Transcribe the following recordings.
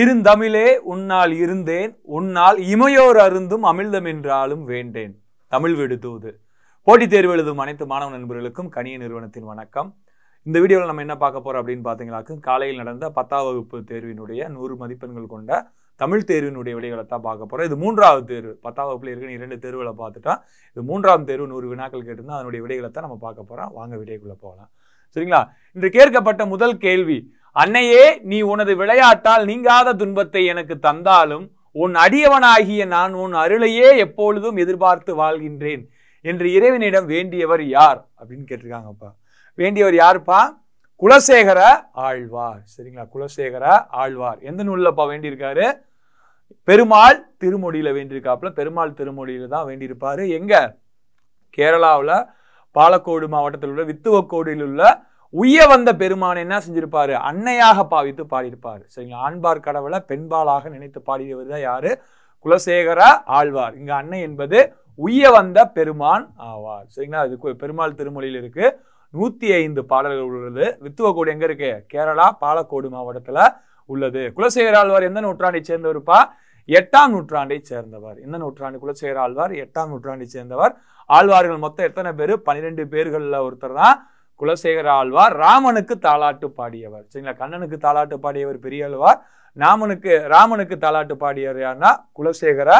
இருந்தமிழே உன்னால் இருந்தேன் உன்னால் இமையோர் அருந்தும் அமிழ்தம் என்றாலும் வேண்டேன். தமிழ் விடுதூது போட்டித் தேர்வு எழுதும் அனைத்து மாணவ நண்பர்களுக்கும் கணிய நிறுவனத்தின் வணக்கம். இந்த வீடியோவில் நம்ம என்ன பார்க்க போறோம் அப்படின்னு பார்த்தீங்கன்னாக்கும் காலையில் நடந்த பத்தாம் வகுப்பு தேர்வினுடைய நூறு மதிப்பெண்கள் கொண்ட தமிழ் தேர்வினுடைய விடைகளை தான் பார்க்க போறோம். இது மூன்றாவது தேர்வு. பத்தாம் வகுப்பில் இருக்கிற இரண்டு தேர்வுகளை பார்த்துட்டா இது மூன்றாம் தேர்வு நூறு வினாக்கள் கேட்டிருந்தா அதனுடைய விடைகளை தான் நம்ம பார்க்க போறோம். வாங்க விடைக்குள்ள போகலாம். சரிங்களா? இன்று கேட்கப்பட்ட முதல் கேள்வி அன்னையே நீ உனது விளையாட்டால் நீங்காத துன்பத்தை எனக்கு தந்தாலும் உன் அடியவனாகிய நான் உன் அருளையே எப்பொழுதும் எதிர்பார்த்து வாழ்கின்றேன் என்று இறைவனிடம் வேண்டியவர் யார்? அப்படின்னு கேட்டிருக்காங்கப்பா. வேண்டியவர் யாருப்பா? குலசேகர ஆழ்வார். சரிங்களா? குலசேகர ஆழ்வார். எந்த நூல்லப்பா வேண்டியிருக்காரு? பெருமாள் திருமொழியில வேண்டியிருக்காப்புல. பெருமாள் திருமொழியில தான் வேண்டியிருப்பாரு. எங்க? கேரளாவில் பாலக்கோடு மாவட்டத்தில் உள்ள வித்துவக்கோடியில் உள்ள உய வந்த பெருமான் என்ன செஞ்சிருப்பாரு? அன்னையாக பாவித்து பாடியிருப்பாரு. சரிங்களா? ஆண்பார் கடவுளை பெண்பாலாக நினைத்து பாடியவர் தான் யாரு? குலசேகர ஆழ்வார். இங்க அன்னை என்பது உய்ய வந்த பெருமான் ஆவார். சரிங்களா? இது பெருமாள் திருமொழியில் இருக்கு. நூத்தி ஐந்து பாடல்கள் உள்ளது. வித்துவக்கோடு எங்க இருக்கு? கேரளா பாலக்கோடு மாவட்டத்துல உள்ளது. குலசேகர ஆழ்வார் எந்த நூற்றாண்டை சேர்ந்தவருப்பா? எட்டாம் நூற்றாண்டை சேர்ந்தவர். எந்த நூற்றாண்டு? குலசேகர ஆழ்வார் எட்டாம் நூற்றாண்டை சேர்ந்தவர். ஆழ்வார்கள் மொத்தம் எத்தனை பேர்? பன்னிரெண்டு பேர்களில் ஒருத்தர் தான். குலசேகர ஆழ்வார் ராமனுக்கு தாலாட்டு பாடியவர். சரிங்களா? கண்ணனுக்கு தாலாட்டு பாடியவர் பெரிய ஆழ்வார். ராமனுக்கு ராமனுக்கு தாலாட்டு பாடியவர் யாருன்னா குலசேகர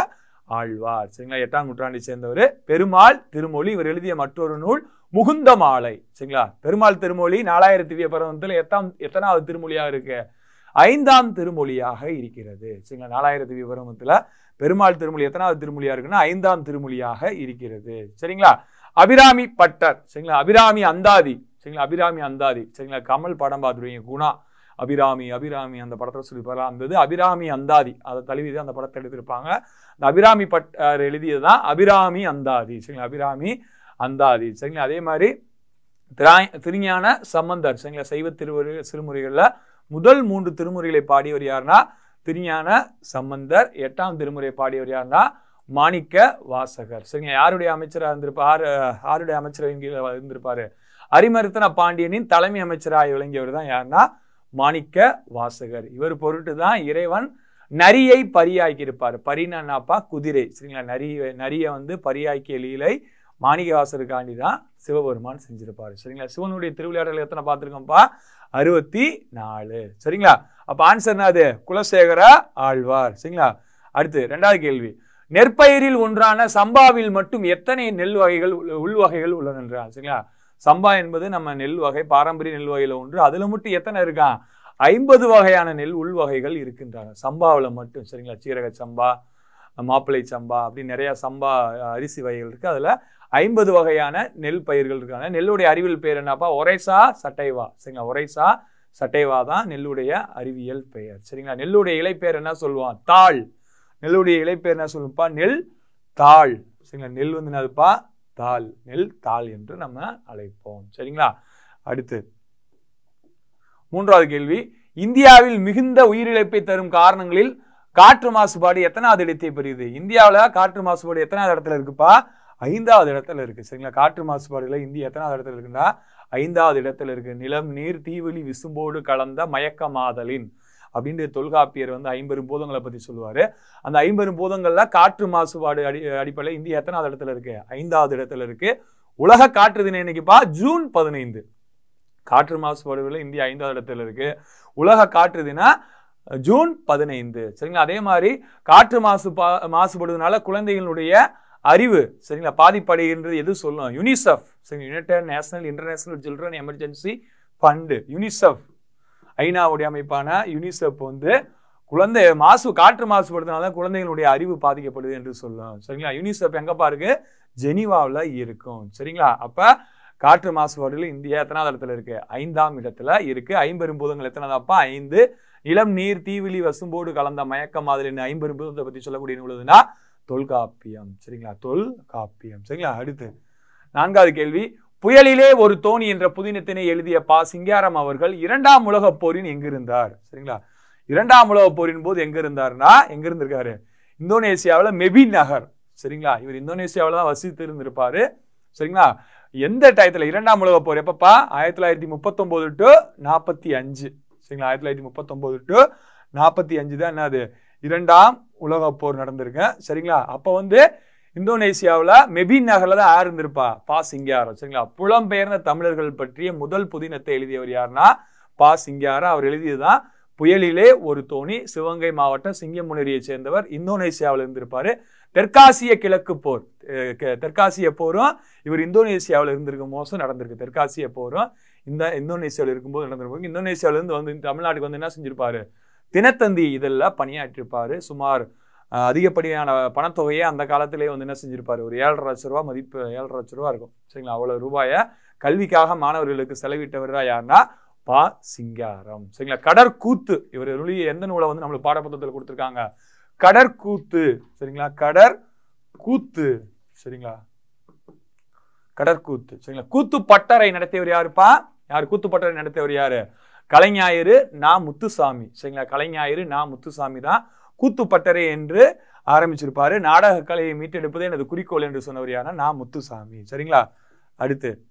ஆழ்வார். சரிங்களா? எட்டாம் நூற்றாண்டை சேர்ந்தவர். பெருமாள் திருமொழி இவர் எழுதிய மற்றொரு நூல் முகுந்த மாலை. சரிங்களா? பெருமாள் திருமொழி நாலாயிரத்தி திவ்ய பரவத்தில் எத்தாம் எத்தனாவது திருமொழியாக இருக்கு? ஐந்தாம் திருமொழியாக இருக்கிறது. சரிங்களா? நாலாயிரத்தி திவ்ய பரவத்தில் பெருமாள் திருமொழி எத்தனாவது திருமொழியாக இருக்குன்னா ஐந்தாம் திருமொழியாக இருக்கிறது. சரிங்களா? அபிராமி பட்டர். சரிங்களா? அபிராமி அந்தாதி. சரிங்களா? அபிராமி அந்தாதி. சரிங்களா? கமல் படம் பார்த்துருவீங்க குணா அபிராமி அபிராமி அந்த படத்தை சொல்லிப்பாரா அந்தது அந்த இது அபிராமி அந்தாதி. அதை தழுவி தான் அந்த படத்தை எடுத்திருப்பாங்க. அந்த அபிராமி பட்டர் எழுதியது தான் அபிராமி அந்தாதி. சரிங்களா? அபிராமி அந்தாதி. சரிங்களா? அதே மாதிரி திராய் திருஞான சம்பந்தர். சரிங்களா? சைவ திருமுறை சிறுமுறைகளில் முதல் மூன்று திருமுறைகளை பாடியவர் யாருன்னா திருஞான சம்பந்தர். எட்டாம் திருமுறை பாடியவர் யாருன்னா மாணிக்க வாசகர். சரிங்களா? யாருடைய அமைச்சராக இருந்திருப்பார் யாருடைய அமைச்சர் இருந்திருப்பாரு அரிமருத்தன பாண்டியனின் தலைமை அமைச்சராக விளங்கியவர் தான் யாருன்னா மாணிக்க வாசகர். இவர் பொருட்டு தான் இறைவன் நரியை பரியாக்கி இருப்பார் பரினாப்பா குதிரை. சரிங்களா? நரி நரியை வந்து பரியாக்கிய லீலை மாணிக்கவாசருக்காண்டி தான் சிவபெருமான் செஞ்சிருப்பாரு. சரிங்களா? சிவனுடைய திருவிளையாடல் எத்தனை பார்த்துருக்கோம்ப்பா? அறுபத்தி நாலு சரிங்களா? அப்போ ஆன்சர் என்னது குலசேகர ஆழ்வார். சரிங்களா? அடுத்து ரெண்டாவது கேள்வி. நெற்பயிரில் ஒன்றான சம்பாவில் மட்டும் எத்தனை நெல் வகைகள் உள் உள்வகைகள் உள்ளன என்றார். சரிங்களா? சம்பா என்பது நம்ம நெல் வகை பாரம்பரிய நெல் வகையில் ஒன்று. அதில் மட்டும் எத்தனை இருக்கான் ஐம்பது வகையான நெல் உள்வகைகள் இருக்கின்றன. சம்பாவில் மட்டும் சரிங்களா? சீரக சம்பா மாப்பிள்ளை சம்பா அப்படி நிறைய சம்பா அரிசி வகைகள் இருக்கு. அதில் ஐம்பது வகையான நெல் பயிர்கள் இருக்காங்க. நெல்லுடைய அறிவியல் பேர் என்னப்பா? ஒரைசா சட்டைவா சரிங்களா? ஒரைசா சட்டைவா தான் நெல்லுடைய அறிவியல் பெயர் சரிங்களா? நெல்லுடைய இலை என்ன சொல்லுவான்? தாள். நெல்லுடைய இலைப்பெயர் என்ன சொல்லுப்பா நெல் தாள் சரிங்களா? நெல் வந்து என்னதுப்பா? தாள் நெல் தாள் என்று நம்ம அழைப்போம். சரிங்களா? அடுத்து மூன்றாவது கேள்வி. இந்தியாவில் மிகுந்த உயிரிழப்பை தரும் காரணங்களில் காற்று மாசுபாடு எத்தனாவது இடத்தை பெறுது இந்தியாவில் காற்று மாசுபாடு எத்தனாவது இடத்துல இருக்குப்பா? ஐந்தாவது இடத்துல இருக்கு. சரிங்களா? காற்று மாசுபாடுல இந்தியா எத்தனாவது இடத்துல இருக்குன்னா ஐந்தாவது இடத்துல இருக்கு. நிலம் நீர் தீவெளி விசும்போடு கலந்த மயக்கமாதலின். அப்படின்ற தொல்காப்பியர் வந்து ஐம்பெரும் பூதங்களை பற்றி சொல்லுவார். அந்த ஐம்பெரும் பூதங்கள்ல காற்று மாசுபாடு அடி அடிப்படையில் இந்தியா எத்தனாவது இடத்துல இருக்கு? ஐந்தாவது இடத்துல இருக்கு. உலக காற்று தினம் இன்னைக்குப்பா ஜூன் பதினைந்து. காற்று மாசுபாடுகளில் இந்தியா ஐந்தாவது இடத்துல இருக்கு. உலக காற்று தினம் ஜூன் பதினைந்து. சரிங்களா? அதே மாதிரி காற்று மாசு மாசுபடுவதனால குழந்தைகளுடைய அறிவு சரிங்களா? பாதிப்படைகின்றது எது சொல்லும்? யுனிசெஃப் சரிங்களா? United National International Children Emergency Fund UNICEF ஐநாவுடைய அமைப்பான யுனிசெஃப் வந்து குழந்தை மாசு காற்று மாசுபடுறதுனால குழந்தைகளுடைய அறிவு பாதிக்கப்படுது என்று சொல்லும். சரிங்களா? யுனிசெஃப் எங்கப்பா இருக்கு ஜெனீவாவில் இருக்கும். சரிங்களா? அப்போ காற்று மாசுபாடுல இந்தியா எத்தனாவது இடத்துல இருக்கு? ஐந்தாம் இடத்துல இருக்கு. ஐம்பெரும்பூதங்கள் எத்தனாவதாப்பா ஐந்து. இளம் நீர் தீவிலி வசும்போடு கலந்த மயக்கம் மாதிரின்னு ஐம்பெரும்பூதத்தை பூதத்தை சொல்லக்கூடிய நூலுதுன்னா தொல்காப்பியம். சரிங்களா? தொல்காப்பியம். சரிங்களா? அடுத்து நான்காவது கேள்வி. புயலிலே ஒரு தோணி என்ற புதினத்தினை எழுதிய பா. சிங்காரம் அவர்கள் இரண்டாம் உலக போரின் எங்கிருந்தார்? சரிங்களா? இரண்டாம் உலகப் போரின் போது எங்க இருந்தாருன்னா எங்க இருந்திருக்காரு இந்தோனேசியாவில் மெபின் நகர். சரிங்களா? இவர் இந்தோனேசியாவில் தான் வசித்து இருந்திருப்பாரு சரிங்களா? எந்த டயத்தில்? இரண்டாம் உலக போர் எப்பப்பா? ஆயிரத்தி தொள்ளாயிரத்தி முப்பத்தொம்போது டு நாற்பத்தி அஞ்சு. சரிங்களா? ஆயிரத்தி தொள்ளாயிரத்தி முப்பத்தொம்போது டு நாற்பத்தி அஞ்சு தான் என்னது? இரண்டாம் உலகப் போர் நடந்திருக்கேன் சரிங்களா? அப்போ வந்து இந்தோனேசியாவில் மெபின் நகரில் தான் யார் இருந்திருப்பா? பா சிங்காரம் சரிங்களா? புலம்பெயர்ந்த தமிழர்கள் பற்றிய முதல் புதினத்தை எழுதியவர் யாருன்னா பா சிங்காரம் அவர் எழுதியதுதான் புயலிலே ஒரு தோணி சிவகங்கை மாவட்டம் சிங்கமுனரியை சேர்ந்தவர் இந்தோனேசியாவில் இருந்திருப்பாரு. தெற்காசிய கிழக்கு போர் தெற்காசிய போரும் இவர் இந்தோனேசியாவில் இருந்திருக்கும் மோசம் நடந்திருக்கு. தெற்காசிய போரும் இந்த இந்தோனேசியாவில் இருக்கும்போது நடந்திருக்கும். இந்தோனேசியாவிலேருந்து வந்து தமிழ்நாட்டுக்கு வந்து என்ன செஞ்சிருப்பாரு? தினத்தந்தி இதெல்லாம் பணியாற்றிருப்பாரு. சுமார் அதிகப்படியான பணத்தொகையை அந்த காலத்திலே வந்து என்ன செஞ்சிருப்பார்? ஒரு ஏழரை லட்ச ரூபா மதிப்பு ஏழரை லட்ச ரூபா இருக்கும். சரிங்களா? அவ்வளவு ரூபாயை கல்விக்காக மாணவர்களுக்கு செலவிட்டவர் தான் யாருன்னா பா. சிங்காரம். சரிங்களா? கடற்கூத்து. இவர் எழுதிய எந்த நூலை வந்து நம்மளுக்கு பாடப்புத்தகத்தில் கொடுத்துருக்காங்க? கடற்கூத்து. சரிங்களா? கடற் கூத்து சரிங்களா? கடற்கூத்து. சரிங்களா? கூத்து பட்டறை நடத்தியவர் யாருப்பா? யார்? கூத்து பட்டறை நடத்தியவர் யாரு? கலைஞாயிறு நா. முத்துசாமி. சரிங்களா? கலைஞாயிறு நா. முத்துசாமி தான் கூத்து பட்டறை என்று ஆரம்பிச்சிருப்பாரு. நாடக கலையை மீட்டெடுப்பதே எனது குறிக்கோள் என்று சொன்னவர் யாரா நான் முத்துசாமி. சரிங்களா? அடுத்து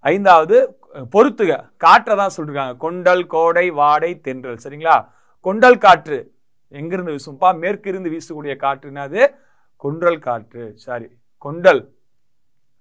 ஐந்தாவது பொறுத்துக. காற்றை தான் சொல்லிருக்காங்க. கொண்டல் கோடை வாடை தென்றல். சரிங்களா? கொண்டல் காற்று. எங்கிருந்து வீசும்பா? மேற்கிருந்து வீசக்கூடிய காற்று அது கொன்றல் காற்று. சாரி கொண்டல்.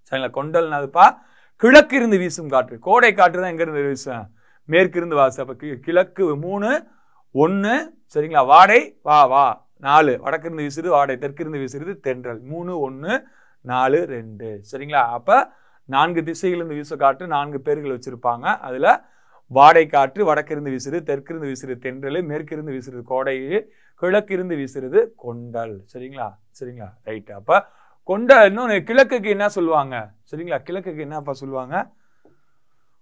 சரிங்களா? கொண்டல்னாதுப்பா கிழக்கு இருந்து வீசும் காற்று. கோடை காற்று தான் எங்கிருந்து வீசும்? மேற்கிருந்து வாசு. அப்ப கி- கிழக்கு மூணு ஒன்று சரிங்களா? வாடை வா வா. நாலு. வடக்கிருந்து வீசுறது வாடை. தெற்கிருந்து வீசுறது தென்றல். மூணு ஒன்று நாலு ரெண்டு. சரிங்களா? அப்போ நான்கு திசையிலிருந்து வீச காற்று நான்கு பேர்கள் வச்சுருப்பாங்க. அதில் வாடை காற்று வடக்கிருந்து வீசுறது தெற்கிருந்து வீசுறது தென்றல் மேற்கிருந்து வீசுறது கோடை கிழக்கிருந்து வீசுறது கொண்டல். சரிங்களா? சரிங்களா? ரைட். அப்போ கொண்ட இன்னொன்று கிழக்குக்கு என்ன சொல்லுவாங்க? சரிங்களா? கிழக்குக்கு என்னப்பா சொல்லுவாங்க?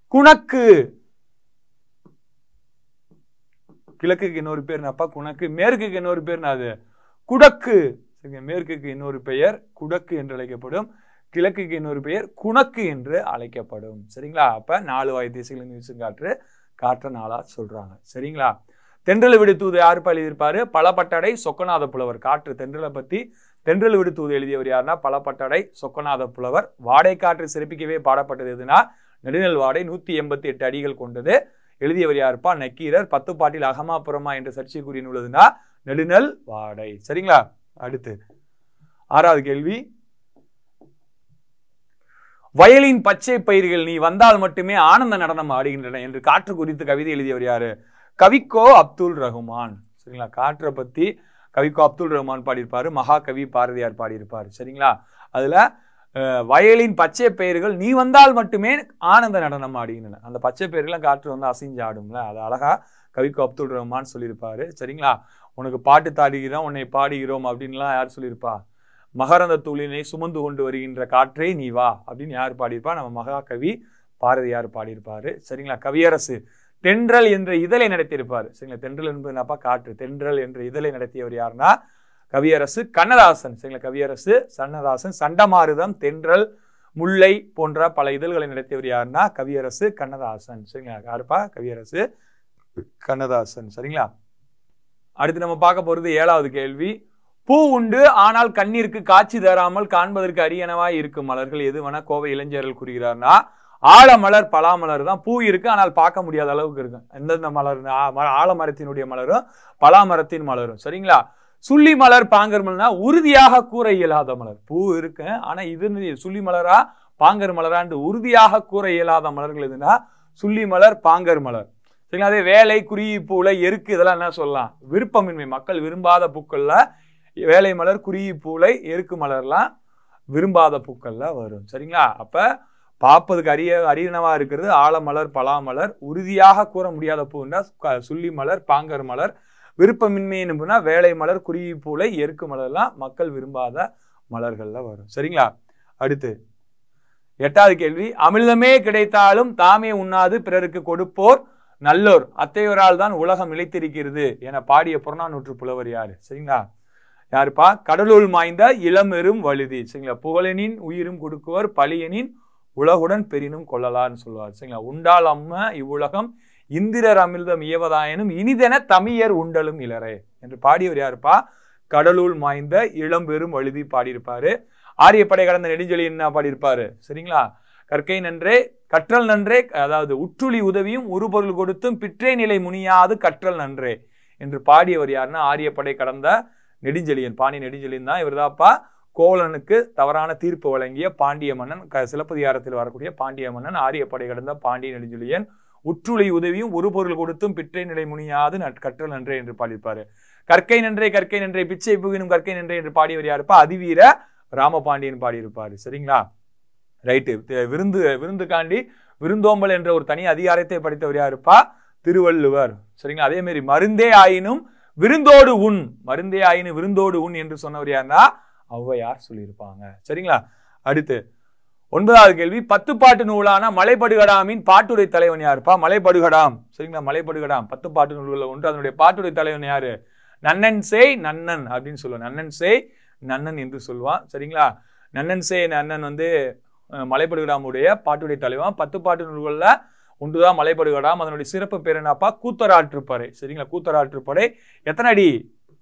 குணக்கு. கிழக்குக்கு இன்னொரு பேர் அப்பா குணக்கு. மேற்குக்கு இன்னொரு பேர் அது? குடக்கு. மேற்குக்கு இன்னொரு பெயர் குடக்கு என்று அழைக்கப்படும். கிழக்குக்கு இன்னொரு பெயர் குணக்கு என்று அழைக்கப்படும். சரிங்களா? அப்ப நாலு வாய் திசைகளின் வீசும் காற்று காற்ற நாளா சொல்றாங்க. சரிங்களா? தென்றல் விடு தூது யாருப்பா எழுதியிருப்பாரு? பலப்பட்டடை சொக்கநாத புலவர். காற்று தென்றலை பத்தி தென்றல் விடு தூது எழுதியவர் யாருன்னா? பலப்பட்டடை சொக்கநாத புலவர். வாடை காற்று சிறப்பிக்கவே பாடப்பட்டது எதுனா நெடுநெல் வாடை நூத்தி எண்பத்தி எட்டு அடிகள் கொண்டது. எழுதியவர் யாருப்பா? நக்கீரர். பத்து பாட்டில் அகமாபுரமா என்ற சர்ச்சைக்குரிய நூலுதுன்னா நெடுநல் வாடை. சரிங்களா? அடுத்து. ஆறாவது கேள்வி. வயலின் பச்சை பயிர்கள் நீ வந்தால் மட்டுமே ஆனந்த நடனம் ஆடுகின்றன என்று காற்று குறித்து கவிதை எழுதியவர் யாரு? கவிக்கோ அப்துல் ரஹ்மான் சரிங்களா? காற்றை பத்தி கவிக்கோ அப்துல் ரஹ்மான் பாடியிருப்பாரு. மகாகவி பாரதியார் பாடியிருப்பார். சரிங்களா? அதுல வயலின் பச்சை பயிர்கள் நீ வந்தால் மட்டுமே ஆனந்த நடனம் ஆடுகின்றன. அந்த பச்சை பயிர்கள்லாம் காற்று வந்து அசைஞ்சு ஆடும்ல. அது அழகா கவிக்கு அப்துல் ரஹ்மான் சொல்லியிருப்பாரு. சரிங்களா? உனக்கு பாட்டு தாடுகிறோம் உன்னை பாடுகிறோம் அப்படின்லாம் யார் சொல்லியிருப்பா? மகரந்த தூளினை சுமந்து கொண்டு வருகின்ற காற்றே நீ வா அப்படின்னு யார் பாடியிருப்பா? நம்ம மகாகவி பாரதியார் பாடியிருப்பாரு. சரிங்களா? கவியரசு தென்றல் என்ற இதழை நடத்தியிருப்பார். சரிங்களா? தென்றல் என்பது என்னப்பா? காற்று. தென்றல் என்ற இதழை நடத்தியவர் யாருன்னா கவியரசு கண்ணதாசன் சரிங்களா? கவியரசு கண்ணதாசன் சண்டமாருதம் தென்றல் முல்லை போன்ற பல இதழ்களை நடத்தியவர் யாருன்னா கவியரசு கண்ணதாசன் சரிங்களா? யாருப்பா? கவியரசு கண்ணதாசன் சரிங்களா? அடுத்து நம்ம பார்க்க போகிறது ஏழாவது கேள்வி. பூ உண்டு ஆனால் கண்ணீருக்கு காட்சி தராமல் காண்பதற்கு அரியனவாய் இருக்கும் மலர்கள் எதுவென கோவை இளைஞர்கள் கூறுகிறார்னா ஆலமலர் பலாமலர் தான். பூ இருக்கு ஆனால் பார்க்க முடியாத அளவுக்கு இருக்கும் எந்தெந்த மலர் ஆ- ம- ஆலமரத்தினுடைய மலரும் பலாமரத்தின் மலரும் சரிங்களா? சுள்ளி மலர் பாங்கர் மலர்னா உறுதியாக கூற இயலாத மலர். பூ இருக்கு ஆனா இது சுள்ளி மலரா பாங்கர் மலரான்ட்டு உறுதியாக கூற இயலாத மலர்கள் எதுனா சுள்ளி மலர் பாங்கர் மலர். சரிங்களா? அதே வேலை குறி பூலை எருக்கு இதெல்லாம் என்ன சொல்லலாம்? விருப்பமின்மை. மக்கள் விரும்பாத பூக்கள்ல வேலை மலர் குறியி பூலை எருக்கு மலர்லாம் விரும்பாத பூக்கள்ல வரும். சரிங்களா? அப்ப பார்ப்பதுக்கு அரிய அரியனவா இருக்கிறது ஆலமலர் பலாமலர். உறுதியாக கூற முடியாத பூன்னா சுள்ளி மலர் பாங்கர் மலர் விருப்பமின்மை என்னும்னா வேலை மலர் குருவி போல எருக்கு மலர்லாம் மக்கள் விரும்பாத மலர்கள்ல வரும். சரிங்களா? அடுத்து எட்டாவது கேள்வி அமிர்தமே கிடைத்தாலும் தாமே உண்ணாது பிறருக்கு கொடுப்போர் நல்லோர். அத்தையோரால் தான் உலகம் இழைத்திருக்கிறது என பாடிய புறநானூற்று புலவர் யாரு? சரிங்களா? யாருப்பா? கடலுள் மாய்ந்த இளமெரும் வழுதி. சரிங்களா? புகழனின் உயிரும் கொடுக்குவர் பழியனின் உலகுடன் பெரினும் கொள்ளலான்னு சொல்லுவார். சரிங்களா? உண்டால் அம்ம இவ்வுலகம் இந்திரர் அமிர்தம் இயவதாயனும் இனிதென தமியர் உண்டலும் இளரே என்று பாடியவர் யாருப்பா? கடலுள் மாய்ந்த இளம்பெரும் வழுதி பாடியிருப்பாரு. ஆரியப்படை கடந்த நெடுஞ்செழி என்ன பாடியிருப்பாரு? சரிங்களா? கற்கை நன்றே கற்றல் நன்றே அதாவது உற்றுளி உதவியும் உருபொருள் கொடுத்தும் பிற்றே நிலை முனியாது கற்றல் நன்றே. என்று பாடியவர் யாருன்னா ஆரியப்படை கடந்த நெடுஞ்செழியன் பாண்டிய நெடுஞ்செழியன் தான் இவர்தாப்பா. கோவலனுக்கு தவறான தீர்ப்பு வழங்கிய பாண்டிய மன்னன் க சிலப்பதிகாரத்தில் வரக்கூடிய பாண்டிய மன்னன் ஆரியப்படை கடந்த பாண்டிய நெடுஞ்செழியன் உற்றுளை உதவியும் ஒரு பொருள் கொடுத்தும் பிற்றை நிலை முனியாது நட்- கற்றல் நன்றே என்று பாடியிருப்பாரு. கற்கை நன்றே கற்கை நன்றே பிச்சை புகினும் கற்கை நன்றே என்று பாடியவர் யாருப்பா? அதிவீர ராமபாண்டியன் பாடியிருப்பாரு. சரிங்களா? ரைட்டு. விருந்து விருந்துக்காண்டி விருந்தோம்பல் என்ற ஒரு தனி அதிகாரத்தை படித்தவர் யாருப்பா? திருவள்ளுவர். சரிங்களா? அதே மாதிரி மருந்தே ஆயினும் விருந்தோடு உண் மருந்தே ஆயினும் விருந்தோடு உண் என்று சொன்னவர் யாருன்னா ஔவையார் சொல்லியிருப்பாங்க. சரிங்களா? அடுத்து ஒன்பதாவது கேள்வி பத்து பாட்டு நூலான மலைப்படுகடாமின் பாட்டுடை தலைவன் யாருப்பா? மலைப்படுகடாம். சரிங்களா? மலைப்படுகடாம். பத்து பாட்டு நூல்களில் ஒன்று. அதனுடைய பாட்டுடை தலைவன் யாரு? நன்னன் சேய் நன்னன் அப்படின்னு சொல்லுவான். நன்னன் சேய் நன்னன் என்று சொல்லுவான். சரிங்களா? நன்னன் சேய் நன்னன் வந்து மலைப்படுகடாமுடைய பாட்டுடைய தலைவன். பத்து பாட்டு நூல்களில் ஒன்றுதான் மலைப்படுகடாம். அதனுடைய சிறப்பு பேர் என்னப்பா? கூத்தராற்றுப்படை. சரிங்களா? கூத்தராற்றுப்படை. எத்தனை அடி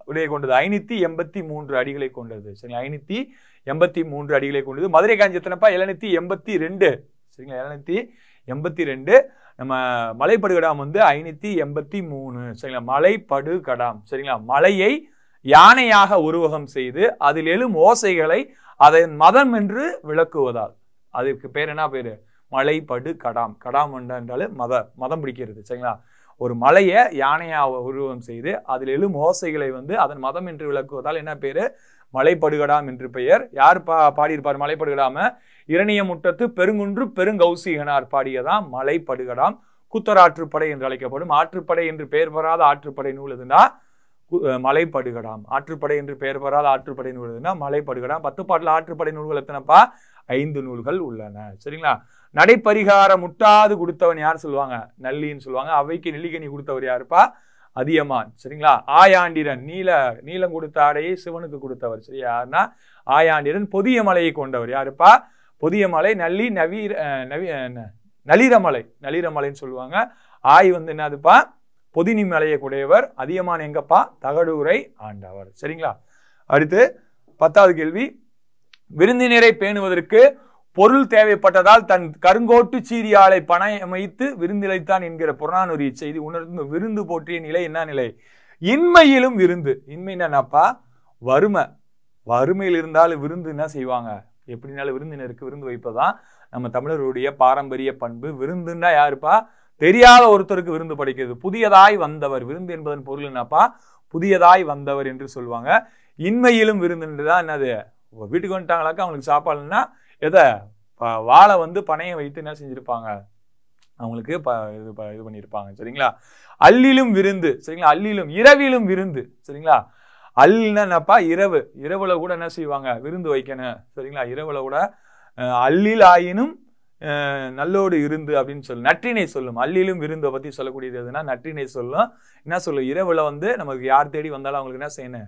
உடைய கொண்டது? ஐநூத்தி எண்பத்தி மூன்று அடிகளை கொண்டது. சரிங்களா? ஐநூத்தி எண்பத்தி மூன்று அடிகளை கொண்டது. மதுரை காஞ்சி எத்தனைப்பா? எழுநூத்தி எண்பத்தி ரெண்டு. சரிங்களா? எழுநூத்தி எண்பத்தி ரெண்டு. நம்ம மலைப்படுகடாம் வந்து ஐநூத்தி எண்பத்தி மூணு. சரிங்களா? மலைப்படுகடாம். சரிங்களா? மலையை யானையாக உருவகம் செய்து அதில் எழும் ஓசைகளை அதன் மதம் என்று விளக்குவதால். அதுக்கு பேர் என்ன பேர்? மலைப்படு கடாம் கடாம் என்றாலும் மத மதம் பிடிக்கிறது. சரிங்களா? ஒரு மலையை யானையாக உருவம் செய்து அதில் எழும் ஓசைகளை வந்து அதன் மதம் என்று விளக்குவதால் என்ன பேர்? மலைப்படுகடாம் என்று பெயர். யார் பா பாடியிருப்பார் மலைப்படுகடாம? இரணிய முட்டத்து பெருங்குன்று பெருங்கௌசிகனார் பாடியதாம் மலைப்படுகடாம். குத்தராற்றுப்படை என்று அழைக்கப்படும். ஆற்றுப்படை என்று பெயர் பெறாத ஆற்றுப்படை நூல் எதுனா கு- மலைப்படுகடாம். ஆற்றுப்படை என்று பெயர் பெறாத ஆற்றுப்படை நூல் எதுனா மலைப்படுகடாம். பத்து பாட்டில் ஆற்றுப்படை நூல்கள் எத்தனைப்பா? ஐந்து நூல்கள் உள்ளன. சரிங்களா? நடைப்பரிகாரம் முட்டாது கொடுத்தவன் யார் சொல்லுவாங்க? நல்லின்னு சொல்லுவாங்க. அவைக்கு நெல்லிக்கனி கொடுத்தவர் யாருப்பா? அதியமான் சரிங்களா? ஆயாண்டிரன் நீல நீலம் கொடுத்த ஆடையை சிவனுக்கு கொடுத்தவர் சரி யாருன்னா? ஆயாண்டிரன் பொதிய மலையை கொண்டவர் யாருப்பா? பொதிய மலை நல்லி நவீர நவி நளிரமலை நளிரமலைன்னு சொல்லுவாங்க. ஆய் வந்து என்னதுப்பா? பொதினி மலையை கூடையவர் அதியமான் எங்கப்பா? தகடூரை ஆண்டவர் சரிங்களா? அடுத்து பத்தாவது கேள்வி. விருந்தினரை பேணுவதற்கு பொருள் தேவைப்பட்டதால் தன் கருங்கோட்டு சீரியாலை பணயமைத்து விருந்திலைத்தான் என்கிற புறநானூரிய செய்தி உணர்ந்து விருந்து போற்றிய நிலை என்ன நிலை? இன்மையிலும் விருந்து. இன்மை என்னன்னாப்பா வறுமை. வறுமையில் இருந்தாலும் விருந்து என்ன செய்வாங்க? எப்படினாலும் விருந்தினருக்கு விருந்து வைப்பதான் நம்ம தமிழருடைய பாரம்பரிய பண்பு. விருந்துன்னா யாருப்பா? தெரியாத ஒருத்தருக்கு விருந்து படைக்கிறது. புதியதாய் வந்தவர். விருந்து என்பதன் பொருள் என்னப்பா? புதியதாய் வந்தவர் என்று சொல்லுவாங்க. இன்மையிலும் விருந்துன்றதான் என்னது? வீட்டுக்கு வந்துட்டாங்களாக்கா அவங்களுக்கு சாப்பாடுன்னா எதை? வாழை வந்து பனையை வைத்து என்ன செஞ்சுருப்பாங்க? அவங்களுக்கு ப இது ப- இது பண்ணியிருப்பாங்க சரிங்களா? அல்லிலும் விருந்து சரிங்களா? அல்லிலும் இரவிலும் விருந்து சரிங்களா? அல்லுன்னா என்னப்பா? இரவு. இரவுல கூட என்ன செய்வாங்க? விருந்து வைக்கணும் சரிங்களா? இரவுல கூட அஹ், அல்லில் ஆயினும் நல்லோடு இருந்து அப்படின்னு சொல்லு நற்றினை சொல்லும். அல்லிலும் விருந்தை பற்றி சொல்லக்கூடியது எதுனா நற்றினை சொல்லும். என்ன சொல்லும் இரவுல வந்து நமக்கு யார் தேடி வந்தாலும் அவங்களுக்கு என்ன செய்யணும்?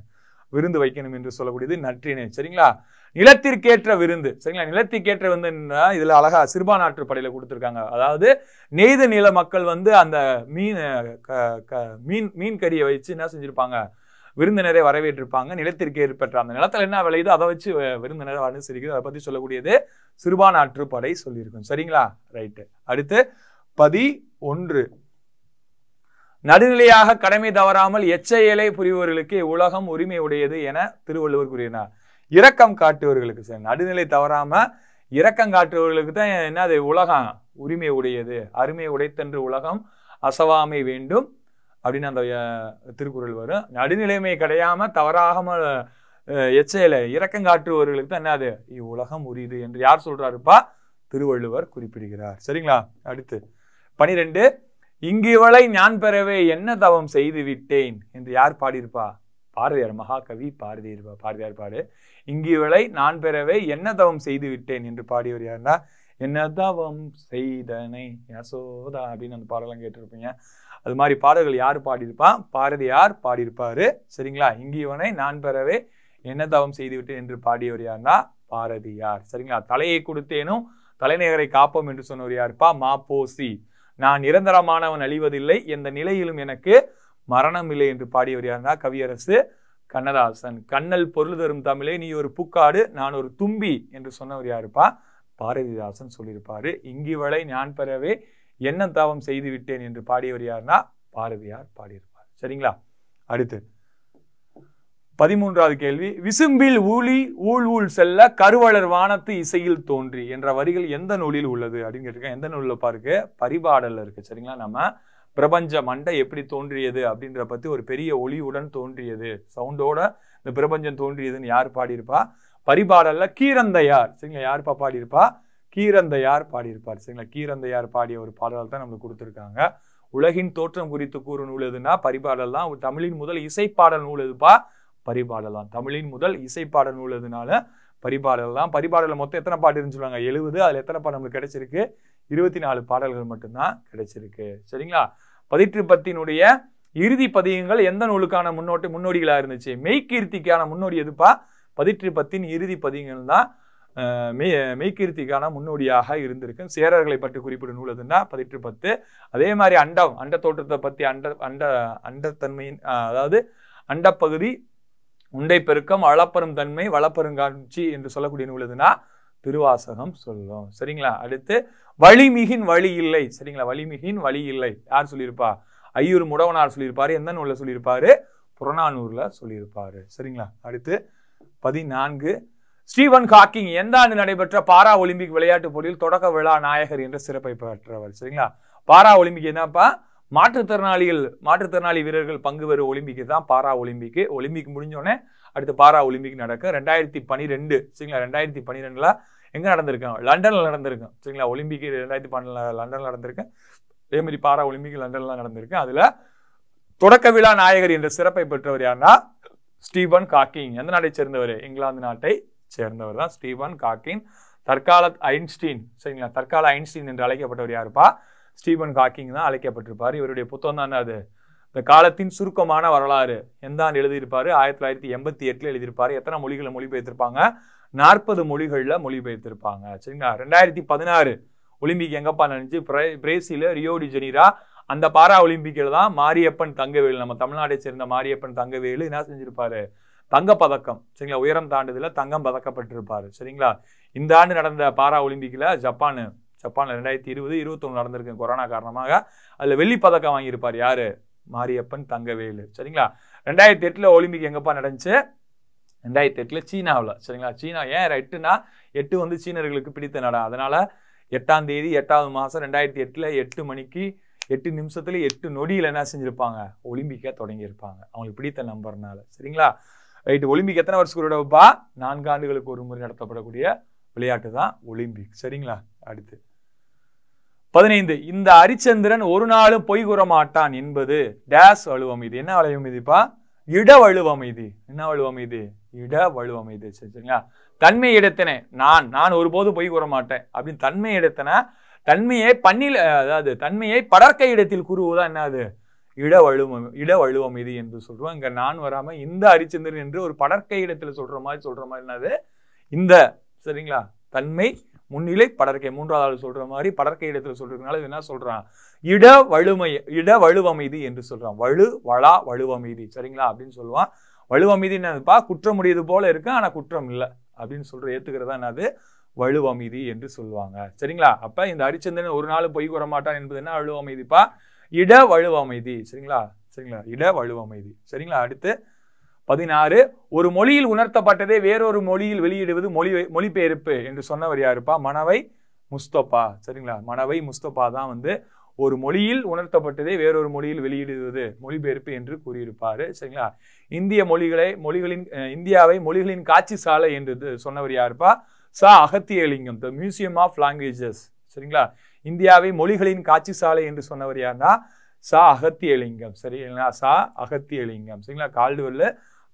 விருந்து வைக்கணும் என்று சொல்லக்கூடியது நற்றினை சரிங்களா? நிலத்திற்கேற்ற விருந்து. சரிங்களா? நிலத்திற்கேற்ற விருந்துன்னா இதுல அழகா சிறுபான் ஆற்றுப்படையில கொடுத்துருக்காங்க. அதாவது நெய்த நில மக்கள் வந்து அந்த மீன் க- மீன் மீன் கறியை வச்சு என்ன செஞ்சிருப்பாங்க? விருந்தினரை வரவேற்றிருப்பாங்க. நிலத்திற்கு ஏற்பட்ட அந்த நிலத்துல என்ன விளையுதோ அதை வச்சு விருந்தினரை அனுசரிக்குது. அதை பத்தி சொல்லக்கூடியது சிறுபான் ஆற்றுப்படை சொல்லியிருக்கும். சரிங்களா? ரைட்டு. அடுத்து பதி ஒன்று நடுநிலையாக கடமை தவறாமல் எச்செயலை புரிபவர்களுக்கு உலகம் உரிமை உடையது என திருவள்ளுவர் கூறினார். இரக்கம் காட்டுவர்களுக்கு சார். நடுநிலை தவறாம இரக்கம் காட்டுபவர்களுக்கு தான் என்னது? உலகம் உரிமை உடையது. அருமை உடைத்தன்று உலகம் அசவாமை வேண்டும் அப்படின்னு அந்த திருக்குறள் வரும். நடுநிலைமை கிடையாம தவறாகாம எச்சையில இரக்கம் காட்டுபவர்களுக்கு தான் என்னது? உலகம் உரியது என்று யார் சொல்றாருப்பா? திருவள்ளுவர் குறிப்பிடுகிறார். சரிங்களா? அடுத்து. பனிரெண்டு. இங்கு இவளை ஞான் பெறவே என்ன தவம் செய்து விட்டேன் என்று யார் பாடியிருப்பா? பாரதியார் மகாகவி பாரதியார் பாரதியார் பாடு. இங்கிவளை நான் பெறவே என்ன தவம் செய்து விட்டேன் என்று பாடியவர் யாருன்னா என்ன தவம் செய்தனை யசோதா அப்படின்னு அந்த பாடலாம் கேட்டிருப்பீங்க. அது மாதிரி பாடல்கள் யார் பாடியிருப்பா? பாரதியார் பாடியிருப்பாரு. சரிங்களா? இங்கிவனை நான் பெறவே என்ன தவம் செய்து விட்டேன் என்று பாடியவர் யாருன்னா பாரதியார். சரிங்களா? தலையை கொடுத்தேனும் தலைநகரை காப்போம் என்று சொன்னவர் யாருப்பா? மாப்போசி. நான் நிரந்தரமானவன் அழிவதில்லை. எந்த நிலையிலும் எனக்கு மரணம் இல்லை என்று பாடியவர் யாருன்னா கவியரசு கண்ணதாசன். கண்ணல் பொருள் தரும் தமிழே நீ ஒரு பூக்காடு நான் ஒரு தும்பி என்று சொன்னவர் யாருப்பா? பாரதிதாசன் சொல்லியிருப்பாரு. இங்கிவளை நான் பெறவே என்ன தாவம் செய்து விட்டேன் என்று பாடியவர் யாருன்னா பாரதியார் பாடியிருப்பார். சரிங்களா? அடுத்து. பதிமூன்றாவது கேள்வி. விசும்பில் ஊழி ஊழ் ஊழ் செல்ல கருவளர் வானத்து இசையில் தோன்றி என்ற வரிகள் எந்த நூலில் உள்ளது அப்படின்னு கேட்டிருக்கேன். எந்த நூலில் பாருக்கு? பரிபாடல்ல இருக்கு. சரிங்களா நம்ம? பிரபஞ்ச மண்டை எப்படி தோன்றியது அப்படின்ற பற்றி ஒரு பெரிய ஒளியுடன் தோன்றியது. சவுண்டோட இந்த பிரபஞ்சம் தோன்றியதுன்னு யார் பாடியிருப்பா? பரிபாடல்ல கீரந்தையார். சரிங்களா? யாருப்பா பாடியிருப்பா? கீரந்தையார் பாடியிருப்பார். சரிங்களா? கீரந்தையார் பாடிய ஒரு பாடல் தான் நம்மளுக்கு கொடுத்துருக்காங்க. உலகின் தோற்றம் குறித்து கூறு நூல் எதுனா பரிபாடல் தான். தமிழின் முதல் இசைப்பாடல் நூல் எதுப்பா? பரிபாடல் தான். தமிழின் முதல் இசைப்பாடல் நூல் எதுனால பரிபாடல் தான். பரிபாடலில் மொத்தம் எத்தனை பாட்டு இருந்துச்சுருவாங்க சொல்லுவாங்க? எழுபது அதில் எத்தனை பாடம் நம்மளுக்கு கிடைச்சிருக்கு? இருபத்தி நாலு பாடல்கள் மட்டும்தான் கிடைச்சிருக்கு. சரிங்களா? பதிற்றுப்பத்தினுடைய இறுதி பதியங்கள் எந்த நூலுக்கான முன்னோட்டு முன்னோடிகளாக இருந்துச்சு? மெய்கீர்த்திக்கான முன்னோடி எதுப்பா? பதிற்றுப்பத்தின் இறுதி பதியங்கள் தான் மெய் மெய்கீர்த்திக்கான முன்னோடியாக இருந்திருக்கு. சேரர்களை பற்றி குறிப்பிடும் நூல் எதுன்னா பதிற்று பத்து அதே மாதிரி அண்டம் அண்ட தோற்றத்தை பற்றி அண்ட அண்ட அண்டத்தன்மையின் அதாவது அண்டப்பகுதி உண்டை பெருக்கம் அளப்பெரும் தன்மை வளப்பெருங்காட்சி என்று சொல்லக்கூடிய நூல் எதுனா திருவாசகம் சொல்லும். சரிங்களா? அடுத்து வழிமிகின் வழி இல்லை. சரிங்களா? வழிமிகின் வழி இல்லை. யார் சொல்லியிருப்பா? ஐயூர் முடவனார் சொல்லியிருப்பாரு. எந்த நூலில் சொல்லியிருப்பாரு? புறநானூரில் சொல்லியிருப்பாரு. சரிங்களா? அடுத்து பதினான்கு ஸ்டீவன் ஹாக்கிங். எந்த ஆண்டு நடைபெற்ற பாரா ஒலிம்பிக் விளையாட்டுப் போட்டியில் தொடக்க விழா நாயகர் என்ற சிறப்பை பெற்றவர்? சரிங்களா? பாரா ஒலிம்பிக் என்னப்பா? மாற்றுத்திறனாளிகள் மாற்றுத்திறனாளி வீரர்கள் பங்கு பெறும் ஒலிம்பிக்கு தான் பாரா ஒலிம்பிக்கு ஒலிம்பிக் முடிஞ்சோடனே அடுத்து பாரா ஒலிம்பிக் நடக்கும் ரெண்டாயிரத்தி பன்னிரெண்டு சரிங்களா? ரெண்டாயிரத்தி பன்னிரெண்டுல எங்கே நடந்திருக்கேன் லண்டனில் நடந்திருக்கும் சரிங்களா? ஒலிம்பிக் ரெண்டாயிரத்தி பன்னெண்டில் லண்டனில் நடந்திருக்கு. அதே மாதிரி பாரா ஒலிம்பிக் லண்டன்ல நடந்திருக்கு. அதில் தொடக்க விழா நாயகர் என்ற சிறப்பை பெற்றவர் யாருன்னா ஸ்டீபன் காக்கிங். எந்த நாட்டை சேர்ந்தவர்? இங்கிலாந்து நாட்டை சேர்ந்தவர் தான் ஸ்டீபன் காக்கிங். தற்கால ஐன்ஸ்டீன் சரிங்களா? தற்கால ஐன்ஸ்டீன் என்று அழைக்கப்பட்டவர் யாருப்பா? ஸ்டீபன் காக்கிங் தான் அழைக்கப்பட்டிருப்பார். இவருடைய புத்தகம் தான் அது? இந்த காலத்தின் சுருக்கமான வரலாறு எந்த ஆண்டு எழுதியிருப்பாரு? ஆயிரத்தி தொள்ளாயிரத்தி எண்பத்தி எட்டுல எழுதியிருப்பாரு. எத்தனை மொழிகளை மொழிபெயர்த்திருப்பாங்க? நாற்பது மொழிகளில் மொழிபெயர்த்திருப்பாங்க. சரிங்களா? ரெண்டாயிரத்தி பதினாறு ஒலிம்பிக் எங்கப்பா நினைச்சு பிரேசில ரியோ டி ஜெனீரா. அந்த பாரா ஒலிம்பிக்கில் தான் மாரியப்பன் தங்கவேலு நம்ம தமிழ்நாட்டை சேர்ந்த மாரியப்பன் தங்கவேலு என்ன செஞ்சிருப்பாரு? தங்க பதக்கம் சரிங்களா? உயரம் தாண்டுதல தங்கம் பதக்கப்பட்டிருப்பாரு. சரிங்களா? இந்த ஆண்டு நடந்த பாரா ஒலிம்பிக்கில் ஜப்பான் ஜப்பான் ரெண்டாயிரத்தி இருபது இருபத்தொன்னு நடந்திருக்கு கொரோனா காரணமாக. அதுல வெள்ளி பதக்கம் வாங்கியிருப்பார் யாரு? மாரியப்பன் தங்கவேலு. சரிங்களா? ரெண்டாயிரத்தி எட்டில் ஒலிம்பிக் எங்கப்பா நடந்துச்சு? ரெண்டாயிரத்தி எட்டில் சீனாவில். சரிங்களா? சீனா ஏன் எட்டுனா எட்டு வந்து சீனர்களுக்கு பிடித்த நடம் அதனால் எட்டாம் தேதி எட்டாவது மாதம் ரெண்டாயிரத்தி எட்டில் எட்டு மணிக்கு எட்டு நிமிஷத்துல எட்டு நொடியில் என்ன செஞ்சுருப்பாங்க? ஒலிம்பிக்காக தொடங்கியிருப்பாங்க. அவங்களுக்கு பிடித்த நம்பர்னால. சரிங்களா? ரைட்டு ஒலிம்பிக் எத்தனை வருஷத்துக்கு ஒரு நான்கு ஆண்டுகளுக்கு ஒரு முறை நடத்தப்படக்கூடிய விளையாட்டு தான் ஒலிம்பிக். சரிங்களா? அடுத்து. பதினைந்து இந்த அரிச்சந்திரன் ஒரு நாளும் பொய் கூற மாட்டான் என்பது. டேஸ் வலுவமைதி. என்ன வலுவமைதிப்பா? இட வலுவமைதி. என்ன வலுவமைதி? இட வலுவம் சரி சரிங்களா? தன்மை இடத்தினே நான் நான் ஒருபோதும் பொய் கூற மாட்டேன். அப்படின்னு தன்மை இடத்தின தன்மையை பண்ணில் அதாவது தன்மையை படற்கை இடத்தில் கூறுவதா என்னது இட வலுவம் இட வலுவமைதி என்று சொல்றோம். இங்க நான் வராம இந்த அரிச்சந்திரன் என்று ஒரு படற்கை இடத்துல சொல்ற மாதிரி சொல்ற மாதிரி என்னது இந்த சரிங்களா? தன்மை முன்னிலை படற்கை மூன்றாவது ஆள் சொல்ற மாதிரி படற்கை இடத்துல சொல்றதுனால என்ன சொல்றான்? இட வலுமை இட வலுவமைதி என்று சொல்றான். வலு வளா வலுவமைதி சரிங்களா? அப்படின்னு சொல்லுவான். வலுவமைதி என்னதுப்பா? குற்றம் உடையது போல இருக்கு ஆனா குற்றம் இல்லை. அப்படின்னு சொல்ற ஏத்துக்கிறதா என்னது? வலுவமைதி என்று சொல்லுவாங்க. சரிங்களா? அப்ப இந்த ஹரிச்சந்திரன் ஒரு நாள் பொய் கூற மாட்டான் என்பது என்ன வலுவமைதிப்பா இட வலுவமைதி சரிங்களா? சரிங்களா? இட வலுவமைதி சரிங்களா? அடுத்து பதினாறு ஒரு மொழியில் உணர்த்தப்பட்டதே வேறொரு மொழியில் வெளியிடுவது மொழி மொழிபெயர்ப்பு என்று சொன்னவர் யாருப்பா? மணவை முஸ்தபா. சரிங்களா? மணவை முஸ்தபா தான் வந்து ஒரு மொழியில் உணர்த்தப்பட்டதே வேறொரு மொழியில் வெளியிடுவது மொழிபெயர்ப்பு என்று கூறியிருப்பார். சரிங்களா? இந்திய மொழிகளை மொழிகளின் இந்தியாவை மொழிகளின் காட்சி சாலை என்று சொன்னவர் யாருப்பா? Sa. Agathiyalingam the museum of languages சரிங்களா? இந்தியாவை மொழிகளின் காட்சி சாலை என்று சொன்னவர் யாருன்னா சா. அகத்தியலிங்கம். சரிங்களா? சா. அகத்தியலிங்கம். சரிங்களா? கால்டுவெல்ல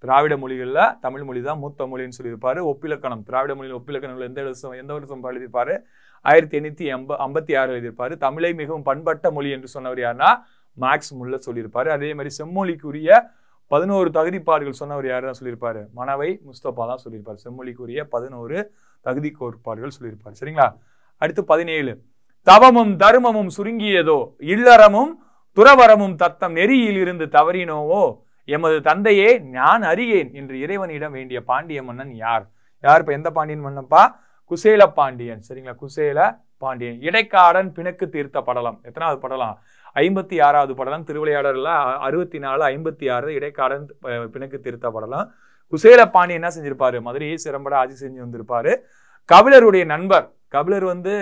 திராவிட மொழிகளில் தமிழ் மொழி தான் மூத்த மொழின்னு சொல்லியிருப்பாரு. ஒப்பிலக்கணம் திராவிட மொழியில் ஒப்பிலக்கணங்கள் எந்த வருஷம் எந்த வருஷம் எழுதியிருப்பார்? ஆயிரத்தி எண்ணூற்றி எண்ப ஐம்பத்தி ஆறு எழுதியிருப்பாரு. தமிழை மிகவும் பண்பட்ட மொழி என்று சொன்னவர் யாருன்னா மேக்ஸ் முல்ல சொல்லியிருப்பாரு. அதே மாதிரி செம்மொழிக்குரிய பதினோரு தகுதிப்பாடுகள் சொன்னவர் யார் தான் சொல்லியிருப்பாரு? மணவை முஸ்தபா தான் சொல்லியிருப்பார். செம்மொழிக்குரிய பதினோரு தகுதி கோட்பாடுகள் சொல்லியிருப்பார். சரிங்களா? அடுத்து பதினேழு. தவமும் தர்மமும் சுருங்கியதோ இல்லறமும் துறவரமும் தத்தம் நெறியில் இருந்து தவறினோவோ எமது தந்தையே நான் அறியேன் என்று இறைவனிடம் வேண்டிய பாண்டிய மன்னன் யார்? யார்? இப்ப எந்த பாண்டியன் மன்னப்பா? குசேல பாண்டியன். சரிங்களா? குசேல பாண்டியன். இடைக்காடன் பிணக்கு தீர்த்த படலம். எத்தனாவது படலம்? ஐம்பத்தி ஆறாவது படலம். திருவிளையாடலில் அறுபத்தி நாலு ஐம்பத்தி ஆறு இடைக்காடன் பிணக்கு தீர்த்த படலம். குசேல பாண்டியன் என்ன செஞ்சிருப்பாரு? மதுரையை சிறம்பட ஆட்சி செஞ்சு வந்திருப்பாரு. கபிலருடைய நண்பர் கபிலர் வந்து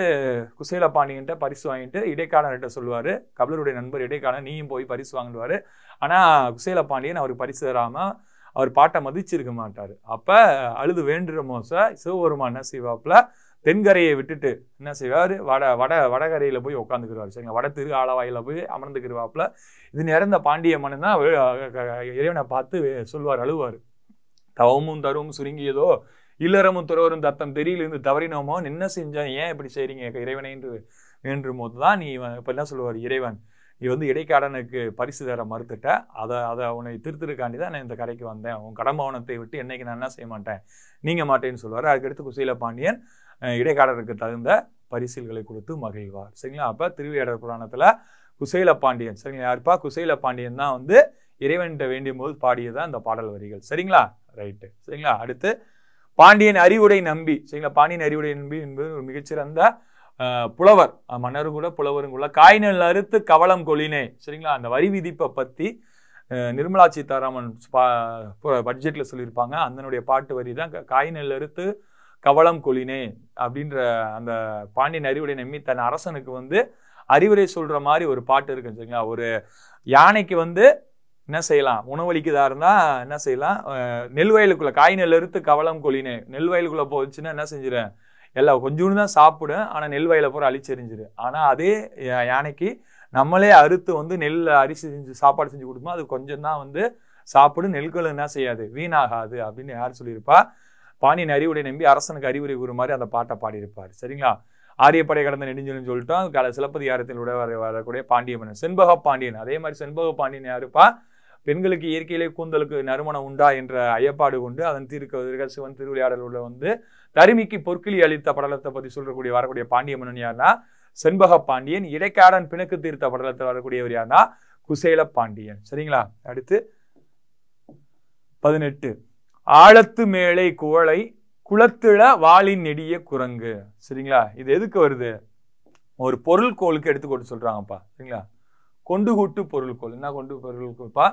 குசேல பாண்டியன்ட்ட பரிசு வாங்கிட்டு இடைக்காலன்கிட்ட சொல்லுவார். கபிலருடைய நண்பர் இடைக்காலன் நீயும் போய் பரிசு வாங்கிடுவார் ஆனால் குசேல பாண்டியன் அவருக்கு பரிசு தராமல் அவர் பாட்டை மதிச்சிருக்க மாட்டார். அப்போ அழுது வேண்டுற மோசை சிவபெருமான் என்ன செய்வாப்புல? தென்கரையை விட்டுட்டு என்ன செய்வார்? வட வட வடகரையில் போய் உட்காந்துக்கிடுவார் சரிங்களா? வட திரு போய் அமர்ந்துக்கிடுவாப்புல இது நிறந்த பாண்டிய மன்னன் தான் இறைவனை பார்த்து சொல்வார் அழுவார். தவமும் தருவும் சுருங்கியதோ இல்லறமும் துறவரும் தத்தம் தெரியலிருந்து தவறினோமோ? என்ன செஞ்சேன் ஏன் இப்படி செய்றீங்க? இறைவனை என்று என்று போது தான் நீ இப்போ என்ன சொல்லுவார் இறைவன்? நீ வந்து இடைக்காடனுக்கு பரிசு தர மறுத்துட்ட. அதை அதை உன்னை திருத்திருக்காண்டி தான் நான் இந்த கரைக்கு வந்தேன். உன் கடம்பவனத்தை விட்டு என்னைக்கு நான் என்ன செய்ய மாட்டேன்? நீங்கள் மாட்டேன்னு சொல்லுவார். அதுக்கடுத்து குசீல பாண்டியன் அஹ், இடைக்காடனுக்கு தகுந்த பரிசில்களை கொடுத்து மகிழ்வார். சரிங்களா? அப்போ திருவிளையாடல் புராணத்தில் குசேல பாண்டியன் சரிங்களா? யாருப்பா? குசேல பாண்டியன் தான் வந்து இறைவன்கிட்ட வேண்டிய போது பாடியதான் இந்த பாடல் வரிகள். சரிங்களா? ரைட்டு. சரிங்களா? அடுத்து பாண்டியன் அறிவுடை நம்பி சரிங்களா? பாண்டியன் அறிவுடை நம்பி என்பது ஒரு மிகச்சிறந்த புலவர். மன்னரும் கூட புலவரும் கூட. காய்நல் அறுத்து கவலம் கொலினே சரிங்களா? அந்த வரி விதிப்பை பற்றி நிர்மலா சீதாராமன் பட்ஜெட்டில் சொல்லியிருப்பாங்க. அதனுடைய பாட்டு வரி தான் க- காய்நெல் அறுத்து கவலம் கொலினே அப்படின்ற அந்த பாண்டியன் அறிவுடை நம்பி தன் அரசனுக்கு வந்து அறிவுரை சொல்கிற மாதிரி ஒரு பாட்டு இருக்குன்னு சரிங்களா? ஒரு யானைக்கு வந்து என்ன செய்யலாம்? உணவளிக்குதா இருந்தால் என்ன செய்யலாம்? நெல் வயலுக்குள்ள காய் நெல் அறுத்து கவலம் கொளினே. நெல் வயலுக்குள்ள போச்சுன்னா என்ன செஞ்சிடும் எல்லாம் கொஞ்சோண்டு தான் சாப்பிடும் ஆனால் நெல் வயலை பூரா அழிச்செறிஞ்சிரு. ஆனால் அதே யானைக்கு நம்மளே அறுத்து வந்து நெல் அரிசி செஞ்சு சாப்பாடு செஞ்சு கொடுப்போம் அது கொஞ்சம் தான் வந்து சாப்பிடும் நெல்களும் என்ன செய்யாது? வீணாகாது அப்படின்னு யார் சொல்லியிருப்பா? பாண்டியன் அறிவுரை நம்பி அரசனுக்கு அறிவுரை கூறு மாதிரி அந்த பாட்டை பாடியிருப்பார். சரிங்களா? ஆரியப்படை கடந்த நெடுஞ்சொல்னு சொல்லிட்டோம். கால சிலப்பதிகாரத்தில் உடைய வரக்கூடிய பாண்டிய மன்னன். செண்பக பாண்டியன். அதே மாதிரி செண்பக பாண்டியன் யாருப்பா? பெண்களுக்கு இயற்கையிலே கூந்தலுக்கு நறுமணம் உண்டா என்ற ஐயப்பாடு கொண்டு அதன் தீர்க்க சிவன் திருவிளையாடல் உள்ள வந்து தருமிக்கு பொற்கிளி அளித்த படலத்தை பத்தி சொல்றக்கூடிய வரக்கூடிய பாண்டிய மன்னன் யாருன்னா செண்பக பாண்டியன் இடைக்காடன் பிணக்கு தீர்த்த படலத்தில் வரக்கூடியவர் யாருன்னா குசேல பாண்டியன். சரிங்களா? அடுத்து பதினெட்டு. ஆழத்து மேலை குவளை குளத்தில வாளின் நெடிய குரங்கு. சரிங்களா? இது எதுக்கு வருது? ஒரு பொருள் கோளுக்கு எடுத்துக்கொண்டு சொல்றாங்கப்பா. சரிங்களா? கொண்டு கூட்டு பொருள்கோள் என்ன கொண்டு பொருள்கோள்ப்பா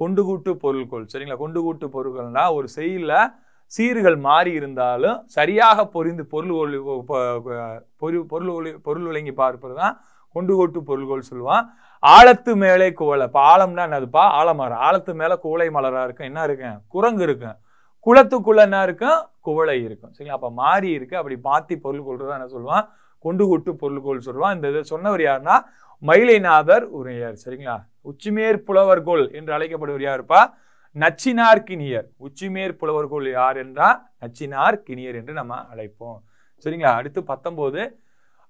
கொண்டு கூட்டு பொருள்கோள் சரிங்களா? கொண்டு கூட்டு பொருள்கள்னா ஒரு செயலில் சீர்கள் மாறி இருந்தாலும் சரியாக பொரிந்து பொருள் ஒளி- பொ- பொருள் ஒளி- பொருள் விளங்கி பார்ப்பது தான் கொண்டு கூட்டு பொருள்கோள் சொல்லுவான். ஆழத்து மேலே குவளை. இப்போ ஆழம்னா என்னதுப்பா? ஆழமரம் ஆழத்து மேலே குவளை மலராக இருக்கும். என்ன இருக்கும்? குரங்கு இருக்கும். குளத்துக்குள்ள என்ன இருக்கும்? குவளை இருக்கும். சரிங்களா? அப்போ மாறி இருக்கு. அப்படி மாத்தி பொருள் கொள்றதா என்ன சொல்லுவான்? கொண்டு கூட்டு பொருள் சொல்லுவான். இந்த இதை சொன்னவர் யாருன்னா மயிலைநாதர் உரையர் சரிங்களா? உச்சிமேர் புலவர்கோள் என்று அழைக்கப்படுவர் யாருப்பா? நச்சினார் கிணியர். உச்சிமேர் புலவர்கோள் யார் என்றால் நச்சினார் கிணியர் என்று நம்ம அழைப்போம். சரிங்களா? அடுத்து பத்தொன்பது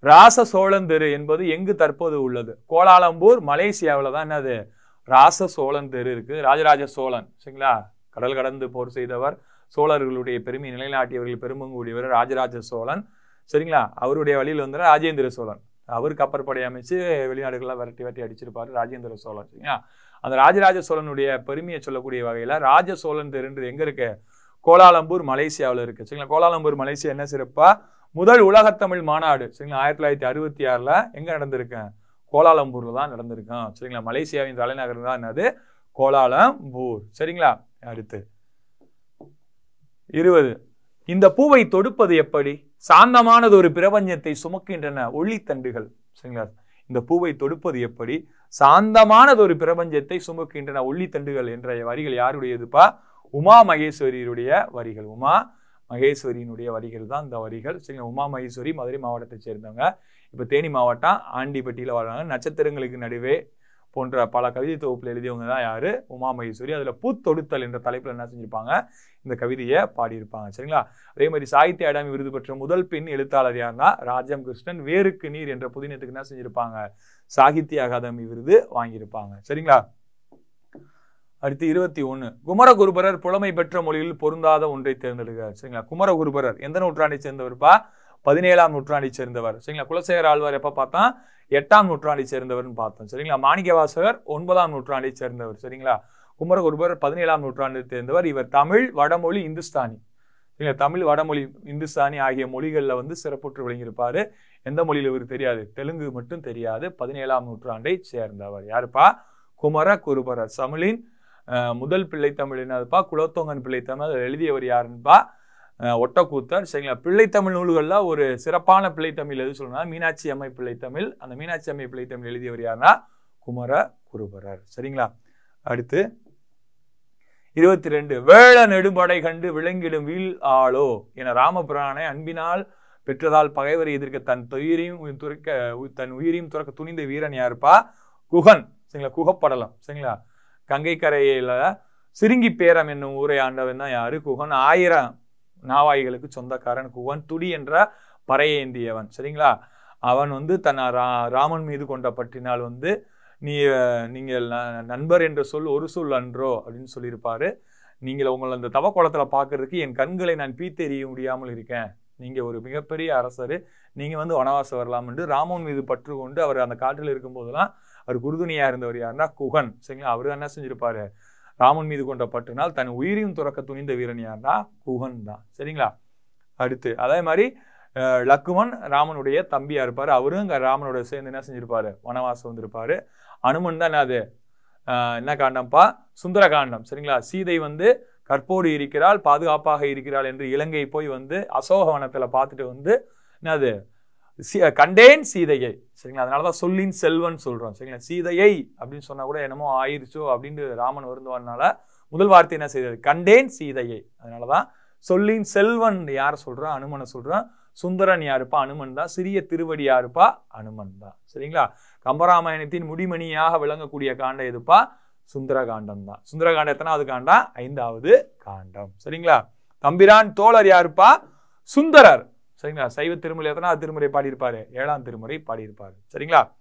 ராச சோழந்தெரு என்பது எங்கு தற்போது உள்ளது? கோலாலம்பூர் மலேசியாவில் தான் என்னது? ராச சோழன் தெரு இருக்கு. ராஜராஜ சோழன் சரிங்களா? கடல் கடந்து போர் செய்தவர் சோழர்களுடைய பெருமை நிலைநாட்டியவர்கள் பெருமங்கூடியவர் ராஜராஜ சோழன் சரிங்களா? அவருடைய வழியில் வந்து ராஜேந்திர சோழன். அவர் கப்பற்படை அமைச்சு வெளிநாடுகள்லாம் விரட்டி விரட்டி அடிச்சிருப்பார் ராஜேந்திர சோழன் சரிங்களா? அந்த ராஜராஜ சோழனுடைய பெருமையை சொல்லக்கூடிய வகையில் ராஜ சோழன் தெருன்றது எங்கே இருக்கு? கோலாலம்பூர் மலேசியாவில் இருக்கு சரிங்களா? கோலாலம்பூர் மலேசியா என்ன சிறப்பா? முதல் உலகத்தமிழ் மாநாடு சரிங்களா? ஆயிரத்தி தொள்ளாயிரத்தி அறுபத்தி ஆறில் எங்கே நடந்திருக்கேன் கோலாலம்பூரில் தான் நடந்திருக்கும் சரிங்களா? மலேசியாவின் தலைநகர் தான் என்னது? கோலாலம்பூர் சரிங்களா? அடுத்து இருபது இந்த பூவை தொடுப்பது எப்படி? சாந்தமானது ஒரு பிரபஞ்சத்தை சுமக்கின்றன ஒளித்தண்டுகள் சரிங்களா? இந்த பூவை தொடுப்பது எப்படி? சாந்தமானது ஒரு பிரபஞ்சத்தை சுமக்கின்றன ஒளித்தண்டுகள் என்ற வரிகள் யாருடையதுப்பா? உமா மகேஸ்வரியுடைய வரிகள். உமா மகேஸ்வரியினுடைய வரிகள் தான் இந்த வரிகள். சரிங்களா? உமா மகேஸ்வரி மதுரை மாவட்டத்தை சேர்ந்தவங்க. இப்போ தேனி மாவட்டம் ஆண்டிப்பட்டியில் வர்றாங்க நட்சத்திரங்களுக்கு நடுவே போன்ற பல கவிதை தொகுப்பில் எழுதியவங்க தான் யார்? உமா மகேஸ்வரி. அதில் பூத்தொடுத்தல் என்ற தலைப்பில் என்ன செஞ்சுருப்பாங்க? இந்த கவிதையை பாடியிருப்பாங்க. சரிங்களா? அதே மாதிரி சாகித்ய அகாடமி விருது பெற்ற முதல் பெண் எழுத்தாளர் யாருன்னா ராஜம் கிருஷ்ணன் வேருக்கு நீர் என்ற புதினத்துக்கு என்ன செஞ்சுருப்பாங்க? சாகித்ய அகாதமி விருது வாங்கியிருப்பாங்க. சரிங்களா? அடுத்து இருபத்தி ஒன்று குமரகுருபரர் புலமை பெற்ற மொழியில் பொருந்தாத ஒன்றை தேர்ந்தெடுக்கிறார். சரிங்களா? குமரகுருபரர். எந்த நூற்றாண்டை சேர்ந்தவர்ப்பா பதினேழாம் நூற்றாண்டை சேர்ந்தவர். சரிங்களா? குலசேகர ஆழ்வார் எப்போ பார்த்தா எட்டாம் நூற்றாண்டை சேர்ந்தவர்னு பார்த்தோம் சரிங்களா? மாணிக்கவாசகர் ஒன்பதாம் நூற்றாண்டை சேர்ந்தவர். சரிங்களா? குமரகுருபர் பதினேழாம் நூற்றாண்டை சேர்ந்தவர். இவர் தமிழ் வடமொழி இந்துஸ்தானி. சரிங்களா? தமிழ் வடமொழி இந்துஸ்தானி ஆகிய மொழிகளில் வந்து சிறப்புற்று விளங்கியிருப்பார். எந்த மொழியில் இவர் தெரியாது? தெலுங்கு மட்டும் தெரியாது. பதினேழாம் நூற்றாண்டை சேர்ந்தவர். யாருப்பா? குமர குருபரர் தமிழின் முதல் பிள்ளை தமிழ் என்னதுப்பா? குலோத்தொங்கன் பிள்ளை தமிழ். எழுதியவர் யாருன்னுப்பா ஒட்டக்கூத்தர் சரிங்களா? பிள்ளைத்தமிழ் நூல்களில் ஒரு சிறப்பான பிள்ளைத்தமிழ் எது சொல்லணும்னா மீனாட்சி அம்மை பிள்ளைத்தமிழ். அந்த மீனாட்சி அம்மை பிள்ளைத்தமிழ் எழுதியவர் யாருன்னா குமர குருபரர் சரிங்களா? அடுத்து இருபத்தி ரெண்டு வேள நெடுபடை கண்டு விளங்கிடும் வீல் ஆளோ என ராமபிரானை அன்பினால் பெற்றதால் பகைவரை எதிர்க்க தன் துயிரையும் துறக்க தன் உயிரையும் துறக்க துணிந்த வீரன் யாருப்பா? குகன். சரிங்களா? குகப்படலம். சரிங்களா? கங்கை கரையில சிறுங்கி பேரம் என்னும் ஊரை ஆண்டவன் தான் யாரு? குகன். ஆயிரம் நாவாய்களுக்கு சொந்தக்காரன் குகன். துடி என்ற பறையேந்தியவன் சரிங்களா? அவன் வந்து தன் ரா- ராமன் மீது கொண்ட பற்றினால் வந்து நீ நீங்கள் ந- நண்பர் என்ற சொல் ஒரு சொல் அன்றோ அப்படின்னு சொல்லியிருப்பாரு. நீங்கள் உங்களை அந்த தவக்கோலத்துல பார்க்கறதுக்கு என் கண்களை நான் பீத்தெறிய முடியாமல் இருக்கேன். நீங்கள் ஒரு மிகப்பெரிய அரசர். நீங்கள் வந்து வனவாசம் வரலாம் என்று ராமன் மீது பற்று கொண்டு அவர் அந்த காட்டில் இருக்கும்போதெல்லாம் அவர் குருதுணியாக இருந்தவர் யாருன்னா குகன். சரிங்களா? அவர் என்ன செஞ்சிருப்பாரு? ராமன் மீது கொண்ட பற்றினால் தன் உயிரையும் துறக்க துணிந்த வீரன் யார்னா குகன் தான். சரிங்களா? அடுத்து அதே மாதிரி லக்குமன் ராமனுடைய தம்பியா இருப்பாரு. அவரும் இங்க ராமனோட சேர்ந்து என்ன செஞ்சிருப்பாரு? வனவாசம் வந்திருப்பாரு. அனுமன் தான் அது? என்ன காண்டம்ப்பா? சுந்தர காண்டம் சரிங்களா? சீதை வந்து கற்போடு இருக்கிறாள் பாதுகாப்பாக இருக்கிறாள் என்று இலங்கை போய் வந்து அசோகவனத்துல பார்த்துட்டு வந்து என்னது? கண்டேன் சீதையை. சரிங்களா? அதனாலதான் சொல்லின் செல்வன் சொல்றோம். சரிங்களா? சீதையை அப்படின்னு சொன்னா கூட என்னமோ ஆயிருச்சோ அப்படின்னு ராமன் வருந்தவனால முதல் வார்த்தை என்ன செய்தது? கண்டேன் சீதையை. அதனாலதான் சொல்லின் செல்வன் யார் சொல்றான் அனுமனை சொல்றான் சுந்தரன் யாருப்பா? அனுமன் தான். சிறிய திருவடி யாருப்பா? அனுமன் தான். சரிங்களா? கம்பராமாயணத்தின் முடிமணியாக விளங்கக்கூடிய காண்டம் எதுப்பா? சுந்தர காண்டம் தான். சுந்தர காண்டம் எத்தனாவது காண்டம்? ஐந்தாவது காண்டம். சரிங்களா? தம்பிரான் தோழர் யாருப்பா? சுந்தரர். சரிங்களா? சைவ திருமுறை எத்தனா திருமுறை பாடியிருப்பாரு? ஏழாம் திருமுறை பாடியிருப்பாரு. சரிங்களா?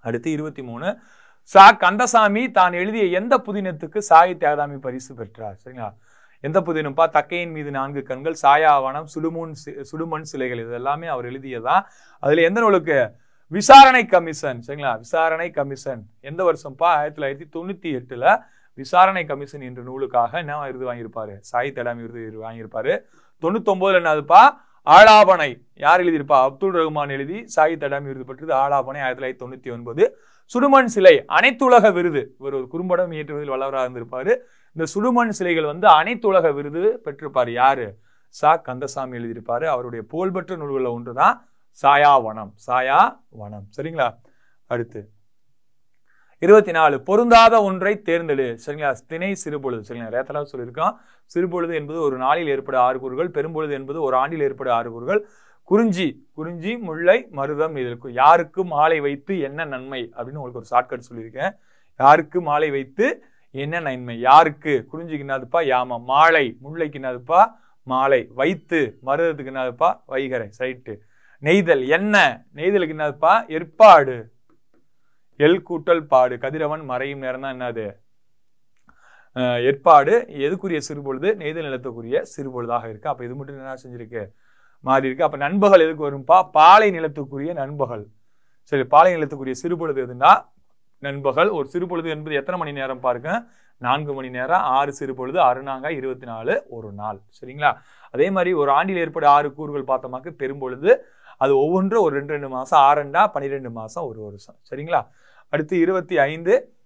அடுத்து இருபத்தி மூணு சா கந்தசாமி தான் எழுதிய எந்த புதினத்துக்கு சாகித்ய அகாதமி பரிசு பெற்றார்? சரிங்களா? எந்த புதினம்ப்பா? தக்கையின் மீது நான்கு கண்கள் சாயாவனம் சுடுமுன் சுடுமண் சிலைகள் இது எல்லாமே அவர் எழுதியதான். அதுல எந்த நூலுக்கு? விசாரணை கமிஷன். சரிங்களா? விசாரணை கமிஷன். எந்த வருஷம்ப்பா? ஆயிரத்தி தொள்ளாயிரத்தி தொண்ணூத்தி எட்டுல விசாரணை கமிஷன் என்ற நூலுக்காக என்ன விருது வாங்கியிருப்பாரு? சாகித்ய அகாடமி விருது வாங்கியிருப்பாரு. தொண்ணூத்தொன்பதுல என்னதுப்பா? ஆலாபனை. யார் எழுதியிருப்பா? அப்துல் ரஹ்மான் எழுதி சாகித்ய அகாடமி விருது பெற்றது ஆலாபனை ஆயிரத்தி தொள்ளாயிரத்தி தொண்ணூத்தி ஒன்பது. சுடுமண் சிலை அனைத்துலக விருது. இவர் ஒரு குறும்படம் இயற்றுவதில் வல்லவராக இருந்திருப்பாரு. இந்த சுடுமண் சிலைகள் வந்து அனைத்துலக விருது பெற்றிருப்பார் யாரு? சா. கந்தசாமி எழுதியிருப்பாரு. அவருடைய புகழ்பெற்ற நூல்களில் ஒன்று தான் சாயாவனம். சாயாவனம். சரிங்களா? அடுத்து. இருபத்தி நாலு பொருந்தாத ஒன்றை தேர்ந்தெடு. சரிங்களா? திணை சிறுபொழுது சரிங்களா? ரேத்தலாக சொல்லியிருக்கான். சிறுபொழுது என்பது ஒரு நாளில் ஏற்படும் ஆறு கூறுகள் பெரும்பொழுது என்பது ஒரு ஆண்டில் ஏற்படும் ஆறு கூறுகள். குறிஞ்சி குறிஞ்சி முல்லை மருதம் இதற்கு யாருக்கு மாலை வைத்து என்ன நன்மை? அப்படின்னு உங்களுக்கு ஒரு ஷார்ட்கட் சொல்லியிருக்கேன். யாருக்கு மாலை வைத்து என்ன நன்மை? யாருக்கு? குறிஞ்சிக்கு என்னதுப்பா? யாமம் மாலை. முல்லைக்கு என்னதுப்பா? மாலை. வைத்து. மருதத்துக்கு என்னதுப்பா? வைகரை சைட்டு நெய்தல். என்ன? நெய்தலுக்கு என்னதுப்பா? ஏற்பாடு. எல் கூட்டல் பாடு. கதிரவன் மறையும் நேரம் தான் என்னது ஏற்பாடு எதுக்குரிய சிறுபொழுது? நெய்தல் நிலத்துக்குரிய சிறுபொழுதாக இருக்கு. அப்ப இது மட்டும் என்ன செஞ்சிருக்கு? மாறி இருக்கு. அப்ப நண்பகல் எதுக்கு வரும்பா? பாலை நிலத்துக்குரிய நண்பகல். சரி பாலை நிலத்துக்குரிய சிறுபொழுது எதுன்னா நண்பகல். ஒரு சிறுபொழுது என்பது எத்தனை மணி நேரம் பாருங்க? நான்கு மணி நேரம். ஆறு சிறுபொழுது அருணாங்க இருபத்தி நாலு ஒரு நாள். சரிங்களா? அதே மாதிரி ஒரு ஆண்டில் ஏற்படும் ஆறு கூறுகள் பார்த்தோமாக்கு பெரும்பொழுது அது ஒவ்வொன்றும் ஒரு ரெண்டு ரெண்டு மாசம். ஆறண்டா பன்னிரெண்டு மாசம் ஒரு வருஷம். சரிங்களா? அடுத்து இருபத்தி ஐந்து.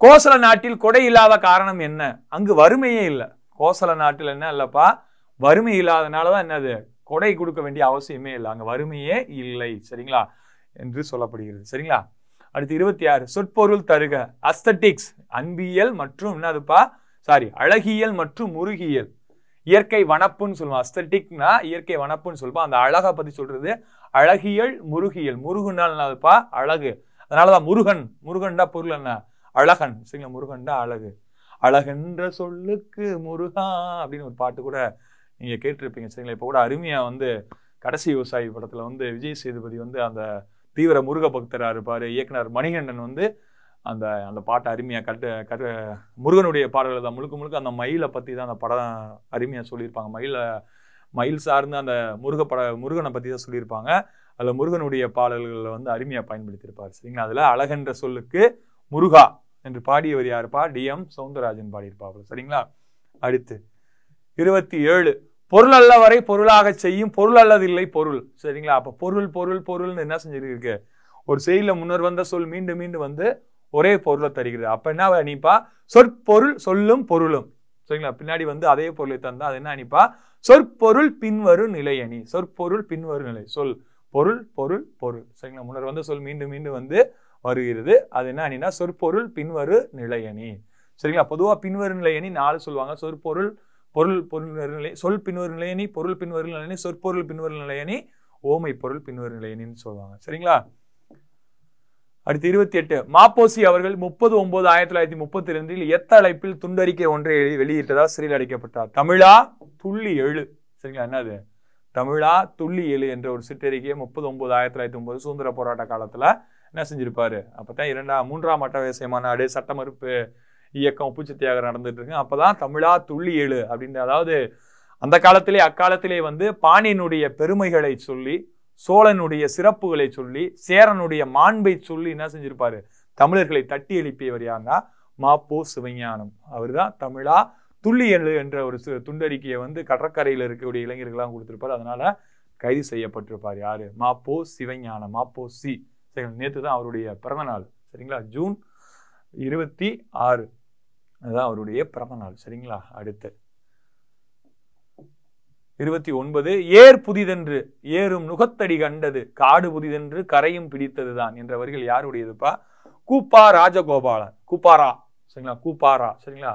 கோசல நாட்டில் கொடை இல்லாத காரணம் என்ன? அங்கு வறுமையே இல்லை. கோசல நாட்டில் என்ன இல்லப்பா? வறுமை இல்லாதனாலதான் என்னது? கொடை கொடுக்க வேண்டிய அவசியமே இல்லை. அங்கே வறுமையே இல்லை. சரிங்களா? என்று சொல்லப்படுகிறது. சரிங்களா? அடுத்து இருபத்தி ஆறு. சொற்பொருள் தருக. அஸ்தட்டிக்ஸ் அன்பியல் மற்றும் என்னதுப்பா? சாரி அழகியல் மற்றும் முருகியல். இயற்கை வனப்புன்னு சொல்லுவோம். அஸ்தட்டிக்னா இயற்கை வனப்புன்னு சொல்லுவோம். அந்த அழகை பற்றி சொல்றது அழகியல் முருகியல். முருகுனால் என்னதுப்பா? அழகு. அதனாலதான் முருகன் முருகன்டா பொருள் என்ன? அழகன். சரிங்களா? முருகன்டா அழகு. அழகென்ற சொல்லுக்கு முருகா அப்படின்னு ஒரு பாட்டு கூட நீங்க கேட்டிருப்பீங்க சரிங்களா? இப்போ கூட அருமையா வந்து கடைசி விவசாயி படத்துல வந்து விஜய் சேதுபதி வந்து அந்த தீவிர முருக பக்தரா இருப்பாரு. இயக்குனர் மணிகண்டன் வந்து அந்த அந்த பாட்டை அருமையாக கட்டு கட்டு முருகனுடைய பாடல்கள் தான் முழுக்க முழுக்க அந்த மயிலை பற்றி தான் அந்த படம் அருமையாக சொல்லியிருப்பாங்க. மயிலை மயில் சார்ந்து அந்த முருக பட முருகனை பற்றி தான் சொல்லியிருப்பாங்க. அதில் முருகனுடைய பாடல்களை வந்து அருமையாக பயன்படுத்தியிருப்பார். சரிங்களா? அதில் அழகென்ற சொல்லுக்கு முருகா என்று பாடியவர் யாருப்பா டி எம் சவுந்தரராஜன் பாடியிருப்பார்கள் சரிங்களா? அடுத்து இருபத்தி ஏழு பொருள் அல்ல வரை பொருளாக செய்யும் பொருள் அல்லதில்லை பொருள். சரிங்களா? அப்போ பொருள் பொருள் பொருள்னு என்ன செஞ்சிருக்கு ஒரு செயலில் முன்னர் வந்த சொல் மீண்டும் மீண்டும் வந்து ஒரே பொருளை தருகிறது. அப்போ என்ன அணிப்பா சொற்பொருள் சொல்லும் பொருளும். சரிங்களா? பின்னாடி வந்து அதே பொருளை தந்தா அது என்ன அணிப்பா சொற்பொருள் பின்வரும் நிலை அணி சொற்பொருள் பின்வரும் நிலை. சொல். பொருள் பொருள் பொருள். சரிங்களா? முன்னர் வந்த சொல் மீண்டும் மீண்டும் வந்து வருகிறது. அது என்ன அணினா சொற்பொருள் பின்வரு நிலையணி. சரிங்களா? பொதுவாக பின்வரு நிலையணி நாலு சொல்லுவாங்க. சொற்பொருள் பொருள் பொருள் நிலை சொல் பின்வரு நிலையணி பொருள் பின்வரு நிலையணி சொற்பொருள் பின்வரு நிலையணி ஓமை பொருள் பின்வரு நிலையணின்னு சொல்லுவாங்க. சரிங்களா? அடுத்து இருபத்தி எட்டு. மாப்போசி அவர்கள் முப்பது ஒன்பது ஆயிரத்தி தொள்ளாயிரத்தி முப்பத்தி ரெண்டில் எத்தலைப்பில் துண்டறிக்கை ஒன்றை வெளியிட்டதா சிறையில் அடைக்கப்பட்டார்? தமிழா துள்ளி எழு. சரிங்களா? என்னது? தமிழா துள்ளி எழு என்ற ஒரு சிற்றறிக்கையை முப்பது ஒன்பது ஆயிரத்தி தொள்ளாயிரத்தி ஒன்பது சுதந்திர போராட்ட காலத்துல என்ன செஞ்சிருப்பாரு? அப்பதான் இரண்டாம் மூன்றாம் அட்டவசை மாநாடு சட்டமறுப்பு இயக்கம் உப்பு சத்தியாகிரம் நடந்துட்டு இருக்கு. அப்பதான் தமிழா துள்ளி எழு அப்படின்ற அதாவது அந்த காலத்திலே அக்காலத்திலே வந்து பாணியினுடைய பெருமைகளை சொல்லி சோழனுடைய சிறப்புகளை சொல்லி சேரனுடைய மாண்பை சொல்லி என்ன செஞ்சிருப்பாரு? தமிழர்களை தட்டி எழுப்பியவர் யாருன்னா மாப்போ சிவஞானம். அவர் தான் தமிழா துள்ளி என்ற ஒரு துண்டறிக்கையை வந்து கடற்கரையில் இருக்கக்கூடிய இளைஞர்களாக கொடுத்துருப்பார். அதனால கைது செய்யப்பட்டிருப்பார் யாரு? மாப்போ சிவஞான மாப்போ சி. சரிங்களா? நேற்று தான் அவருடைய பிறந்த நாள். சரிங்களா? ஜூன் இருபத்தி ஆறு. அதுதான் அவருடைய பிறந்த நாள். சரிங்களா? அடுத்து. இருபத்தி ஒன்பது ஏர் புதிதென்று ஏறும் நுகத்தடி கண்டது காடு புதிதென்று கரையும் பிடித்ததுதான் என்ற வரிகள் யாருடையதுப்பா? கூப்பா ராஜகோபாலன். கூப்பாரா. சரிங்களா? கூப்பாரா. சரிங்களா?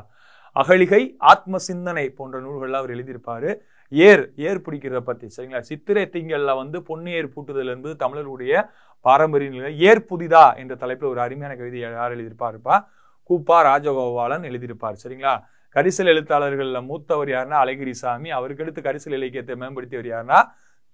அகலிகை ஆத்ம சிந்தனை போன்ற நூல்கள்லாம் அவர் எழுதியிருப்பார். ஏர் ஏர் பிடிக்கிறத பற்றி சரிங்களா? சித்திரை திங்கள்ல வந்து பொன்னு ஏர் பூட்டுதல் என்பது தமிழருடைய பாரம்பரிய நிலை. ஏர் புதிதா என்ற தலைப்பில் ஒரு அருமையான கவிதை யார் எழுதியிருப்பாருப்பா? கூப்பா ராஜகோபாலன் எழுதியிருப்பார் சரிங்களா? கரிசல் எழுத்தாளர்களில் மூத்தவர் யாருன்னா அழகிரிசாமி. அவருக்கு அடுத்து கரிசல் இலக்கியத்தை மேம்படுத்தியவர் யாருன்னா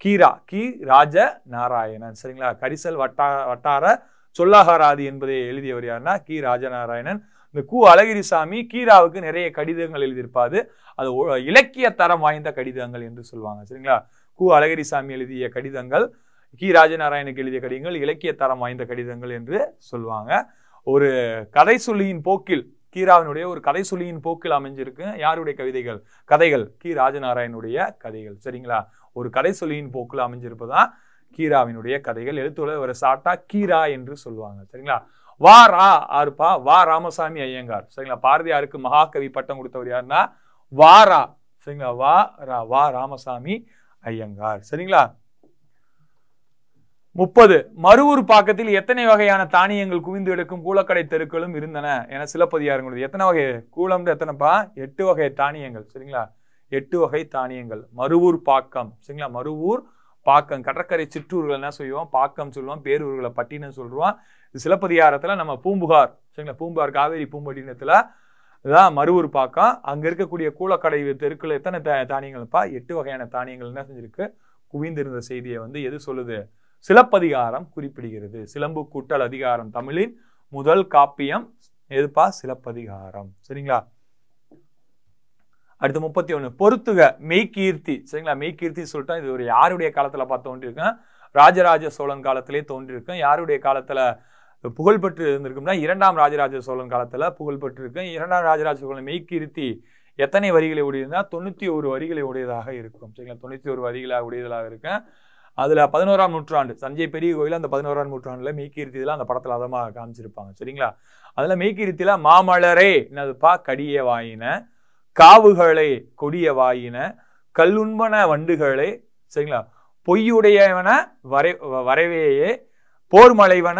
கீரா கி. ராஜ நாராயணன் சரிங்களா? கரிசல் வட்டா வட்டார சொல்லாகாராதி என்பதை எழுதியவர் யாருன்னா கி. ராஜநாராயணன். இந்த கு அழகிரிசாமி கீராவுக்கு நிறைய கடிதங்கள் எழுதியிருப்பாது அது இலக்கிய தரம் வாய்ந்த கடிதங்கள் என்று சொல்லுவாங்க சரிங்களா? கு அழகிரிசாமி எழுதிய கடிதங்கள் கி ராஜநாராயணுக்கு எழுதிய கடிதங்கள் இலக்கிய தரம் வாய்ந்த கடிதங்கள் என்று சொல்லுவாங்க. ஒரு கதை சொல்லியின் போக்கில் கீராவினுடைய ஒரு கதை சொல்லியின் போக்கில் அமைஞ்சிருக்கு. யாருடைய கவிதைகள்? கதைகள். கி ராஜநாராயணுடைய கதைகள் சரிங்களா? ஒரு கதை சொல்லியின் போக்கில் அமைஞ்சிருப்பதான் கீராவினுடைய கதைகள். எழுத்துள்ள ஒரு சாட்டா கீரா என்று சொல்லுவாங்க சரிங்களா? வா ரா ஆருப்பா வா ராமசாமி ஐயங்கார். சரிங்களா? பாரதியாருக்கு மகாகவி பட்டம் கொடுத்தவர் யாருன்னா வா ரா. சரிங்களா? வா ரா வா ராமசாமி ஐயங்கார். சரிங்களா? முப்பது. மறுவூர் பாக்கத்தில் எத்தனை வகையான தானியங்கள் குவிந்து எடுக்கும் கூலக்கடை தெருக்களும் இருந்தன என சிலப்பதிகாரங்கள் எத்தனை வகை? கூலம் எத்தனைப்பா? எட்டு வகை தானியங்கள். சரிங்களா? எட்டு வகை தானியங்கள். மறுவூர் பாக்கம். சரிங்களா? மறுவூர் பாக்கம். கடற்கரை சிற்றூர்கள் என்ன செய்வோம் பாக்கம் சொல்லுவோம் பேரூர்களை பட்டினம் சொல்லுவோம் சிலப்பதிகாரத்தில் நம்ம பூம்புகார் சரிங்களா? பூம்புகார் காவேரி பூம்பட்டினத்தில் இதான் மறுவூர் பாக்கம் அங்க இருக்கக்கூடிய கூலக்கடை தெருக்கில் எத்தனை த தானியங்கள்ப்பா? எட்டு வகையான தானியங்கள் என்ன செஞ்சிருக்கு? குவிந்திருந்த செய்தியை வந்து எது சொல்லுது? சிலப்பதிகாரம் குறிப்பிடுகிறது. சிலம்பு கூட்டல் அதிகாரம் தமிழின் முதல் காப்பியம் எதுப்பா? சிலப்பதிகாரம். சரிங்களா? அடுத்து முப்பத்தி ஒன்று பொருத்துக மெய்கீர்த்தி. சரிங்களா? மெய்கீர்த்தி சொல்லிட்டா இது ஒரு யாருடைய காலத்தில் பார்த்து தோன்றியிருக்கேன் ராஜராஜ சோழன் காலத்திலே தோன்றியிருக்கேன் யாருடைய காலத்தில் புகழ்பெற்று இருந்திருக்கும்னா இரண்டாம் ராஜராஜ சோழன் காலத்தில் புகழ்பெற்று இருக்கும் இரண்டாம் ராஜராஜ சோழன் மெய்க்கிருத்தி எத்தனை வரிகளை உடையதுன்னா தொண்ணூற்றி ஒரு வரிகளை உடையதாக இருக்கும். சரிங்களா? தொண்ணூற்றி ஒரு வரிகளாக உடையதாக இருக்கும் அதில் பதினோராம் நூற்றாண்டு சஞ்சய் பெரிய கோயில் அந்த பதினோராம் நூற்றாண்டில் மெய்கீர்த்தியில அந்த படத்தில் அதமாக காமிச்சிருப்பாங்க. சரிங்களா? அதில் மெய்கீர்த்தியில மாமலரே என்னதுப்பா? கடிய வாயின காவுகளை கொடிய வாயின கல்லுண்பன வண்டுகளே சரிங்களா? பொய்யுடையவன வரை வரவேயே போர்மலைவன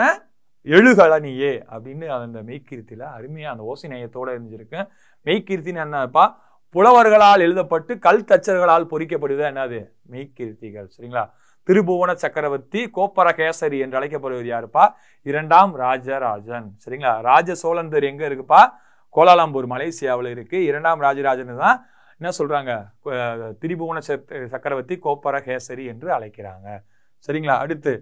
எழுகலனியே அப்படின்னு அந்த மெய்க்கிருத்தியில் அருமையாக அந்த ஓசை நேயத்தோடு இருந்திருக்கு மெய்கீர்த்தின்னு என்னப்பா புலவர்களால் எழுதப்பட்டு கல் தச்சர்களால் பொறிக்கப்படுது என்னது? மெய்க்கிருத்திகள். சரிங்களா? திருபுவன சக்கரவர்த்தி கோப்பரகேசரி என்று அழைக்கப்படுவது யாருப்பா? இரண்டாம் ராஜராஜன். சரிங்களா? ராஜ சோழந்தர் எங்கே இருக்குப்பா? கோலாலம்பூர் மலேசியாவில் இருக்கு. இரண்டாம் ராஜராஜன் தான் என்ன சொல்றாங்க? திரிபுவன சக்கரவர்த்தி கோப்பரகேசரி என்று அழைக்கிறாங்க. சரிங்களா? அடுத்து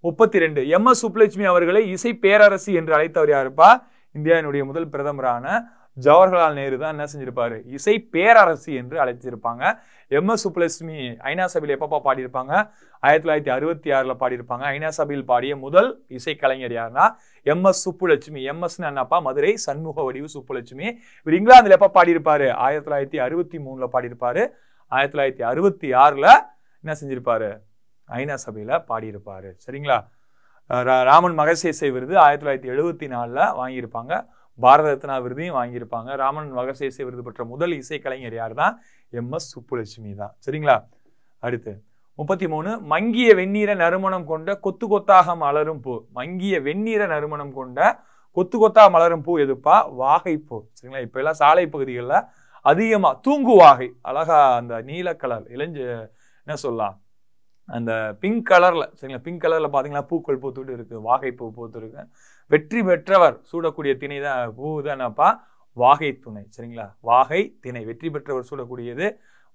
முப்பத்தி ரெண்டு எம். எஸ். சுப்புலட்சுமி அவர்களை இசை பேரரசி என்று அழைத்தவர் யாருப்பா? இந்தியாவினுடைய முதல் பிரதமரான ஜவஹர்லால் நேரு தான் என்ன செஞ்சிருப்பாரு? இசை பேரரசி என்று அழைச்சிருப்பாங்க எம். எஸ். சுப்புலட்சுமி ஐநா சபையில் எப்பப்பா பாடியிருப்பாங்க? ஆயிரத்தி தொள்ளாயிரத்தி அறுபத்தி ஆறில் பாடியிருப்பாங்க. ஐநா சபையில் பாடிய முதல் இசைக்கலைஞர் யாருன்னா எம். எஸ். சுப்புலட்சுமி. எம். எஸ்னு என்னப்பா? மதுரை சண்முக வடிவு சுப்புலட்சுமி. இவர் இங்கிலாந்தில் எப்ப பாடியிருப்பாரு? ஆயிரத்தி தொள்ளாயிரத்தி அறுபத்தி மூணில் பாடியிருப்பாரு. ஆயிரத்தி தொள்ளாயிரத்தி அறுபத்தி ஆறில் என்ன செஞ்சிருப்பாரு? ஐநா சபையில் பாடியிருப்பார். சரிங்களா? ரா- ராமன் மகசேசை விருது ஆயிரத்தி தொள்ளாயிரத்தி எழுபத்தி நாலில் வாங்கியிருப்பாங்க. பாரத ரத்னா விருதையும் வாங்கியிருப்பாங்க. ராமன் மகசேசை விருது பெற்ற முதல் இசைக்கலைஞர் யார் தான் எம். எஸ். சுப்புலட்சுமி தான். சரிங்களா? அடுத்து முப்பத்தி மூணு மங்கிய வெந்நீர நறுமணம் கொண்ட கொத்து கொத்தாக மலரும் பூ. மங்கிய வெந்நீர நறுமணம் கொண்ட கொத்து கொத்தா மலரும் பூ எதுப்பா? வாகைப்பூ சரிங்களா? இப்போ எல்லாம் சாலை பகுதிகளில் அதிகமாக தூங்கு வாகை. அழகா அந்த நீல கலர் என்ன சொல்லலாம்? அந்த பிங்க் கலரில் சரிங்களா? பிங்க் கலரில் பாத்தீங்கன்னா பூக்கள் பூத்துட்டு இருக்குது வாகைப்பூ பூ பூத்து இருக்கு. வெற்றி பெற்றவர் சூடக்கூடிய திணை தான் பூ தானப்பா வாகை துணை சரிங்களா? வாகை திணை வெற்றி பெற்றவர் சூடக்கூடியது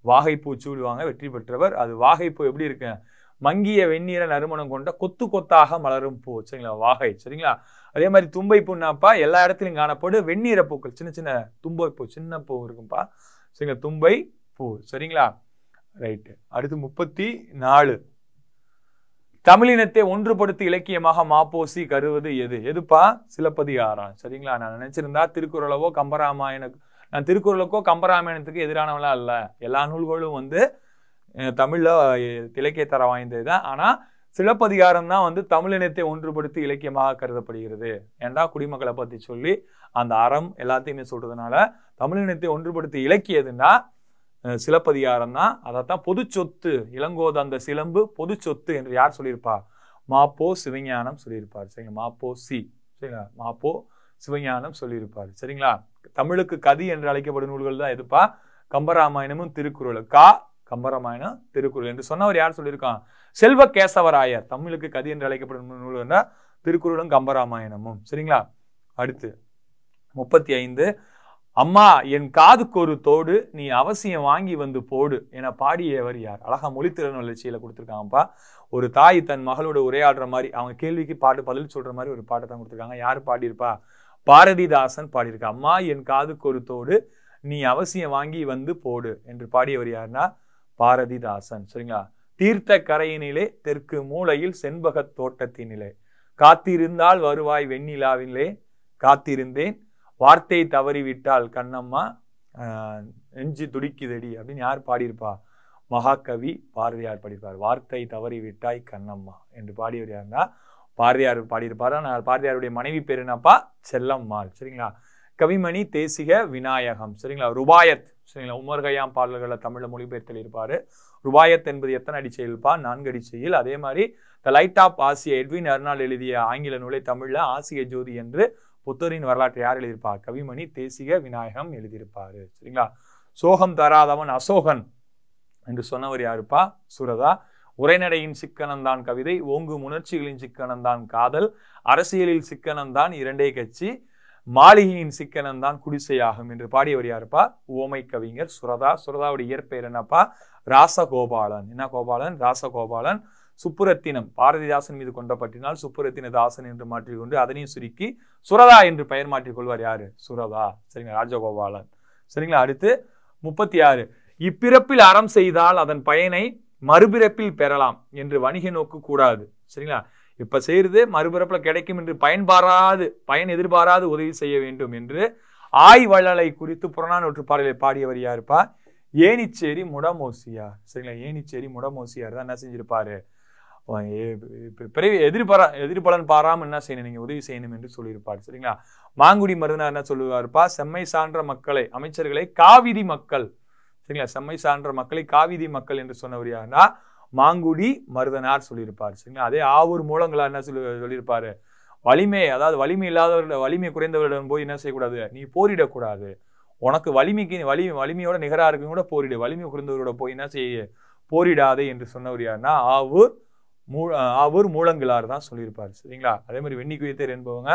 வாகைப்பூ சூடுவாங்க வெற்றி பெற்றவர். அது வாகைப்பூ எப்படி இருக்கு? மங்கிய வெந்நீர நறுமணம் கொண்ட கொத்து கொத்தாக மலரும் பூ சரிங்களா? வாகை சரிங்களா? அதே மாதிரி தும்பை பூனாப்பா எல்லா இடத்துலையும் காணப்படும் வெந்நீர பூக்கள் சின்ன சின்ன தும்பை பூ சின்ன பூ இருக்கும்பா சரிங்களா? தும்பை பூ சரிங்களா? ரைட்டு அடுத்து முப்பத்தி நாலு தமிழினத்தை ஒன்றுபடுத்தி இலக்கியமாக மாப்போசி கருவது எது? எதுப்பா? சிலப்பதிகாரம். சரிங்களா? நான் நினைச்சிருந்தா திருக்குறளவோ கம்பராமாயண நான் திருக்குறளுக்கோ கம்பராமாயணத்துக்கு எதிரானவளா அல்ல. எல்லா நூல்களும் வந்து தமிழில் இலக்கிய தர வாய்ந்தது தான் ஆனால் சிலப்பதிகாரம் தான் வந்து தமிழினத்தை ஒன்றுபடுத்தி இலக்கியமாக கருதப்படுகிறது. ஏன்டா? குடிமக்களை பற்றி சொல்லி அந்த அறம் எல்லாத்தையுமே சொல்றதுனால தமிழினத்தை ஒன்றுபடுத்தி இலக்கியதுன்னா சிலப்பதிகாரம் தான் அதைத்தான் பொது சொத்து இளங்கோத அந்த சிலம்பு பொது சொத்து என்று யார் சொல்லியிருப்பா? மாப்போ சிவஞானம் சொல்லியிருப்பார். சரிங்களா? மாப்போ சி. சரிங்களா? மாப்போ சிவஞானம் சொல்லியிருப்பார். சரிங்களா? தமிழுக்கு கதி என்று அழைக்கப்படும் நூல்கள் தான் எதுப்பா? கம்பராமாயணமும் திருக்குறள் கா கம்பராமாயணம் திருக்குறள் என்று சொன்னவர் யார் சொல்லியிருக்கான்? செல்வ கேசவராயர். தமிழுக்கு கதி என்று அழைக்கப்படும் நூல்கள்னா திருக்குறளும் கம்பராமாயணமும். சரிங்களா? அடுத்து முப்பத்தி ஐந்து அம்மா என் காதுக்கு ஒரு தோடு நீ அவசியம் வாங்கி வந்து போடு என பாடியவர் யார்? அழகா மொழித்திறன் வளர்ச்சியில கொடுத்துருக்காங்கப்பா. ஒரு தாய் தன் மகளோட உரையாடுற மாதிரி அவங்க கேள்விக்கு பாட்டு பதில் சொல்ற மாதிரி ஒரு பாட்டை தான் கொடுத்துருக்காங்க. யார் பாடியிருப்பா? பாரதிதாசன் பாடியிருக்கா. அம்மா என் காதுக்கு ஒரு தோடு நீ அவசியம் வாங்கி வந்து போடு என்று பாடியவர் யாருன்னா பாரதிதாசன். சரிங்களா? தீர்த்த கரையினிலே தெற்கு மூலையில் செண்பகத் தோட்டத்தினிலே. காத்திருந்தால் வருவாய் வெண்ணிலாவிலே காத்திருந்தேன் வார்த்தை தவறிவிட்டால் கண்ணம்மா நெஞ்சு துடிக்குதடி அப்படின்னு யார் பாடியிருப்பா? மகாகவி பாரதியார் பாடியிருப்பார். வார்த்தை தவறிவிட்டாய் கண்ணம்மா என்று பாடியவர் யாருன்னா பாரதியார் பாடியிருப்பார். ஆனால் பாரதியாருடைய மனைவி பேர் என்னப்பா? செல்லம்மாள். சரிங்களா? கவிமணி தேசிக விநாயகம். சரிங்களா? ருபாயத். சரிங்களா? உமர் கயாம் பாடல்களை தமிழ்ல மொழிபெயர்த்தல் இருப்பார். ருபாயத் என்பது எத்தனை அடிச்செயல்பா நான்கு அடிச்செயல் அதே மாதிரி the light of Asia Edwin Arnold எழுதிய ஆங்கில நூலை தமிழில் ஆசிய ஜோதி என்று புத்தரின் வரலாற்றை யார் எழுதியிருப்பா? கவிமணி தேசிக விநாயகம் எழுதியிருப்பாரு. சரிங்களா? சோகம் தராதவன் அசோகன் என்று சொன்னவர் யாருப்பா? சுரதா. உரைநடையின் சிக்கனம்தான் கவிதை ஓங்கும் உணர்ச்சிகளின் சிக்கனம்தான் காதல் அரசியலில் சிக்கனம்தான் இரண்டே கட்சி மாளிகையின் சிக்கனம்தான் குடிசையாகும் என்று பாடியவர் யாருப்பா? ஓமை கவிஞர் சுரதா. சுரதாவுடைய இயற்பெயர் என்னப்பா? ராசகோபாலன். என்ன கோபாலன்? ராசகோபாலன். சுப்புரத்தினம் பாரதிதாசன் மீது கொண்ட பற்றினால் சுப்புரத்தினதாசன் என்று மாற்றிக்கொண்டு அதனையும் சுருக்கி சுரதா என்று பெயர் மாற்றிக் கொள்வார் யாரு? சுரதா. சரிங்களா? ராஜகோபாலன். சரிங்களா? அடுத்து முப்பத்தி ஆறு இப்பிறப்பில் அறம் செய்தால் அதன் பயனை மறுபிறப்பில் பெறலாம் என்று வணிக நோக்கு கூடாது. சரிங்களா? இப்ப செய்யறது மறுபிறப்புல கிடைக்கும் என்று பயன்பாராது பயன் எதிர்பாராது உதவி செய்ய வேண்டும் என்று ஆய் வள்ளலை குறித்து புறநானூற்று பாடலை பாடியவர் யாருப்பா? ஏனிச்சேரி முடமோசியார். சரிங்களா? ஏனிச்சேரி முடமோசியார் தான் என்ன செஞ்சிருப்பாரு? அவன் எதிர்பாரா எதிர்பலன் பாராமல் என்ன செய்யணும்? நீங்கள் உதவி செய்யணும் என்று சொல்லியிருப்பார் சரிங்களா? மாங்குடி மருதனார் என்ன சொல்லுவார்ப்பா? செம்மை சான்ற மக்களை அமைச்சர்களை காவிரி மக்கள் சரிங்களா? செம்மை சான்ற மக்களை காவிரி மக்கள் என்று சொன்னவர் யாருன்னா மாங்குடி மருதனார் சொல்லியிருப்பார் சரிங்களா? அதே ஆவூர் மூலங்களா என்ன சொல்லி சொல்லியிருப்பாரு? வலிமை அதாவது வலிமை இல்லாதவர்கள் வலிமை குறைந்தவர்களிடம் போய் என்ன செய்யக்கூடாது? நீ போரிடக்கூடாது. உனக்கு வலிமைக்கு வலி வலிமையோட நிகராக இருக்கும் கூட போரிடு. வலிமை குறைந்தவரோட போய் என்ன செய்ய? போரிடாதே என்று சொன்னவர் யாருன்னா ஆவூர் மூ ஆவூர் மூலங்கிலார் தான் சொல்லியிருப்பார் சரிங்களா? அதே மாதிரி வெண்ணி குயத்தர் என்பவங்க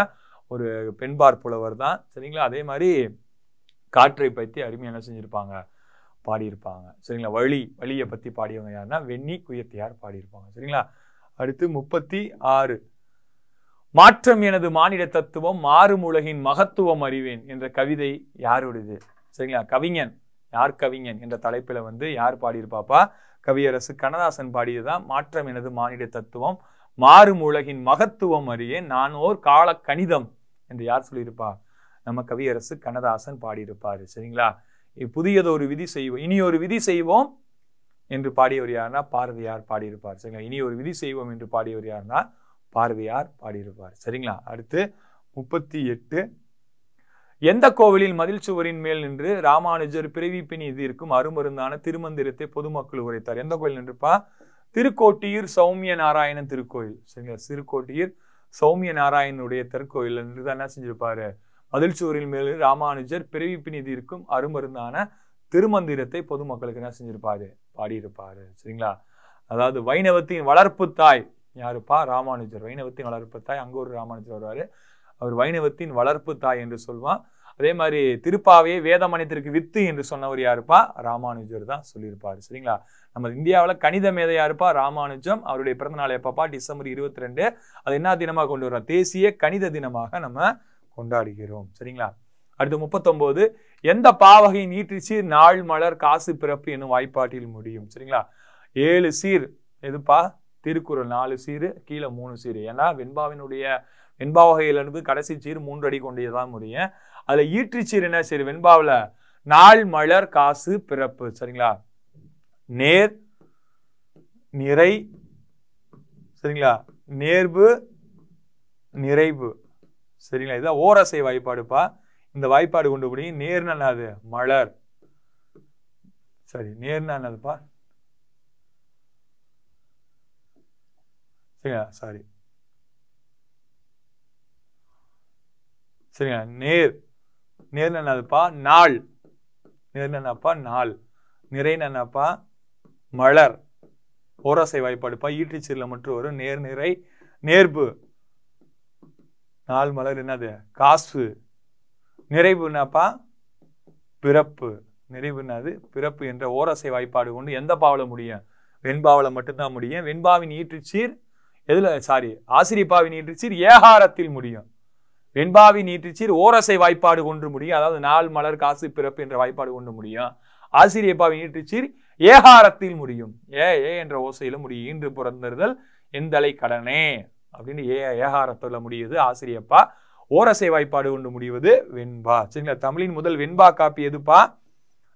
ஒரு பெண்பார் புலவர் தான் சரிங்களா? அதே மாதிரி காற்றை பற்றி அருமையாக என்ன பாடியிருப்பாங்க சரிங்களா? வழி வழியை பற்றி பாடியவங்க யாருன்னா வெண்ணி குயத்தியார் பாடியிருப்பாங்க சரிங்களா? அடுத்து முப்பத்தி ஆறு மாற்றம் எனது மானிட தத்துவம் மாறும் உலகின் மகத்துவம் அறிவேன் என்ற கவிதை யாருடையது சரிங்களா? கவிஞன் யார் கவிஞன் என்ற தலைப்பில் வந்து யார் பாடியிருப்பாப்பா? கவியரசு கண்ணதாசன் பாடியதுதான் மாற்றம் எனது மானிட தத்துவம். மாறும் உலகின் மகத்துவம் அறிய நான் ஓர் கால கணிதம் என்று யார் சொல்லியிருப்பா? நம்ம கவியரசு கண்ணதாசன் பாடியிருப்பாரு. சரிங்களா? புதியதொரு விதி செய்வோம் இனி ஒரு விதி செய்வோம் என்று பாடியவர் யாருன்னா பாரதியார் பாடியிருப்பார். சரிங்களா? இனி ஒரு விதி செய்வோம் என்று பாடியவர் யாருன்னா பாரதியார் பாடியிருப்பார். சரிங்களா? அடுத்து முப்பத்தி எட்டு எந்த கோவிலில் மதில் சுவரின் மேல் நின்று ராமானுஜர் பிறவி இது இருக்கும் அருமருந்தான திருமந்திரத்தை பொதுமக்கள் உரைத்தார். எந்த கோயில் நின்றுப்பா? திருக்கோட்டியூர் சௌமிய நாராயணன் திருக்கோயில் சரிங்களா? திருக்கோட்டியூர் சௌமிய நாராயணனுடைய திருக்கோயில் என்று தான் என்ன செஞ்சிருப்பாரு? மதில் சுவரின் மேல் ராமானுஜர் பிறவிப்பின் இது இருக்கும் அருமருந்தான திருமந்திரத்தை பொதுமக்களுக்கு என்ன செஞ்சிருப்பாரு? பாடியிருப்பாரு. சரிங்களா? அதாவது வைணவத்தின் வளர்ப்பு தாய் யாருப்பா? ராமானுஜர். வைணவத்தின் வளர்ப்பு தாய் அங்கே ஒரு ராமானுஜர் வருவாரு. அவர் வைணவத்தின் வளர்ப்பு தாய் என்று சொல்வான். அதே மாதிரி திருப்பாவையே வேதமணித்திற்கு வித்து என்று சொன்னவர் யாருப்பா? ராமானுஜர் தான் சொல்லியிருப்பார். சரிங்களா? நம்ம இந்தியாவில் கணித மேதை இருப்பா ராமானுஜம். அவருடைய பிறந்த நாள் எப்பப்பா? டிசம்பர் இருபத்தி ரெண்டு அது என்ன தினமாக கொண்டு வரோம் தேசிய கணித தினமாக நம்ம கொண்டாடுகிறோம். சரிங்களா? அடுத்து முப்பத்தொம்போது. எந்த பாவகை நீற்றி சீர் நாள் மலர் காசு பிறப்பு என்னும் வாய்ப்பாட்டில் முடியும்? சரிங்களா? ஏழு சீர். எதுப்பா? திருக்குறள் நாலு சீரு கீழே மூணு சீர். ஏன்னா வெண்பாவினுடைய வெண்பா வகையிலிருந்து கடைசி சீர் மூன்று அடி கொண்டதான் முடியும் அதில் ஈற்று சீர் என்ன சரி வெண்பாவில் நாள் மலர் காசு பிறப்பு. சரிங்களா? நேர் நிறை சரிங்களா? நேர்வு நிறைவு. சரிங்களா? இதுதான் ஓரசை வாய்ப்பாடுப்பா. இந்த வாய்ப்பாடு கொண்டு போய் நேர்னா மலர். சரி நேர்னா என்னதுப்பா? சரிங்களா? சாரி. சரிங்களா? நேர். நேர் என்னதுப்பா நாள். நேர் என்னப்பா? நாள். நிறை என்னப்பா? மலர். ஓரசை வாய்ப்பாடுப்பா. ஈட்டுச்சீரில் மட்டும் வரும் நேர் நிறை. நேர்பு. நாள் மலர் என்னது? காசு. நிறைவுனாப்பா பிறப்பு. நிறைவு என்னது? பிறப்பு என்ற ஓரசை வாய்ப்பாடு கொண்டு எந்த பாவல முடியும்? வெண்பாவில் மட்டும்தான் முடியும். வெண்பாவின் ஈற்றுச்சீர் எதில்? சாரி ஆசிரியப்பாவின் ஈற்றுச்சீர் ஏகாரத்தில் முடியும். வெண்பாவி நீட்டிச்சீர் ஓரசை வாய்ப்பாடு கொன்று முடியும். அதாவது நாள் மலர் காசு பிறப்பு என்ற வாய்ப்பாடு கொண்டு முடியும். ஆசிரியப்பாவின் நீட்டிச்சீர் ஏகாரத்தில் முடியும். ஏ ஏ என்ற ஓசையில முடியும். ஈன்று பிறந்திருதல் எந்தலை கடனே அப்படின்னு ஏ ஏகாரத்தில் முடியுது ஆசிரியப்பா. ஓரசை வாய்ப்பாடு கொண்டு முடிவது வெண்பா. சரிங்களா? தமிழின் முதல் வெண்பா காப்பி எதுப்பா?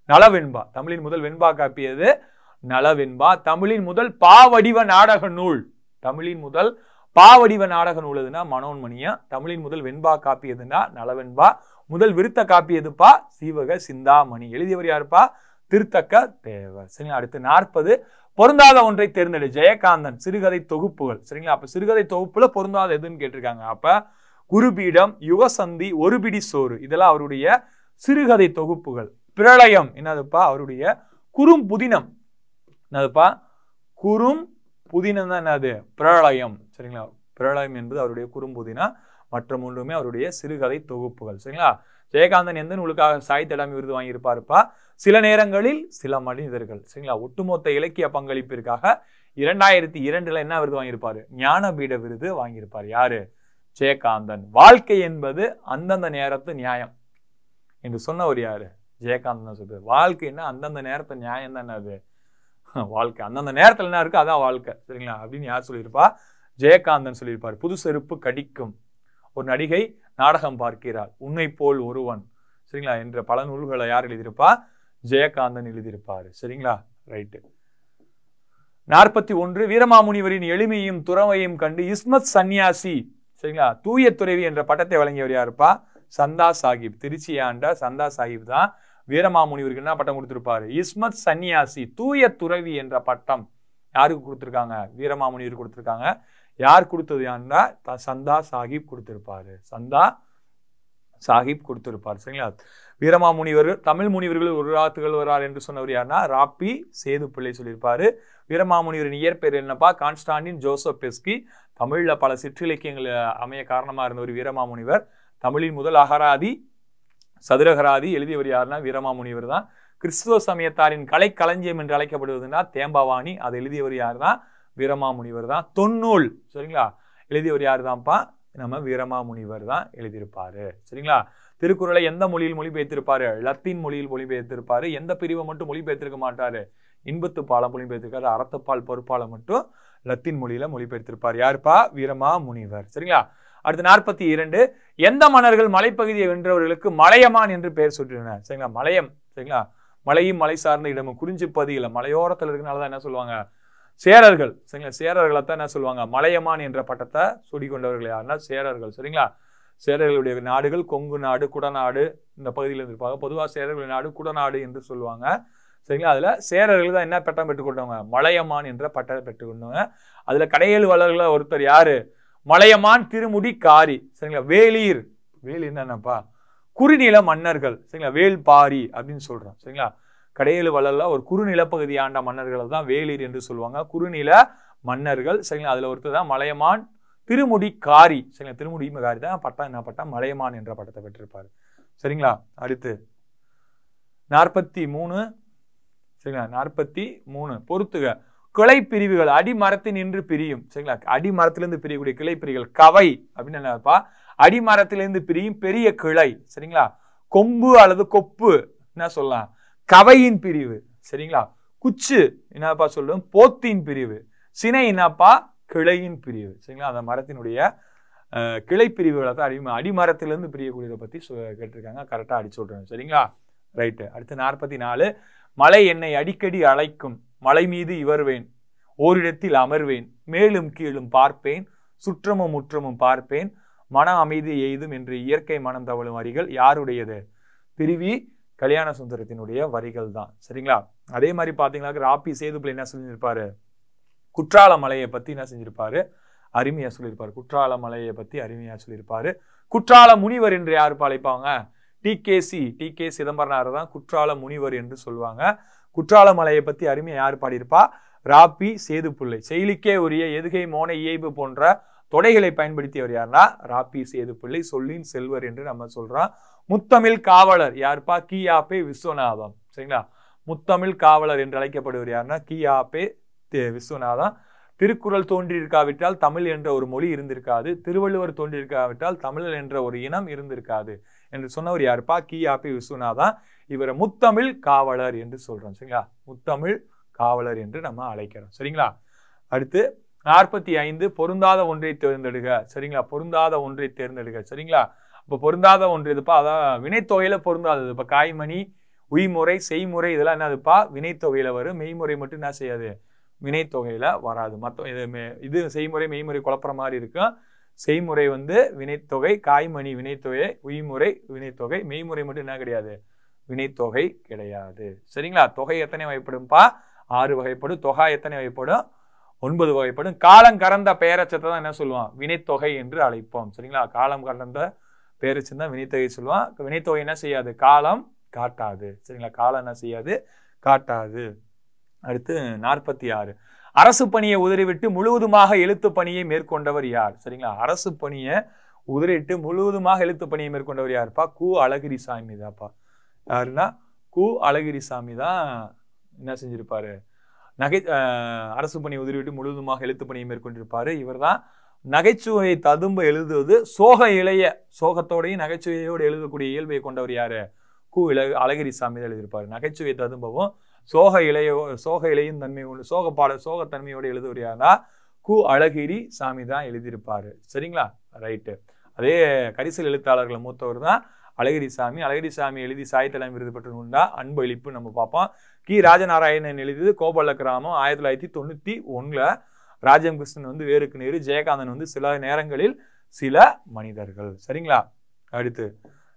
நலவெண்பா. தமிழின் முதல் வெண்பா காப்பியது நலவெண்பா. தமிழின் முதல் பாவடிவ நாடக நூல். தமிழின் முதல் பாவடிவ நாடக நூல் எதுனா மனோன்மணியா தமிழின் முதல் வெண்பா காப்பி எதுனா நலவெண்பா முதல் விருத்த காப்பி எதுப்பா? சீவக சிந்தாமணி. எழுதியவர் யாருப்பா? திருத்தக்க தேவர். சரிங்களா? அடுத்து நாற்பது. பொருந்தாத ஒன்றை தேர்ந்தெடு. ஜெயகாந்தன் சிறுகதை தொகுப்புகள். சரிங்களா? அப்ப சிறுகதை தொகுப்புல பொருந்தாத எதுன்னு கேட்டிருக்காங்க. அப்ப குருபீடம் யுகசந்தி ஒரு பிடி சோறு. இதெல்லாம் அவருடைய சிறுகதை தொகுப்புகள். பிரளயம். என்னதுப்பா? அவருடைய குறும் புதினம் என்னதுப்பா? குறும் புதினம் தான் என்னது? பிரளயம். சரிங்களா? பிரளயம் என்பது அவருடைய குறும்புதினா மற்ற மூன்றுமே அவருடைய சிறுகதை தொகுப்புகள். சரிங்களா? ஜெயகாந்தன் எந்த நூலுக்காக சாகித்ய அகாடமி விருது வாங்கியிருப்பாருப்பா? சில நேரங்களில் சில மனிதர்கள். சரிங்களா? ஒட்டுமொத்த இலக்கிய பங்களிப்பிற்காக இரண்டாயிரத்தி இரண்டுல என்ன விருது வாங்கியிருப்பாரு? ஞானபீட விருது வாங்கியிருப்பார். யாரு? ஜெயகாந்தன். வாழ்க்கை என்பது அந்தந்த நேரத்து நியாயம். என்று சொன்னவர் யாரு? ஜெயகாந்தன் சொல்றது வாழ்க்கைன்னா அந்தந்த நேரத்து நியாயம் தானே அது? வாழ்க்கை. அந்தந்த நேரத்துல என்ன இருக்கு? அதான் வாழ்க்கை. சரிங்களா? அப்படின்னு யார் சொல்லியிருப்பா? ஜெயகாந்தன் சொல்லியிருப்பார். புது செருப்பு கடிக்கும். ஒரு நடிகை நாடகம் பார்க்கிறாள். உன்னை போல் ஒருவன். சரிங்களா? என்ற பல நூல்களை யார் எழுதியிருப்பா? ஜெயகாந்தன் எழுதியிருப்பாரு. சரிங்களா? ரைட்டு. நாற்பத்தி ஒன்று வீரமாமுனிவரின் எளிமையும் துறவையும் கண்டு இஸ்மத் சன்னியாசி சரிங்களா? தூய துறவி என்ற பட்டத்தை வழங்கியவர் யாருப்பா? சந்தா சாஹிப் திருச்சி ஆண்ட சந்தா சாஹிப் தான் வீரமாமுனிவருக்கு என்ன பட்டம் கொடுத்துருப்பாரு? இஸ்மத் சன்னியாசி தூய துறவி என்ற பட்டம் யாருக்கு கொடுத்துருக்காங்க? வீரமாமுனிவர் கொடுத்துருக்காங்க. யார் கொடுத்தது யாருன்னா த- சந்தா சாஹிப் கொடுத்திருப்பாரு. சந்தா சாஹிப் கொடுத்திருப்பார். சரிங்களா? வீரமாமுனிவர் தமிழ் முனிவர்கள் ஒரு ராத்துகள் வரார் என்று சொன்னவர் யாருன்னா ராப்பி சேது பிள்ளை சொல்லியிருப்பாரு. வீரமாமுனிவரின் இயற்பெயர் என்னப்பா? Constantine Joseph Beschi. தமிழில் பல சிற்றிலக்கியங்கள் அமைய காரணமாக இருந்தவர் வீரமாமுனிவர். தமிழின் முதல் அகராதி சதுரகராதி எழுதியவர் யாருன்னா வீரமாமுனிவர் தான். கிறிஸ்துவ சமயத்தாரின் கலை களஞ்சியம் என்று அழைக்கப்படுவதுன்னா தேம்பாவாணி. அதை எழுதியவர் யார் தான் வீரமாமுனிவர் தான். தொன்னூல் சரிங்களா? எழுதியவர் யார் தான்ப்பா நம்ம வீரமாமுனிவர் தான் எழுதியிருப்பாரு. சரிங்களா? திருக்குறளை எந்த மொழியில் மொழிபெயர்த்திருப்பாரு? லத்தீன் மொழியில் மொழிபெயர்த்திருப்பாரு. எந்த பிரிவை மட்டும் மொழிபெயர்த்திருக்க மாட்டாரு? இன்பத்து பாலம் மொழிபெயர்த்திருக்காரு. அறத்துப்பால் பொறுப்பால மட்டும் லத்தீன் மொழியில மொழிபெயர்த்திருப்பார். யாருப்பா? வீரமாமுனிவர். சரிங்களா? அடுத்து நாற்பத்தி இரண்டு எந்த மன்னர்கள் மலைப்பகுதியை வென்றவர்களுக்கு மலையமான் என்று பெயர் சுற்றினர் சரிங்களா? மலையம் சரிங்களா? மலையும் மலை சார்ந்த இடமும் குறிஞ்சி பகுதியில் மலையோரத்தில் இருக்கனால தான் என்ன சொல்லுவாங்க? சேரர்கள் சரிங்களா? சேரர்களை தான் என்ன சொல்லுவாங்க? மலையமான் என்ற பட்டத்தை சுடி கொண்டவர்கள் யாருன்னா சேரர்கள் சரிங்களா? சேரர்களுடைய நாடுகள் கொங்கு நாடு குடநாடு இந்த பகுதியில் இருந்திருப்பாங்க. பொதுவாக சேரர்களுடைய நாடு குடநாடு என்று சொல்லுவாங்க சரிங்களா? அதில் சேரர்கள் தான் என்ன பட்டம் பெற்றுக்கொண்டவங்க மலையமான் என்ற பட்டத்தை பெற்றுக்கொண்டவங்க அதில் கடையேழு வளர்கள ஒருத்தர் யாரு? மலையமான் திருமுடி காரி. சரிங்களா? வேலீர். வேலி என்னப்பா குறுநில மன்னர்கள். சரிங்களா? வேல்பாரி அப்படின்னு சொல்றோம். சரிங்களா? கடையேழு வளரல ஒரு குறுநிலப்பகுதி ஆண்ட மன்னர்களை தான் வேலீர் என்று சொல்லுவாங்க. குறுநில மன்னர்கள். சரிங்களா? அதில் ஒருத்தர் தான் மலையமான் திருமுடி காரி. சரிங்களா? திருமுடி காரி தான். பட்டம் என்ன பட்டம் மலையமான் என்ற பட்டத்தை பெற்றிருப்பார். சரிங்களா? அடுத்து நாற்பத்தி மூணு. சரிங்களா? நாற்பத்தி மூணு. பொறுத்துக. கிளை பிரிவுகள் அடிமரத்தில் நின்று பிரியும். சரிங்களா? அடிமரத்திலிருந்து பிரியக்கூடிய கிளை பிரிவுகள் கவை அப்படின்னு என்னப்பா? அடிமரத்திலிருந்து பிரியும் பெரிய கிளை சரிங்களா? கொம்பு அல்லது கொப்பு என்ன சொல்லலாம்? கவையின் பிரிவு சரிங்களா? குச்சு என்னப்பா சொல்லும்? போத்தின் பிரிவு. சினை என்னப்பா? கிளையின் பிரிவு சரிங்களா? அந்த மரத்தினுடைய கிளை பிரிவுகளை தான் அடி அடிமரத்திலிருந்து பிரியக்கூடியதை பத்தி சொ- கேட்டிருக்காங்க. கரெக்டா அடிச்சு விட்டுருங்க. சரிங்களா? ரைட்டு அடுத்து நாற்பத்தி நாலு மலை என்னை அடிக்கடி அழைக்கும். மலை மீது இவர்வேன் ஓரிடத்தில் அமர்வேன் மேலும் கீழும் பார்ப்பேன் சுற்றமும் முற்றமும் பார்ப்பேன் மன அமைதி எய்தும் என்று இயற்கை மனம் தவழும் வரிகள் யாருடையது? பிரிவி கல்யாண சுந்தரத்தினுடைய வரிகள் தான் சரிங்களா? அதே மாதிரி பாத்தீங்கன்னா ராப்பி சேதுப்பில் என்ன சொல்லியிருப்பாரு? குற்றால மலையை பத்தி என்ன செஞ்சிருப்பாரு? அருமையா சொல்லியிருப்பாரு. குற்றால மலையை பத்தி அருமையா சொல்லியிருப்பாரு. குற்றால முனிவர் என்று யாரு அழைப்பாங்க T K C T K Chidambaranar தான் குற்றால முனிவர் என்று சொல்லுவாங்க. குற்றால மலையை பத்தி அருமையா யார் பாடியிருப்பா? ராப்பி சேதுப்புள்ளை. செயலிக்கே உரிய எதுகை மோனை இயைபு போன்ற தொடைகளை பயன்படுத்தியவர் யாருன்னா ராப்பி சேதுப்பிள்ளை சொல்லின் செல்வர் என்று நம்ம சொல்றோம். முத்தமிழ் காவலர் யார்ப்பா? கியாபே விஸ்வநாதம். சரிங்களா? முத்தமிழ் காவலர் என்று அழைக்கப்படுவர் யாருன்னா கியாபே தே- விஸ்வநாதம். திருக்குறள் தோன்றியிருக்காவிட்டால் தமிழ் என்ற ஒரு மொழி இருந்திருக்காது. திருவள்ளுவர் தோன்றியிருக்காவிட்டால் தமிழ் என்ற ஒரு இனம் இருந்திருக்காது. என்று சொன்னவர் யாருப்பா கியாபி விஸ்வநாதா. இவரை முத்தமிழ் காவலர் என்று சொல்றோம் சரிங்களா? முத்தமிழ் காவலர் என்று நம்ம அழைக்கிறோம் சரிங்களா? அடுத்து நாற்பத்தி ஐந்து பொருந்தாத ஒன்றை தேர்ந்தெடுக சரிங்களா? பொருந்தாத ஒன்றை தேர்ந்தெடுக சரிங்களா? இப்ப பொருந்தாத ஒன்று இதுப்பா அதான் வினைத்தொகையில பொருந்தாதது. இப்ப காய்மணி உய்முறை செய்முறை இதெல்லாம் என்னதுப்பா? வினைத்தொகையில வரும். மெய்முறை மட்டும் என்ன செய்யாது? வினைத்தொகையில வராது. மற்ற இது இது செய்முறை மெய்முறை குழப்புற மாதிரி இருக்கும். செய்முறை வந்து வினைத்தொகை காய்மணி வினைத்தொகை உய்முறை வினைத்தொகை. மெய்முறை மட்டும் என்ன கிடையாது? வினைத்தொகை கிடையாது. சரிங்களா? தொகை எத்தனை வகைப்படும்பா ஆறு வகைப்படும். தொகா எத்தனை வகைப்படும்? ஒன்பது வகைப்படும். காலம் கறந்த பெயரச்சத்தை தான் என்ன சொல்லுவான்? வினைத்தொகை என்று அழைப்போம். சரிங்களா? காலம் கறந்த பெயரச்சம் தான் வினைத்தொகை சொல்லுவான். வினைத்தொகை என்ன செய்யாது? காலம் காட்டாது. சரிங்களா? காலம் என்ன செய்யாது? காட்டாது. அடுத்து நாற்பத்தி ஆறு. அரசு பணியை உதறிவிட்டு முழுவதுமாக எழுத்து பணியை மேற்கொண்டவர் யார்? சரிங்களா? அரசு பணியை உதறிட்டு முழுவதுமாக எழுத்து பணியை மேற்கொண்டவர் யாருப்பா? கு. அழகிரி சாமி தான்ப்பா. யாருன்னா? கு. அழகிரி சாமி தான் என்ன செஞ்சிருப்பாரு? நகை அரசு பணி உதறிவிட்டு முழுவதுமாக எழுத்து பணியை மேற்கொண்டிருப்பாரு. இவர்தான் நகைச்சுவையை ததும்ப எழுதுவது சோக இளைய சோகத்தோடையும் நகைச்சுவையோடு எழுதக்கூடிய இயல்பை கொண்டவர் யாரு? கு. இள அழகிரி சாமி தான் எழுதியிருப்பாரு. நகைச்சுவை ததும்பவும் சோக இளையோ சோக இலையும் தன்மை உண்டு சோக பாட சோகத்தன்மையோடு எழுதுவர் யாருன்னா கு அழகிரி சாமி தான் எழுதியிருப்பார். சரிங்களா? ரைட்டு அதே கரிசல் எழுத்தாளர்கள் மூத்தவர் தான் அழகிரி சாமி. அழகிரி சாமி எழுதி சாய்த்தலம் விருது பெற்று உண்டா? அன்பு அளிப்பு நம்ம பார்ப்போம். கி. ராஜநாராயணன் எழுதியது கோபால கிராமம் ஆயிரத்தி தொள்ளாயிரத்தி தொண்ணூற்றி ஒன்றில் ராஜம் கிருஷ்ணன் வந்து வேருக்கு நேரு ஜெயகாந்தன் வந்து சில நேரங்களில் சில மனிதர்கள். சரிங்களா? அடுத்து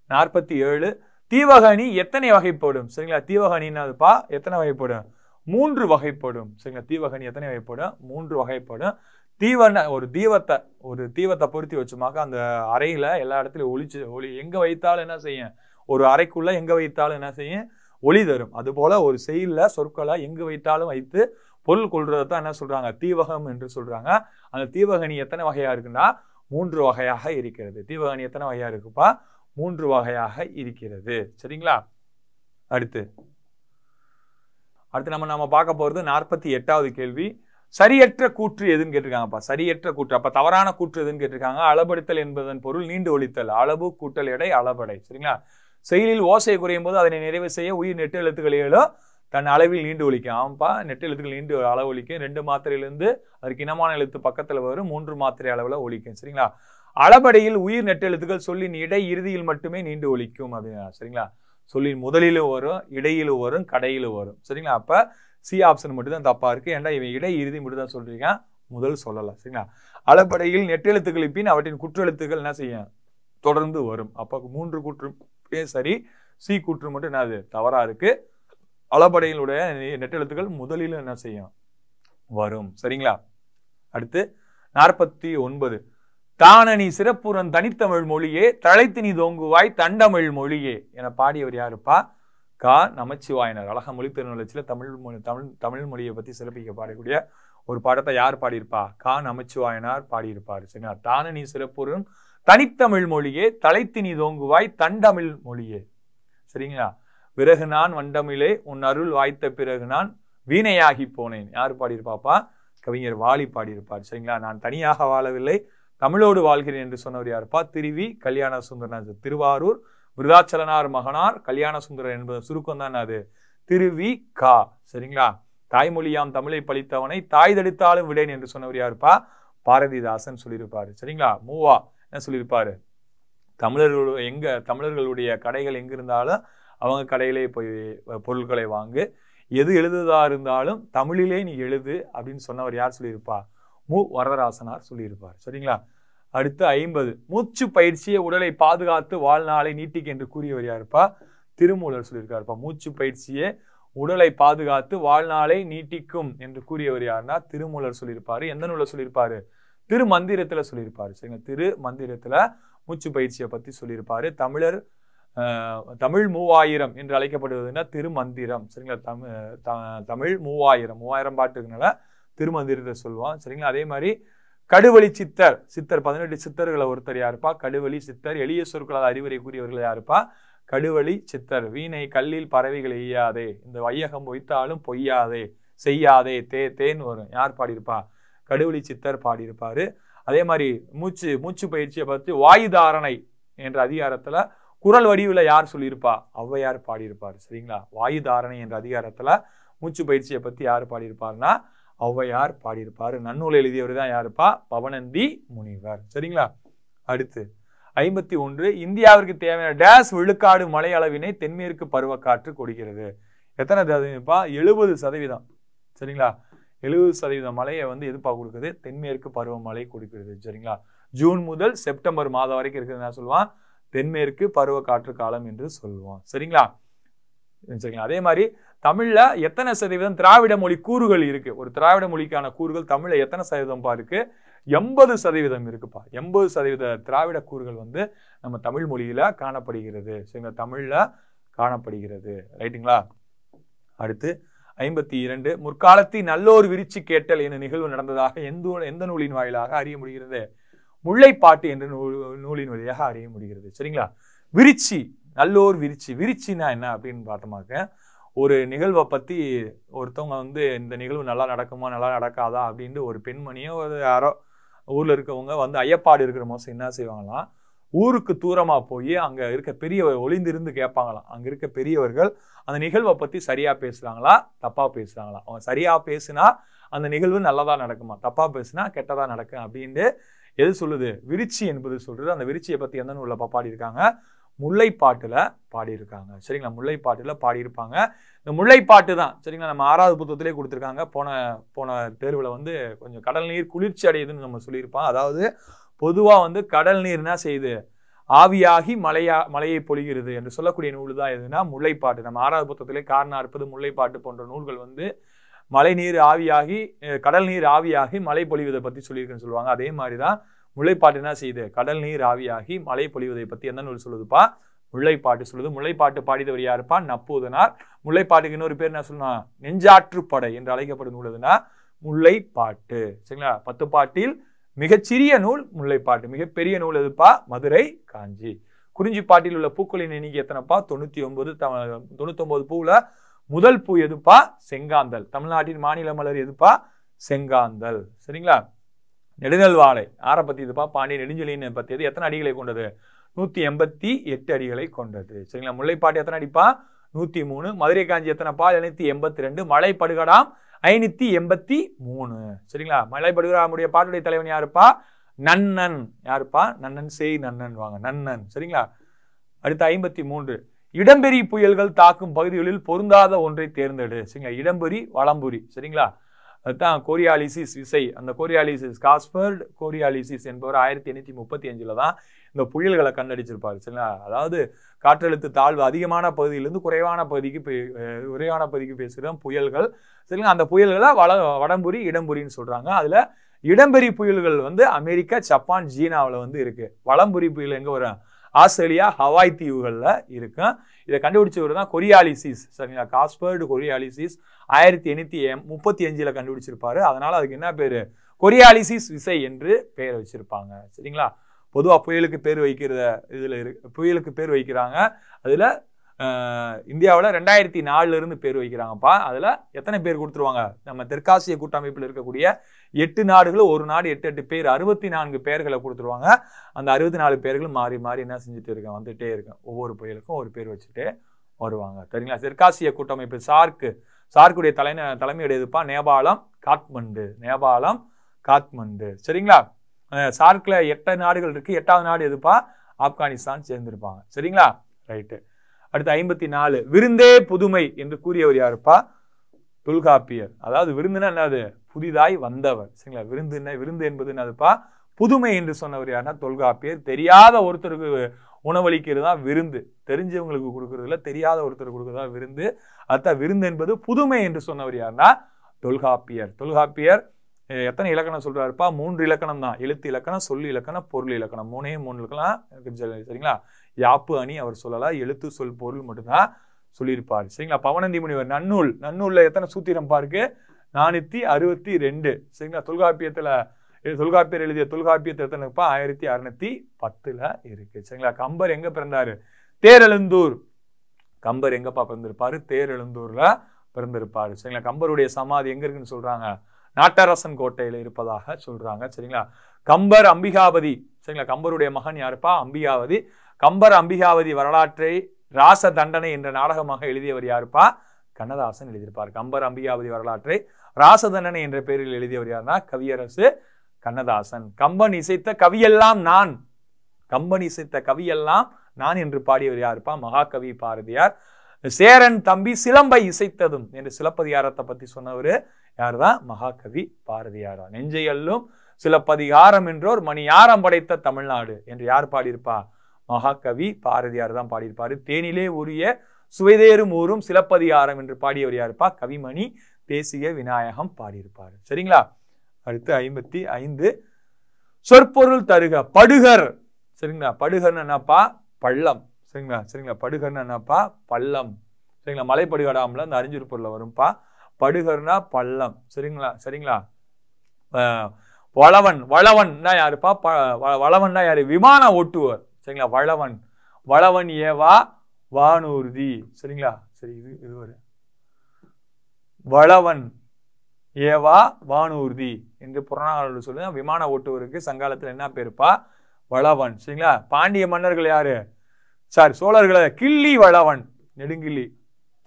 நாற்பத்தி ஏழு தீவகனி எத்தனை வகைப்படும்? சரிங்களா? தீவகணின்னாதுப்பா எத்தனை வகைப்படும்? மூன்று வகைப்படும். சரிங்களா? தீவகணி எத்தனை வகைப்படும்? மூன்று வகைப்படும். தீவன ஒரு தீவத்தை ஒரு தீவத்தை பொருத்தி வச்சுமாக்க அந்த அறையில எல்லா இடத்துலையும் ஒளிச்சு ஒளி எங்க வைத்தாலும் என்ன செய்யும்? ஒரு அறைக்குள்ள எங்க வைத்தாலும் என்ன செய்யும்? ஒளி தரும். அதுபோல் ஒரு செயல்ல சொற்களை எங்கு வைத்தாலும் வைத்து பொருள் கொள்றதை தான் என்ன சொல்றாங்க? தீவகம் என்று சொல்றாங்க. அந்த தீவகணி எத்தனை வகையா இருக்குன்னா மூன்று வகையாக இருக்கிறது. தீவகனி எத்தனை வகையா இருக்குப்பா? மூன்று வகையாக இருக்கிறது. சரிங்களா? அடுத்து. அடுத்து நம்ம நம்ம பார்க்க போகிறது நாற்பத்தி எட்டாவது கேள்வி. சரியற்ற கூற்று எதுன்னு கேட்டிருக்காங்கப்பா. சரியற்ற கூற்று. அப்போ தவறான கூற்று எதுன்னு கேட்டிருக்காங்க. அளபடுத்தல் என்பதன் பொருள் நீண்டு ஒழித்தல். அளவு கூட்டல் எடை அளபடை. சரிங்களா? செயலில் ஓசை குறையும் போது அதனை நிறைவு செய்ய உயிர் நெட்டு எழுத்துக்களையோ தன் அளவில் நீண்டு ஒழிக்கும். ஆமாப்பா. நெட்டு எழுத்துக்கள் நீண்டு அளவு ஒழிக்கும் ரெண்டு மாத்திரையிலிருந்து அதற்கு இனமான எழுத்து பக்கத்தில் வரும். மூன்று மாத்திரை அளவில் ஒழிக்கும். சரிங்களா? அளபடையில் உயிர் நெட்டெழுத்துக்கள் சொல்லின் இடை இறுதியில் மட்டுமே நீண்டு ஒழிக்கும் அப்படின்னா சரிங்களா? சொல்லின் முதலிலும் வரும் இடையிலும் வரும் கடையிலும் வரும். சரிங்களா? அப்ப சி ஆப்ஷன் மட்டும் தான் தப்பா இருக்கு. ஏன்டா இவன் இடை இறுதி மட்டும் தான் சொல்றீங்க முதல் சொல்லலாம் சரிங்களா? அளப்படையில் நெட்டெழுத்துக்கள் பின் அவற்றின் குற்றெழுத்துக்கள் என்ன செய்யும்? தொடர்ந்து வரும். அப்ப மூன்று கூற்றுமே சரி சி கூற்று மட்டும் என்னது தவறா இருக்கு. அளபடையினுடைய நெட்டெழுத்துக்கள் முதலில் என்ன செய்யும்? வரும். சரிங்களா? அடுத்து நாற்பத்தி ஒன்பது. தானணி சிறப்புறன் தனித்தமிழ் மொழியே தழைத்தினி தோங்குவாய் தண்டமிழ் மொழியே என பாடியவர் யாருப்பா? கா. நமச்சிவாயனர். அழக மொழி திருநெல்வேலியில தமிழ் மொழி தமிழ் தமிழ் மொழியை பற்றி சிறப்பிக்க பாடக்கூடிய ஒரு பாடத்தை யார் பாடியிருப்பா? கா. நமச்சிவாயனார் பாடியிருப்பார். சரிங்களா? தானணி சிறப்புறன் தனித்தமிழ் மொழியே தழைத்தினி தோங்குவாய் தண்டமிழ் மொழியே. சரிங்களா? பிறகு நான் வண்டமிழே உன் அருள் வாய்த்த பிறகு நான் வீணையாகி போனேன். யார் பாடியிருப்பாப்பா? கவிஞர் வாலி பாடியிருப்பார். சரிங்களா? நான் தனியாக வாழவில்லை. தமிழோடு வாழ்கிறேன் என்று சொன்னவர் யாருப்பா? திருவி கல்யாண சுந்தரன் திருவாரூர். விருதாச்சலனார் மகனார். கல்யாண சுந்தரர் என்பது சுருக்கம் தான் அது. திருவி கா. சரிங்களா? தாய்மொழியாம் தமிழை பழித்தவனை தாய் தடுத்தாலும் விடேன் என்று சொன்னவர் யாருப்பா? பாரதிதாசன் சொல்லியிருப்பாரு. சரிங்களா? மூவா என்ன சொல்லியிருப்பாரு? தமிழர்கள் எங்க தமிழர்களுடைய கடைகள் எங்க இருந்தாலும் அவங்க கடையிலே போய் பொருட்களை வாங்கு. எது எழுதுதா இருந்தாலும் தமிழிலே நீ எழுது அப்படின்னு சொன்னவர் யார் சொல்லியிருப்பா? மு. வரதராசனார் சொல்லியிருப்பார். சரிங்களா? அடுத்து ஐம்பது. மூச்சு பயிற்சியை உடலை பாதுகாத்து வாழ்நாளை நீட்டிக்கு என்று கூறியவர் யாருப்பா? திருமூலர் சொல்லியிருக்காருப்பா. மூச்சு பயிற்சியை உடலை பாதுகாத்து வாழ்நாளை நீட்டிக்கும் என்று கூறியவர் யாருன்னா திருமூலர் சொல்லியிருப்பாரு. எந்த நூலில் சொல்லியிருப்பாரு? திரு மந்திரத்துல சொல்லியிருப்பாரு. சரிங்க. திரு மந்திரத்துல மூச்சு பயிற்சியை பத்தி சொல்லியிருப்பாரு. தமிழர் தமிழ் மூவாயிரம் என்று அழைக்கப்படுவதுன்னா திருமந்திரம். சரிங்களா? தமிழ் தமிழ் மூவாயிரம். மூவாயிரம் பாட்டுக்குனால திருமந்திரத்தை சொல்லுவான் சரிங்களா? அதே மாதிரி கடுவழி சித்தர் சித்தர் பதினெட்டு சித்தர்களை ஒருத்தர் யாருப்பா? கடுவழி சித்தர் எளிய சொற்களால் அறிவுரை கூறியவர்கள் யாருப்பா? கடுவழி சித்தர். வீணை கல்லில் பறவைகள் எய்யாதே. இந்த வையகம் பொய்த்தாலும் பொய்யாதே. செய்யாதே. தே தேன்னு வரும். யார் பாடியிருப்பா? கடுவழி சித்தர் பாடியிருப்பாரு. அதே மாதிரி மூச்சு மூச்சு பயிற்சியை பற்றி வாயுதாரணை என்ற அதிகாரத்துல குரல் வடிவில் யார் சொல்லியிருப்பா? ஔவையார் பாடியிருப்பார். சரிங்களா? வாயு தாரணை என்ற அதிகாரத்துல மூச்சு பயிற்சியை பத்தி யார் பாடியிருப்பார்னா ஔவையார் பாடியிருப்பார்? நன்னூல் எழுதியவர் தான் யாருப்பா? பவனந்தி முனிவர். சரிங்களா? அடுத்து ஐம்பத்தி ஒன்று இந்தியாவிற்கு தேவையான டேஸ் விழுக்காடு மழை அளவினை தென்மேற்கு பருவக்காற்று கொடுக்கிறது. எத்தனை சதவீதம்ப்பா? எழுபது சதவீதம். சரிங்களா? எழுபது சதவீதம் மழையை வந்து எதுப்பா கொடுக்குது? தென்மேற்கு பருவமழை கொடுக்கிறது. சரிங்களா? ஜூன் முதல் செப்டம்பர் மாதம் வரைக்கும் இருக்குது என்ன சொல்லுவான்? தென்மேற்கு பருவ காற்று காலம் என்று சொல்லுவோம் சரிங்களா? சரிங்களா? அதே மாதிரி தமிழில் எத்தனை சதவீதம் திராவிட மொழி கூறுகள் இருக்குது ஒரு திராவிட மொழிக்கான கூறுகள் தமிழில் எத்தனை சதவீதம்ப்பா இருக்கு? எண்பது சதவீதம் இருக்குப்பா. எண்பது சதவீத திராவிட கூறுகள் வந்து நம்ம தமிழ் மொழியில் காணப்படுகிறது. சரிங்களா? தமிழில் காணப்படுகிறது. ரைட்டுங்களா? அடுத்து ஐம்பத்தி இரண்டு முற்காலத்தில் நல்லோர் விரிச்சு கேட்டல் என நிகழ்வு நடந்ததாக எந்த எந்த நூலின் வாயிலாக அறிய முடிகிறது? முல்லைப்பாட்டு என்ற நூல் நூலின் வழியாக அறிய முடிகிறது. சரிங்களா? விரிச்சி நல்லோர் விரிச்சி. விரிச்சினா என்ன அப்படின்னு பார்த்தோமாக்க ஒரு நிகழ்வை பற்றி ஒருத்தவங்க வந்து இந்த நிகழ்வு நல்லா நடக்குமா? நல்லா நடக்காதா? அப்படின்ட்டு ஒரு பெண்மணியோ ஒரு யாரோ ஊரில் இருக்கவங்க வந்து ஐயப்பாடு இருக்கிற மோசம் என்ன செய்வாங்களாம் ஊருக்கு தூரமாக போய் அங்கே இருக்க பெரியவர் ஒளிந்திருந்து கேட்பாங்களாம். அங்கே இருக்க பெரியவர்கள் அந்த நிகழ்வை பற்றி சரியாக பேசுகிறாங்களா தப்பாக பேசுகிறாங்களா அவங்க சரியாக பேசுனா அந்த நிகழ்வு நல்லதாக நடக்குமா? தப்பாக பேசுனா கெட்டதாக நடக்கும் அப்படின்ட்டு எது சொல்லுது? விரிச்சி என்பது சொல்கிறது அந்த விரிச்சியை பத்தி எந்த பாப்பாடி பாடியிருக்காங்க? முல்லைப்பாட்டில் பாடியிருக்காங்க. சரிங்களா? முல்லைப்பாட்டில் பாடியிருப்பாங்க. இந்த முல்லைப்பாட்டு தான். சரிங்களா? நம்ம ஆறாவது புத்தகத்திலே கொடுத்துருக்காங்க. போன போன தேர்வில் வந்து கொஞ்சம் கடல் நீர் குளிர்ச்சி அடையுதுன்னு நம்ம சொல்லியிருப்போம். அதாவது பொதுவாக வந்து கடல் நீர்னா செய்யுது? ஆவியாகி மலையா மலையை பொழிகிறது என்று சொல்லக்கூடிய நூல் தான் எதுனா முல்லைப்பாட்டு. நம்ம ஆறாவது புத்தகத்திலே காரணம் அறுப்பது முல்லைப்பாட்டு போன்ற நூல்கள் வந்து மழை நீர் ஆவியாகி கடல் நீர் ஆவியாகி மழை பொழிவதை பற்றி சொல்லியிருக்குன்னு சொல்லுவாங்க. அதே மாதிரி தான் முல்லைப்பாட்டு என்ன செய்யுது கடல் நீர் ஆவியாகி மழை பொழிவதை பத்தி எந்த நூல் சொல்லுதுப்பா? முல்லைப்பாட்டு சொல்லுது. முல்லைப்பாட்டு பாடியவர் யாருப்பா? நப்பூதனார். முல்லைப்பாட்டுக்கு இன்னொரு பேர் என்ன சொல்லலாம் நெஞ்சாற்றுப்படை என்று அழைக்கப்படும் நூல் எதுனா? முல்லைப்பாட்டு. சரிங்களா? பத்து பாட்டில் மிகச்சிறிய நூல் முல்லைப்பாட்டு. மிகப்பெரிய நூல் எதுப்பா? மதுரை காஞ்சி. குறிஞ்சிப்பாட்டில் உள்ள பூக்களின் எண்ணிக்கை எத்தனைப்பா? தொண்ணூத்தி ஒன்பது தொண்ணூத்தி ஒன்பது பூவுல முதல் பூ எதுப்பா? செங்காந்தல். தமிழ்நாட்டின் மாநில மலர் எதுப்பா? செங்காந்தல். சரிங்களா? நெடுநல் வாழை ஆரை பத்தி இதுப்பா பாண்டிய நெடுஞ்செலியனை பற்றியது எத்தனை அடிகளை கொண்டது? நூற்றி எண்பத்தி எட்டு அடிகளை கொண்டது. சரிங்களா? முல்லைப்பாட்டு எத்தனை அடிப்பா? நூற்றி மூணு. மதுரை காஞ்சி எத்தனைப்பா எழுநூற்றி எண்பத்தி ரெண்டு மலை படுகடாம் எண்பத்தி மூணு. சரிங்களா? மலைப்படுகடாமுடைய பாட்டுடைய தலைவன் யாருப்பா? நன்னன். யாருப்பா? நன்னன் செய் நன்னன் வாங்க. நன்னன். சரிங்களா? அடுத்து ஐம்பத்தி மூன்று. இடம்பெறி புயல்கள் தாக்கும் பகுதிகளில் பொருந்தாத ஒன்றை தேர்ந்தெடு. சரிங்களா? இடம்பெறி வளம்புரி. சரிங்களா? அதுதான் கோரியாலிசிஸ் விசை. அந்த கோரியாலிசிஸ் காஸ்பர்ட் கோரியாலிசிஸ் என்பவர் ஆயிரத்தி எண்ணூற்றி முப்பத்தி அஞ்சில் தான் இந்த புயல்களை கண்டடிச்சிருப்பார் சரிங்களா? அதாவது காற்றழுத்த தாழ்வு அதிகமான பகுதியிலேருந்து குறைவான பகுதிக்கு பே- குறைவான பகுதிக்கு பேசுகிறோம் புயல்கள் சரிங்களா? அந்த புயல்களை வள வடம்புரி இடம்புரின்னு சொல்கிறாங்க அதில் இடம்பெரி புயல்கள் வந்து அமெரிக்கா ஜப்பான் சீனாவில் வந்து இருக்குது வளம்புரி புயல் எங்கே வரும்? ஆஸ்திரேலியா ஹவாய் தீவுகளில் இருக்கும் இதை கண்டுபிடிச்சவர் தான் கொரியாலிசிஸ். சரிங்களா? காஸ்பர்டு கொரியாலிசிஸ் ஆயிரத்தி எண்ணூற்றி எம்- முப்பத்தி அஞ்சில் கண்டுபிடிச்சிருப்பாரு. அதனால் அதுக்கு என்ன பேர்? கொரியாலிசிஸ் விசை என்று பெயர் வச்சிருப்பாங்க. சரிங்களா? பொதுவாக புயலுக்கு பேர் வைக்கிறத இதில் இரு புயலுக்கு பேர் வைக்கிறாங்க. அதில் இந்தியாவில் ரெண்டாயிரத்தி நாலுலேருந்து பேர் வைக்கிறாங்கப்பா. அதில் எத்தனை பேர் கொடுத்துருவாங்க? நம்ம தெற்காசிய கூட்டமைப்பில் இருக்கக்கூடிய எட்டு நாடுகளும் ஒரு நாடு எட்டு எட்டு பேர் அறுபத்தி நான்கு பேர்களை கொடுத்துருவாங்க. அந்த அறுபத்தி நாலு பேர்களும் மாறி மாறி என்ன செஞ்சுட்டு இருக்கேன் வந்துகிட்டே இருக்கேன் ஒவ்வொரு புயலுக்கும் ஒரு பேர் வச்சுட்டே வருவாங்க. சரிங்களா? தெற்காசிய கூட்டமைப்பு சார்க்கு சார்க்குடைய தலைமை தலைமையுடையதுப்பா நேபாளம் காத்மண்டு. நேபாளம் காத்மண்டு. சரிங்களா? சார்க்கில் எட்டு நாடுகள் இருக்குது எட்டாவது நாடு எதுப்பா? ஆப்கானிஸ்தான் சேர்ந்திருப்பாங்க. சரிங்களா? ரைட்டு. அடுத்து ஐம்பத்தி நாலு விருந்தே புதுமை என்று கூறியவர் யாருப்பா? தொல்காப்பியர். அதாவது விருந்துன்னா என்னது? புதிதாய் வந்தவர். சரிங்களா? விருந்து என்ன? விருந்து என்பது என்னதுப்பா? புதுமை என்று சொன்னவர் யாருன்னா தொல்காப்பியர். தெரியாத ஒருத்தருக்கு உணவளிக்கிறது தான் விருந்து. தெரிஞ்சவங்களுக்கு கொடுக்கறதுல தெரியாத ஒருத்தருக்கு கொடுக்கறது தான் விருந்து. அதான் விருந்து என்பது புதுமை என்று சொன்னவர் யாருன்னா தொல்காப்பியர். தொல்காப்பியர் எத்தனை இலக்கணம் சொல்றாருப்பா? மூன்று இலக்கணம் தான் எழுத்து இலக்கணம் சொல்லு இலக்கணம் பொருள் இலக்கணம். மூணே மூணு இலக்கணம். சரிங்களா? யாப்பு அணி அவர் சொல்லலாம் எழுத்து சொல் பொருள் மட்டும்தான் சொல்லியிருப்பார். சரிங்களா? பவனந்தி முனிவர் நன்னூல் நன்னூல்ல எத்தனை சூத்திரம் பாருக்கு? நானூத்தி அறுபத்தி ரெண்டு. சரிங்களா? தொல்காப்பியத்துல தொல்காப்பியர் எழுதிய தொல்காப்பியத்தை எத்தனைப்பா? ஆயிரத்தி அறுநூத்தி பத்துல இருக்கு. சரிங்களா? கம்பர் எங்க பிறந்தாரு? தேரெழுந்தூர். கம்பர் எங்கப்பா பிறந்திருப்பாரு? தேரெழுந்தூர்ல பிறந்திருப்பாரு. சரிங்களா? கம்பருடைய சமாதி எங்க இருக்குன்னு சொல்றாங்க? நாட்டரசன் கோட்டையில இருப்பதாக சொல்றாங்க. சரிங்களா? கம்பர் அம்பிகாவதி சரிங்களா? கம்பருடைய மகன் யாருப்பா? அம்பிகாவதி கம்பர் அம்பிகாவதி வரலாற்றை ராச தண்டனை என்ற நாடகமாக எழுதியவர் யாருப்பா? கண்ணதாசன் எழுதியிருப்பார். கம்பர் அம்பிகாவதி வரலாற்றை ராச தண்டனை என்ற பெயரில் எழுதியவர் யாருன்னா? கவியரசு கண்ணதாசன். கம்பன் இசைத்த கவியெல்லாம் நான். கம்பன் இசைத்த கவியெல்லாம் நான் என்று பாடியவர் யாருப்பா? மகாகவி பாரதியார். சேரன் தம்பி சிலம்பை இசைத்ததும் என்று சிலப்பதிகாரத்தை பத்தி சொன்னவர் யார்தான் மகாகவி பாரதியாரா நெஞ்சையல்லும் சிலப்பதிகாரம் என்றோர் மணியாரம் படைத்த தமிழ்நாடு என்று யார் பாடியிருப்பா? மகாகவி பாரதியார் தான் பாடியிருப்பார். தேனிலே உரிய சுவைதேறும் ஊரும் சிலப்பதிகாரம் என்று பாடியவர் யாருப்பா? கவிமணி பேசிய விநாயகம் பாடியிருப்பார். சரிங்களா? அடுத்து ஐம்பத்தி ஐந்து. சொற்பொருள் தருக படுகர். சரிங்களா? படுகர்னு என்னப்பா? பள்ளம். சரிங்களா? சரிங்களா? படுகர்னு என்னப்பா? பள்ளம். சரிங்களா? மலைப்படுகடாமல அந்த அறிஞர் பொருள்ல வரும்பா? படுகர்னா பள்ளம். சரிங்களா? சரிங்களா? வளவன். வளவன் யாருப்பா? ப- வ- யாரு? விமான ஓட்டுவர். சரிங்களா? வளவன். வளவன் ஏவா? வானூர்தி. சரிங்களா? சரி இது இது ஒரு. வளவன் ஏவா? வானூர்தி. என்று புறநானூறு சொல்லுங்க. விமான ஓட்டுவருக்கு சங்காலத்துல என்ன பேருப்பா வளவன். சரிங்களா? பாண்டிய மன்னர்கள் யாரு? சாரி சோழர்களை. கிள்ளி வளவன். நெடுங்கிள்ளி.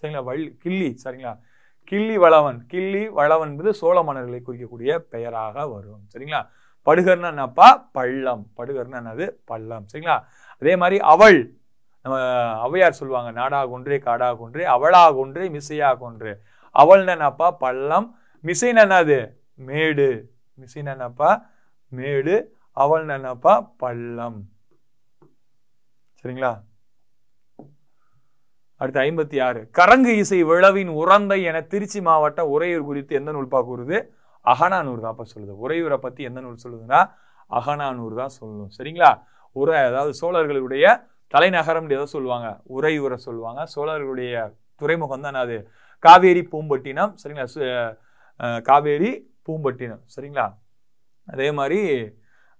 சரிங்களா? வள் கிள்ளி. சரிங்களா? கிள்ளி வளவன். கிள்ளி வளவன் என்பது சோழ மன்னர்களை குறிக்கக்கூடிய பெயராக வரும். சரிங்களா? படுகர்னா என்னப்பா? பள்ளம். படுகர்னா என்னது? பள்ளம். சரிங்களா? அதே மாதிரி அவள். நம்ம ஔவையார் சொல்லுவாங்க நாடா கொன்றே காடா கொன்றே அவளாக கொன்றே மிசையாக கொன்று. அவள்னா என்னப்பா? பள்ளம். மிசைன்னு என்னது? மேடு. மிசைன்னு என்னப்பா? மேடு. அவள் என்னப்பா? பள்ளம். சரிங்களா? அடுத்து ஐம்பத்தி ஆறு. கரங்கு இசை விழவின் உறந்தை என திருச்சி மாவட்ட உறையூர் குறித்து எந்த நூல்பா கூறுது? அகனானூர் தான்ப்பா சொல்லுது. உறையூரை பற்றி எந்த நூல் சொல்லுதுன்னா அகனானூர் தான் சொல்லணும். சரிங்களா? உரை அதாவது சோழர்களுடைய தலைநகரம் எதை சொல்லுவாங்க? உறையூரை சொல்லுவாங்க. சோழர்களுடைய துறைமுகம் தான் அது? காவேரி பூம்பட்டினம் சரிங்களா? சு- காவேரி பூம்பட்டினம் சரிங்களா? அதே மாதிரி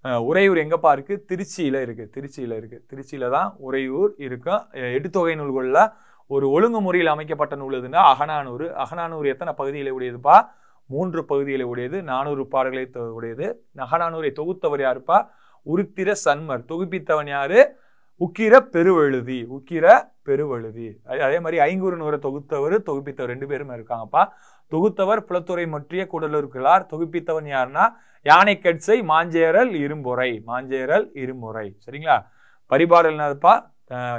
உறையூர் எங்கப்பா இருக்கு? திருச்சியில இருக்கு. திருச்சியில இருக்கு. திருச்சியில தான் உறையூர் இருக்கும் எடுத்தொகை நூல்களில் ஒரு ஒழுங்கு முறையில் அமைக்கப்பட்ட நூல் எதுன்னா அகனானூர் அகனானூர் எத்தனை பகுதியில் உடையதுப்பா? மூன்று பகுதிகளை உடையது நானூறு பாடல்களை உடையது. அகனானூரை தொகுத்தவர் யாருப்பா? உருத்திர சன்மர். தொகுப்பித்தவன் யாரு? உக்கிர பெருவெழுதி. உக்கிர பெருவழுதி. அதே- மாதிரி ஐங்கூறு நூறை தொகுத்தவர் தொகுப்பித்தவர் ரெண்டு பேருமே இருக்காங்கப்பா. தொகுத்தவர் புலத்துறை மற்றிய கூடலூர்கிறார் தொகுப்பித்தவன் யாருன்னா? யானை கட்சை மாஞ்சேரல் இரும்புரை மாஞ்சேரல் இருமுறை சரிங்களா? பரிபாடல்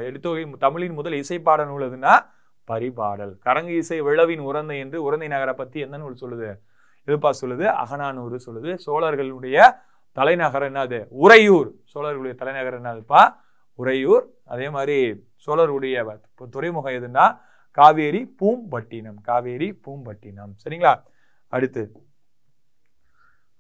எடுத்தொகை தமிழின் முதல் இசைப்பாட நூல் எதுன்னா பரிபாடல். கரங்கு இசை விழவின் உறந்தை என்று உறந்தை நகரை பத்தி என்ன நூல் சொல்லுது. எதுப்பா சொல்லுது அகநானூறு சொல்லுது. சோழர்களுடைய தலைநகர் என்னது? உறையூர். சோழர்களுடைய தலைநகர் என்னதுப்பா? உறையூர். அதே மாதிரி சோழருடைய துறைமுகம் எதுன்னா காவேரி பூம்பட்டினம். காவேரி பூம்பட்டினம். சரிங்களா? அடுத்து.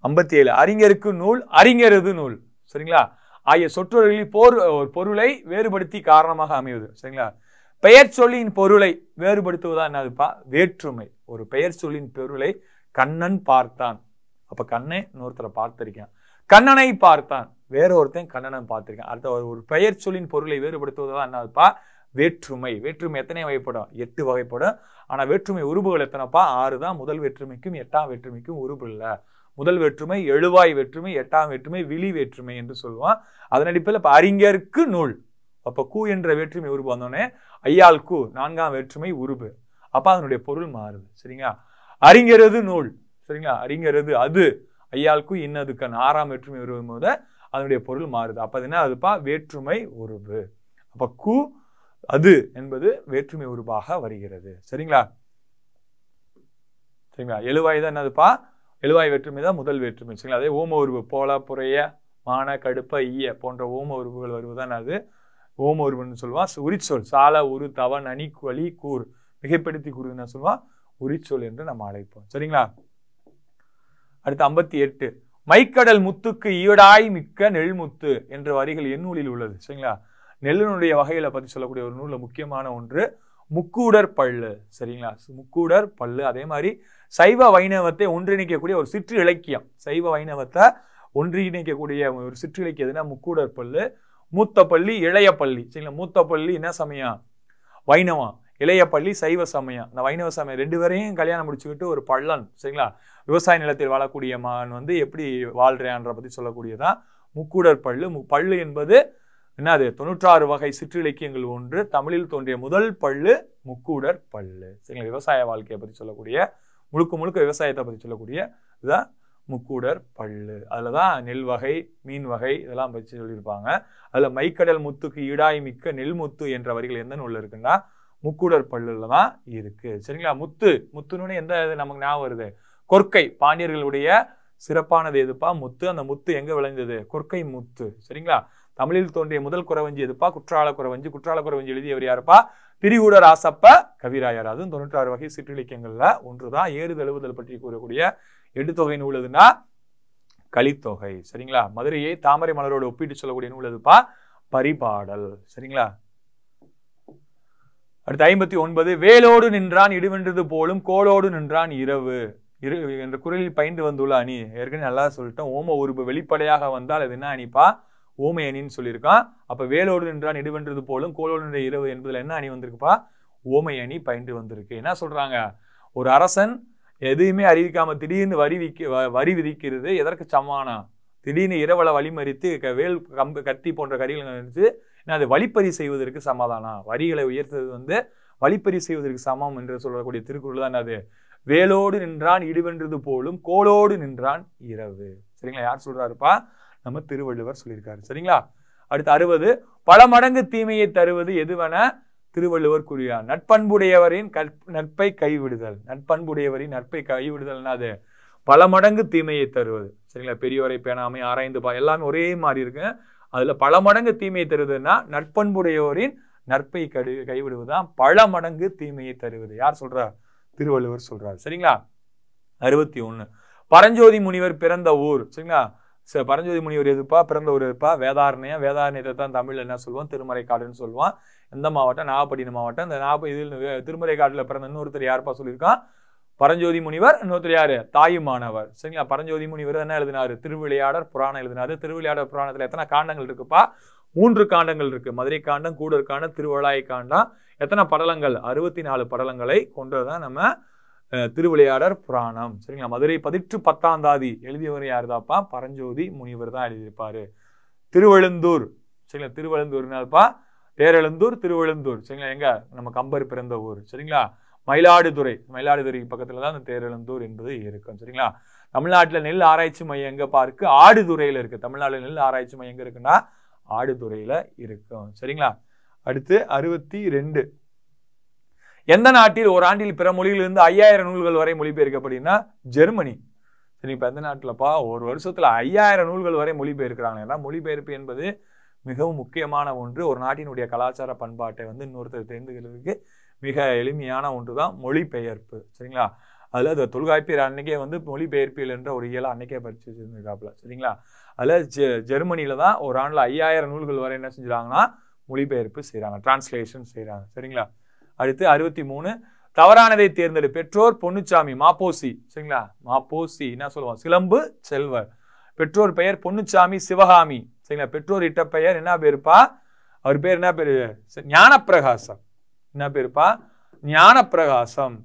ஐம்பத்தி ஏழு அறிஞருக்கு நூல் அறிஞரது நூல். சரிங்களா? ஆகிய சொற்றொழில் போர் ஒரு பொருளை வேறுபடுத்தி காரணமாக அமைவது. சரிங்களா? பெயர் சொல்லின் பொருளை வேறுபடுத்துவதா என்னதுப்பா? வேற்றுமை. ஒரு பெயர் சொல்லின் பொருளை கண்ணன் பார்த்தான். அப்ப கண்ணே இன்னொருத்தரை பார்த்திருக்கான். கண்ணனை பார்த்தான். வேற ஒருத்தன் கண்ணனை பார்த்திருக்கான். அடுத்த ஒரு- பெயர் சொல்லின் பொருளை வேறுபடுத்துவதா என்னதுப்பா? வேற்றுமை. வேற்றுமை எத்தனை வகைப்படும்? எட்டு வகைப்படும். ஆனா வேற்றுமை உருபுகள் எத்தனைப்பா? ஆறு தான் முதல் வேற்றுமைக்கும் எட்டாம் வேற்றுமைக்கும் உருபு இல்லை. முதல் வேற்றுமை எழுவாய் வேற்றுமை எட்டாம் வேற்றுமை விழி வேற்றுமை என்று சொல்லுவான். அதன் அடிப்படையில் இப்ப அறிஞருக்கு நூல். அப்போ கூ என்ற வேற்றுமை உருபு வந்தோடனே ஐயால் கூ நான்காம் வேற்றுமை உருபு. அப்போ அதனுடைய பொருள் மாறுது சரிங்களா? அறிஞரது நூல் சரிங்களா? அறிஞரது அது ஐயாளுக்கு இன்னதுக்கன் ஆறாம் வேற்றுமை உருவும் போது அதனுடைய பொருள் மாறுது. அப்போ என்ன அதுப்பா வேற்றுமை உருவு அப்போ கு அது என்பது வேற்றுமை உருவாக வருகிறது சரிங்களா? சரிங்களா? எழுவாய் தான் என்னதுப்பா? எழுவாய் வேற்றுமை தான் முதல் வேற்றுமை சரிங்களா? அதே ஓம உருவு போல புறைய மான கடுப்ப ஈய போன்ற ஓம உருவுகள் வருவதுதான் அது. ஓம் ஒருவன் சொல்லுவான் உரிச்சொல் சால. உரு தவ நனி வலி கூர். மிகைப்படுத்தி கூறுன்னு சொல்லுவான் உரிச்சொல் என்று நம்ம அழைப்போம். சரிங்களா? அடுத்து ஐம்பத்தி எட்டு. மைக்கடல் முத்துக்கு ஈடாய் மிக்க நெல்முத்து என்ற வரிகள் எந்நூலில் உள்ளது. சரிங்களா? நெல்லினுடைய வகைகளை பத்தி சொல்லக்கூடிய ஒரு நூலில் முக்கியமான ஒன்று முக்கூடர் பல்லு. சரிங்களா? முக்கூடர் பல்லு. அதே மாதிரி சைவ வைணவத்தை ஒன்றிணைக்கக்கூடிய ஒரு சிற்று இலக்கியம். சைவ வைணவத்தை ஒன்றிணைக்கக்கூடிய ஒரு சிற்று இலக்கியம் எதுனா முக்கூடர் பல்லு. மூத்த பள்ளி இளைய பள்ளி. சரிங்களா? மூத்த பள்ளி என்ன சமயம்? வைணவம். இளைய பள்ளி சைவ சமயம். இந்த வைணவ சமயம் ரெண்டு பேரையும் கல்யாணம் முடிச்சுக்கிட்டு ஒரு பள்ளன் சரிங்களா? விவசாய நிலத்தில் வாழக்கூடிய மகன் வந்து எப்படி வாழ்றான்ற பற்றி சொல்லக்கூடியதான் முக்கூடர் பள்ளு. மு- பள்ளு என்பது என்னது? தொண்ணூற்றாறு வகை சிற்றிலக்கியங்கள் ஒன்று. தமிழில் தோன்றிய முதல் பள்ளு முக்கூடர் பள்ளு. சரிங்களா? விவசாய வாழ்க்கையை பற்றி சொல்லக்கூடிய முழுக்க முழுக்க விவசாயத்தை பற்றி சொல்லக்கூடிய இதுதான் முக்கூடர் பல்லு. அதில் தான் நெல் வகை மீன் வகை இதெல்லாம் பற்றி சொல்லியிருப்பாங்க. அதுல மைக்கடல் முத்துக்கு ஈடாய் மிக்க நெல் முத்து என்ற வரிகள் எந்த நூலில் இருக்குன்னா முக்கூடர் பல்லுல தான் இருக்கு. சரிங்களா? முத்து முத்துன்னு எந்த இது நமக்கு ஞாபகம் வருது? கொற்கை பாண்டியர்களுடைய சிறப்பானது எதுப்பா? முத்து. அந்த முத்து எங்க விளைந்தது கொற்கை முத்து. சரிங்களா? தமிழில் தோன்றிய முதல் குறவஞ்சி எதுப்பா? குற்றால குறவஞ்சி. குற்றால குறவஞ்சி எழுதியவர் யாருப்பா? திரிகூட ராசப்ப கவிராயர். அதுவும் தொண்ணூற்றாறு வகை சிற்றிலக்கியங்களில் ஒன்றுதான். தான் ஏறுதழுவுதல் பற்றி கூறக்கூடிய எடுத்தொகை நூல் எதுனா கலித்தொகை. சரிங்களா? மதுரையை தாமரை மலரோடு ஒப்பிட்டு சொல்லக்கூடிய நூல் எதுப்பா பரிபாடல். சரிங்களா? அடுத்து ஐம்பத்தி ஒன்பது வேலோடு நின்றான் இடுவென்றது போலும் கோலோடு நின்றான் இரவு. இரு என்ற குரலில் பயின்று வந்துள்ள அணி. ஏற்கனவே நல்லா சொல்லிட்டோம். ஓம உருபு வெளிப்படையாக வந்தால் அது என்ன அணிப்பா? ஓமை அணின்னு சொல்லியிருக்கான். அப்ப வேலோடு நின்றான் இடுவென்றது போலும் கோலோடு நின்ற இரவு என்பதுல என்ன அணி வந்திருக்குப்பா? ஓமை அணி பயின்று வந்திருக்கு. என்ன சொல்றாங்க? ஒரு அரசன் எதையுமே அறிவிக்காம திடீர்னு வரி விக்க வ- வரி விதிக்கிறது எதற்கு சமானம் திடீர்னு இரவலை வழிமறித்து க- வேல் கம்பு கத்தி போன்ற கரிகளை நினைச்சு நான் அது வழிப்பறி செய்வதற்கு சமாதானம் வரிகளை உயர்த்தது வந்து வழிப்பறி செய்வதற்கு சமம் என்று சொல்லக்கூடிய திருக்குறள் தான் அது. வேலோடு நின்றான் இடுவென்றது போலும் கோலோடு நின்றான் இரவு. சரிங்களா? யார் சொல்றாருப்பா? நம்ம திருவள்ளுவர் சொல்லியிருக்காரு. சரிங்களா? அடுத்து அறுபது பல மடங்கு தீமையை தருவது எதுவென? திருவள்ளுவர் கூறுகிறார் நட்பண்புடையவரின் கற்ப- நட்பை கைவிடுதல். நட்பண்புடையவரின் நட்பை கைவிடுதல்னா அது பல மடங்கு தீமையை தருவது. சரிங்களா? பெரியவரை பேணாமை ஆராய்ந்து பா எல்லாமே ஒரே மாதிரி இருக்கு. அதுல பல மடங்கு தீமையை தருவதுன்னா நட்பண்புடையவரின் நட்பை கடு கைவிடுவதுதான் பல மடங்கு தீமையை தருவது. யார் சொல்றார்? திருவள்ளுவர் சொல்றார். சரிங்களா? அறுபத்தி ஒண்ணு. பரஞ்சோதி முனிவர் பிறந்த ஊர். சரிங்களா? ச- பரஞ்சோதி முனிவர் எதுப்பா? பிறந்த ஊர் எதுப்பா? வேதாரண்யம் வேதாரண்யத்தை தான் தமிழ்ல என்ன சொல்லுவோம்? திருமறைக்காடுன்னு சொல்லுவான் எந்த மாவட்டம் நாகப்பட்டினம் மாவட்டம். இந்த நாகப்ப இதில் திருமறை காட்டில் பிறந்த இன்னொருத்தர் யாருப்பா சொல்லியிருக்கான்? பரஞ்சோதி முனிவர் இன்னொருத்தர் யாரு? தாயுமானவர் சரிங்களா? பரஞ்சோதி முனிவர் என்ன எழுதினாரு? திருவிளையாடர் புராணம் எழுதினாரு. திருவிளையாடர் புராணத்தில் எத்தனை காண்டங்கள் இருக்குப்பா? மூன்று காண்டங்கள் இருக்கு. மதுரை காண்டம் கூடர் காண்டம் திருவிழாய் காண்டம். எத்தனை படலங்கள்? அறுபத்தி நாலு படலங்களை கொண்டதுதான் நம்ம அஹ், திருவிளையாடர் புராணம். சரிங்களா? மதுரை பதிற்று பத்தாம் தாதி எழுதியவர் யாருதாப்பா? பரஞ்சோதி முனிவர் தான் எழுதியிருப்பாரு. திருவெழுந்தூர். சரிங்களா? திருவெழுந்தூர்னாப்பா பேரெழுந்தூர் திருவெழுந்தூர். சரிங்களா? எங்க? நம்ம கம்பர் பிறந்த ஊர். சரிங்களா? மயிலாடுதுறை. மயிலாடுதுறை பக்கத்துல தான் அந்த தேரெழுந்தூர் என்பது இருக்கும். சரிங்களா? தமிழ்நாட்டில் நெல் ஆராய்ச்சி மையம் எங்கே பார்க்கு ஆடுதுறையில இருக்கு. தமிழ்நாட்டில் நெல் ஆராய்ச்சி மையம் எங்க இருக்குன்னா? ஆடுதுறையில இருக்கும். சரிங்களா? அடுத்து அறுபத்தி ரெண்டு எந்த நாட்டில் ஒரு ஆண்டில் பிற மொழியிலிருந்து ஐயாயிரம் நூல்கள் வரை மொழிபெயர்க்கப்படுதுன்னா ஜெர்மனி. சரி இப்போ எந்த நாட்டிலப்பா? ஒரு வருஷத்துல ஐயாயிரம் நூல்கள் வரை மொழிபெயர்க்கிறாங்க. ஏன்னா மொழிபெயர்ப்பு என்பது மிகவும் முக்கியமான ஒன்று. ஒரு நாட்டினுடைய கலாச்சார பண்பாட்டை வந்து இன்னொருத்தர் தெரிந்துக்கிறதுக்கு மிக எளிமையான ஒன்று தான் மொழிபெயர்ப்பு. சரிங்களா? அதில் அது தொல்காப்பியர் அன்னைக்கே வந்து மொழிபெயர்ப்பியல் என்ற ஒரு இயலை அன்னைக்கே படிச்சு வச்சுருந்துருக்காப்புல. சரிங்களா? அதில் ஜெ ஜெர்மனியில் தான் ஒரு ஆண்டில் ஐயாயிரம் நூல்கள் வரை என்ன செஞ்சுறாங்கன்னா மொழிபெயர்ப்பு செய்கிறாங்க டிரான்ஸ்லேஷன் செய்கிறாங்க சரிங்களா? அடுத்து அறுபத்தி மூணு தவறானதை தேர்ந்தெடு. பெற்றோர் பொன்னுச்சாமி மாப்போசி. சரிங்களா? மாப்போசி என்ன சொல்லுவோம்? சிலம்பு செல்வர். பெற்றோர் பெயர் பொன்னுச்சாமி சிவகாமி. சரிங்களா? பெற்றோர் இட்ட பெயர் என்ன பேருப்பா? அவர் பேர் என்ன பேரு? ஞானப்பிரகாசம். என்ன பேருப்பா? ஞானப்பிரகாசம்.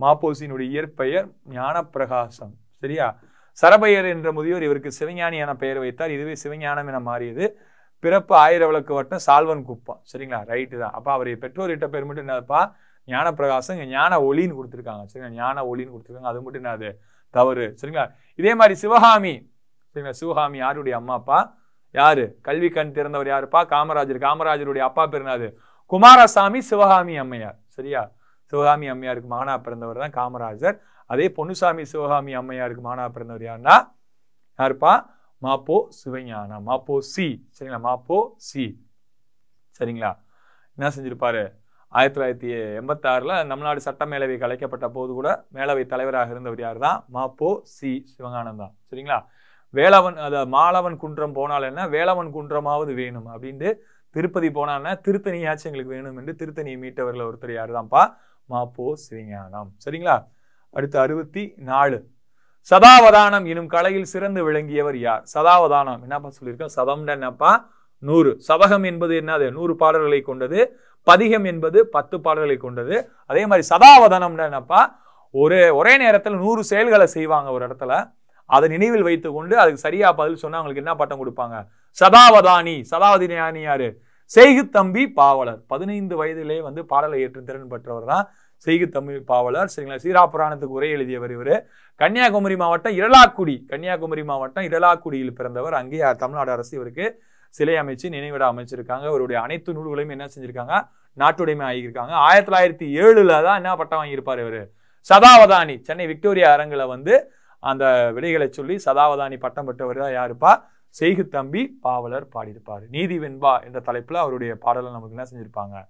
மாப்போசியினுடைய இயற்பெயர் ஞானப்பிரகாசம். சரியா? சரபையர் என்ற முதியோர் இவருக்கு சிவஞானி என பெயர் வைத்தார். இதுவே சிவஞானம் என மாறியது. பிறப்பு ஆயிர விளக்கு வட்டம் சால்வன் குப்பம். சரிங்களா? ரைட்டு தான். அப்போ அவர் பெற்றோர் இட்ட பேர் மட்டும் என்னப்பா ஞானப்பிரகாசம். இங்கே ஞான ஒளின்னு கொடுத்துருக்காங்க. சரிங்களா? ஞான ஒளின்னு கொடுத்துருக்காங்க. அது மட்டும் என்னது? தவறு. சரிங்களா? இதே மாதிரி சிவகாமி சரிங்களா சிவகாமி யாருடைய அம்மா அப்பா? யாரு? கல்வி கண் திறந்தவர் யாருப்பா? காமராஜர். காமராஜருடைய அப்பா பேர் குமாரசாமி சிவகாமி அம்மையார். சரியா? சிவகாமி அம்மையாருக்கு மகனா பிறந்தவர் தான் காமராஜர். அதே பொன்னுசாமி சிவகாமி அம்மையாருக்கு மகனா பிறந்தவர் யாருன்னா? யாருப்பா? மாப்போ சிவஞானம் மாப்போ சி. சரிங்களா? மாப்போ சி. சரிங்களா? என்ன செஞ்சிருப்பாரு? ஆயிரத்தி தொள்ளாயிரத்தி எண்பத்தாறில் தமிழ்நாடு சட்ட மேலவை கலைக்கப்பட்ட போது கூட மேலவை தலைவராக இருந்தவர் யார் தான் மாப்போ சி. சிவகானந்தான் சரிங்களா? வேலவன் அத மாலவன் குன்றம் போனால் என்ன? வேலவன் குன்றமாவது வேணும் அப்படின்ட்டு திருப்பதி போனான்னா திருத்தணியாச்சும் எங்களுக்கு வேணும் என்று திருத்தணியை மீட்டவர்கள் ஒருத்தர் யார் தான்ப்பா மாப்போ சிவஞானம். சரிங்களா? அடுத்து அறுபத்தி நாலு சதாவதானம் எனும் கலையில் சிறந்து விளங்கியவர் யார்? சதாவதானம். என்னப்பா சொல்லியிருக்கோம் சதம்னா என்னப்பா? நூறு. சதகம் என்பது என்னது? நூறு பாடல்களை கொண்டது. பதிகம் என்பது பத்து பாடல்களை கொண்டது. அதே மாதிரி சதாவதானம்னா என்னப்பா? ஒரு ஒரே நேரத்தில் நூறு செயல்களை செய்வாங்க ஒரு இடத்துல. அதை நினைவில் வைத்து கொண்டு அதுக்கு சரியா பதில் சொன்னா அவங்களுக்கு என்ன பட்டம் கொடுப்பாங்க? சதாவதானி. சதாவதி யாரு? செய்கு தம்பி பாவலர். பதினைந்து வயதிலே வந்து பாடலை ஏற்றும் திறன் பெற்றவர் தான் செய்கு தம்பி பாவலர். சரிங்களா? சீரா புராணத்துக்கு உரை எழுதியவர் இவர். கன்னியாகுமரி மாவட்டம் இரலாக்குடி. கன்னியாகுமரி மாவட்டம் இரலாக்குடியில் பிறந்தவர். அங்கே தமிழ்நாடு அரசு இவருக்கு சிலை அமைச்சு நினைவிட அமைச்சிருக்காங்க. அவருடைய அனைத்து நூல்களையும் என்ன செஞ்சிருக்காங்க? நாட்டுடைமை ஆகியிருக்காங்க. ஆயிரத்தி தொள்ளாயிரத்தி ஏழுல தான் என்ன பட்டம் வாங்கியிருப்பார் இவரு? சதாவதானி. சென்னை விக்டோரியா அரங்குல வந்து அந்த விடைகளை சொல்லி சதாவதானி பட்டம் பெற்றவர் தான் யாருப்பா? செய்கு தம்பி பாவலர் பாடியிருப்பார். நீதி வெண்பா என்ற தலைப்பில் அவருடைய பாடலை நமக்கு என்ன செஞ்சிருப்பாங்க?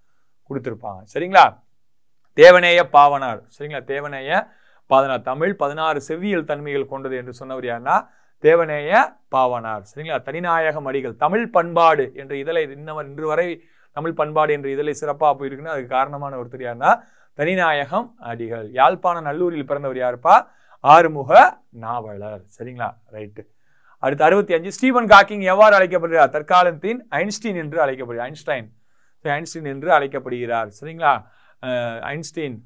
கொடுத்துருப்பாங்க. சரிங்களா? தேவநேய பாவனார். சரிங்களா? தேவநேய பாவனார் தமிழ் பதினாறு செவ்வியல் தன்மைகள் கொண்டது என்று சொன்னவர் யாருன்னா தேவநேய பாவனார். சரிங்களா? தனிநாயகம் அடிகள் தமிழ் பண்பாடு என்ற இதழை இன்னவர் இன்று வரை தமிழ் பண்பாடு என்ற இதழை சிறப்பாக போயிருக்குன்னா அதுக்கு காரணமான ஒருத்தர் யாருன்னா தனிநாயகம் அடிகள். யாழ்ப்பாண நல்லூரில் பிறந்தவர் யாருப்பா? ஆறுமுக நாவலர். சரிங்களா? ரைட்டு அடுத்து அறுபத்தி அஞ்சு ஸ்டீபன் காக்கிங் எவ்வாறு அழைக்கப்படுகிறார்? தற்காலத்தின் ஐன்ஸ்டீன் என்று அழைக்கப்படுகிறார். ஐன்ஸ்டைன். ஐன்ஸ்டீன் என்று அழைக்கப்படுகிறார். சரிங்களா? ஐன்ஸ்டீன்.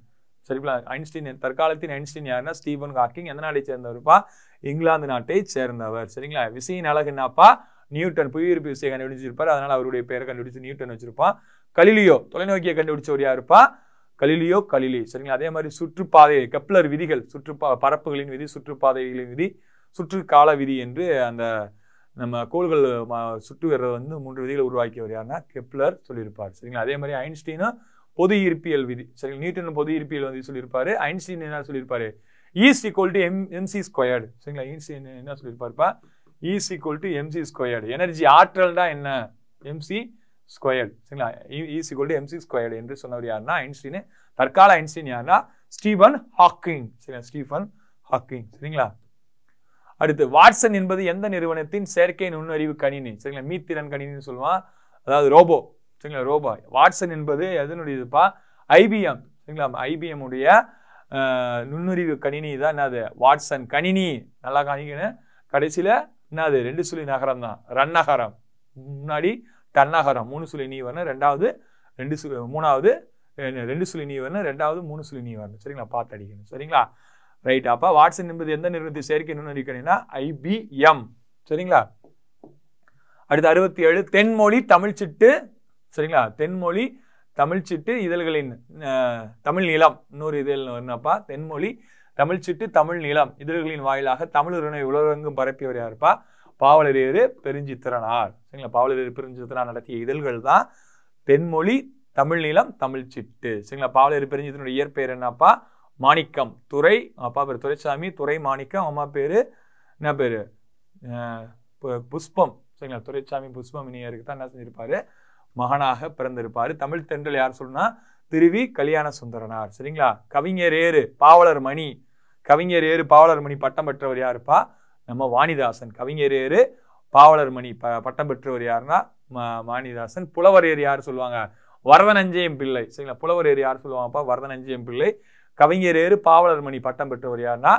சரிங்களா? ஐன்ஸ்டீன் தற்காலத்தின் ஐன்ஸ்டீன் யாருன்னா ஸ்டீபன் காக்கிங் எந்த நாட்டை சேர்ந்தவருப்பா? இங்கிலாந்து நாட்டை சேர்ந்தவர். சரிங்களா? விசையின் அழகுனாப்பா நியூட்டன். புவியீர்ப்பு விசையை கண்டுபிடிச்சிருப்பார். அதனால அவருடைய பெயரை கண்டுபிடிச்சு நியூட்டன் வச்சிருப்பான். கலிலியோ தொலைநோக்கியை கண்டுபிடிச்சவர் யாருப்பா? Galileo Galilei. சரிங்களா? அதே மாதிரி சுற்றுப்பாதை கெப்லர் விதிகள் சுற்றுப்பா பரப்புகளின் விதி சுற்றுப்பாதைகளின் விதி சுற்றுக்கால விதி என்று அந்த நம்ம கோள்கள் சுற்று சுற்றி வர்றது வந்து மூன்று விதிகளை உருவாக்கியவர் யாருன்னா கெப்லர் சொல்லியிருப்பார். சரிங்களா? அதே மாதிரி ஐன்ஸ்டீனும் பொது ஈர்ப்பியல் விதி. சரிங்களா நியூட்டன் பொது ஈர்ப்பியல் வந்து சொல்லியிருப்பாரு. ஐன்ஸ்டீன் என்ன சொல்லியிருப்பாரு? Is equal to M MC squared சரிங்களா? ஈன்ஸ்டீன் என்ன சொல்லியிருப்பாருப்பா? Is equal to MC squared energy ஆற்றல் தான் என்ன? எம்சி ஸ்கொயர்டு சரிங்களா? Is equal to MC squared என்று சொன்னவர் யாருன்னா ஐன்ஸ்டீனு. தற்கால ஐன்ஸ்டீன் யாருன்னா ஸ்டீபன் ஹாக்கிங். சரிங்களா? Stephen Hawking. சரிங்களா? அடுத்து வாட்சன் என்பது எந்த நிறுவனத்தின் செயற்கை நுண்ணறிவு கணினி? சரிங்களா? மீத்திறன் கணினின்னு சொல்லுவான். அதாவது ரோபோ. சரிங்களா? ரோபோ. வாட்சன் என்பது எதனுடையதுப்பா? ஐபிஎம் சரிங்களா? ஐபிஎம் உடைய நுண்ணறிவு கணினி தான் என்னது? வாட்சன் கணினி. நல்லா காணிக்கணும். கடைசியில என்னது? ரெண்டு சுழி நகரம் தான். ரன்னகரம் முன்னாடி டன்னகரம் மூணு சுழி நீ வரணும் ரெண்டாவது ரெண்டு சு மூணாவது ரெண்டு- சுழி நீ வரணும் ரெண்டாவது மூணு சுழி நீ வரணும் சரிங்களா? பார்த்து அடிக்கணும். சரிங்களா? ரைட் அப்போ வாட்ஸன் என்பது எந்த நிறுவனத்தை செயற்கை நிறுவனம் ஐபிஎம் சரிங்களா? அடுத்து அறுபத்தி ஏழு தென்மொழி தமிழ் சிட்டு. சரிங்களா? தென்மொழி தமிழ் சிட்டு இதழ்களின் தமிழ் நிலம். இன்னொரு இதழ் என்னப்பா தென்மொழி தமிழ் சிட்டு தமிழ் நிலம். இதழ்களின் வாயிலாக தமிழுரினை உலகெங்கும் பரப்பியவர் யாருப்பா? பாவலரேறு பெருஞ்சித்திரனார். சரிங்களா? பாவலரேறு பெருஞ்சித்திரனார் நடத்திய இதழ்கள் தான் தென்மொழி தமிழ் நிலம் தமிழ் சிட்டு. சரிங்களா? பாவலர் பெருஞ்சித்தினுடைய இயற்பெயர் என்னப்பா? மாணிக்கம் துறை. அப்பா பேர் துரைசாமி துறை மாணிக்கம் அம்மா பேர் என்ன பேர்? புஷ்பம். சரிங்களா? துரைசாமி புஷ்பம் இனியருக்கு தான் என்ன செஞ்சிருப்பாரு? மகனாக பிறந்திருப்பார். தமிழ் தென்றல் யார் சொன்னா திருவி கல்யாண சுந்தரனார். சரிங்களா? கவிஞர் ஏறு பாவலர் மணி. கவிஞர் ஏறு பாவலர் மணி பட்டம் பெற்றவர் யாருப்பா? நம்ம வாணிதாசன். கவிஞர் ஏறு பாவலர் மணி ப பட்டம் பெற்றவர் யாருன்னா வாணிதாசன். புலவர் யார் சொல்லுவாங்க? வரதனஞ்சயம் பிள்ளை. சரிங்களா? புலவர் யார் சொல்லுவாங்கப்பா? வரதனஞ்சயம் பிள்ளை. கவிஞர் ஏறு பாவலர் மணி பட்டம் பெற்றவர் யாருன்னா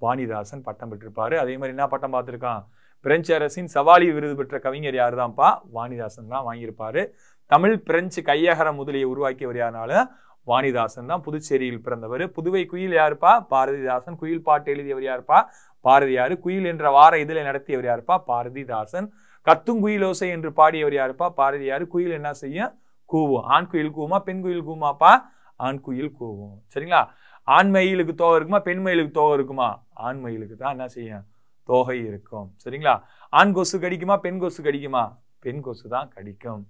வாணிதாசன் பட்டம் பெற்றிருப்பாரு. அதே மாதிரி என்ன பட்டம் பார்த்துருக்கான்? பிரெஞ்சு அரசின் சவாலி விருது பெற்ற கவிஞர் யார் தான்ப்பா வாணிதாசன் தான் வாங்கியிருப்பாரு. தமிழ் பிரெஞ்சு கையகர முதலியை உருவாக்கியவர் யாருனாலும் வாணிதாசன் தான். புதுச்சேரியில் பிறந்தவர். புதுவை குயில் யாருப்பா? பாரதிதாசன். குயில் பாட்டு எழுதியவர் யாருப்பா? பாரதியார் குயில் என்ற வார இதழை நடத்தியவர் யாருப்பா? பாரதிதாசன் கத்தும் குயிலோசை என்று பாடியவர் யாருப்பா? பாரதியார் குயில் என்ன செய்யும்? கூவும். ஆண் குயில் கூவுமா? பெண் குயில் கூவுமாப்பா? ஆண் குயில் கூவும். சரிங்களா? ஆண் மயிலுக்கு தோகை இருக்குமா? பெண் மயிலுக்கு தோகை இருக்குமா? ஆண் மயிலுக்கு தான் என்ன செய்யும்? தோகை இருக்கும். சரிங்களா? ஆண் கொசு கடிக்குமா? பெண் கொசு கடிக்குமா? பெண் கொசு தான் கடிக்கும்.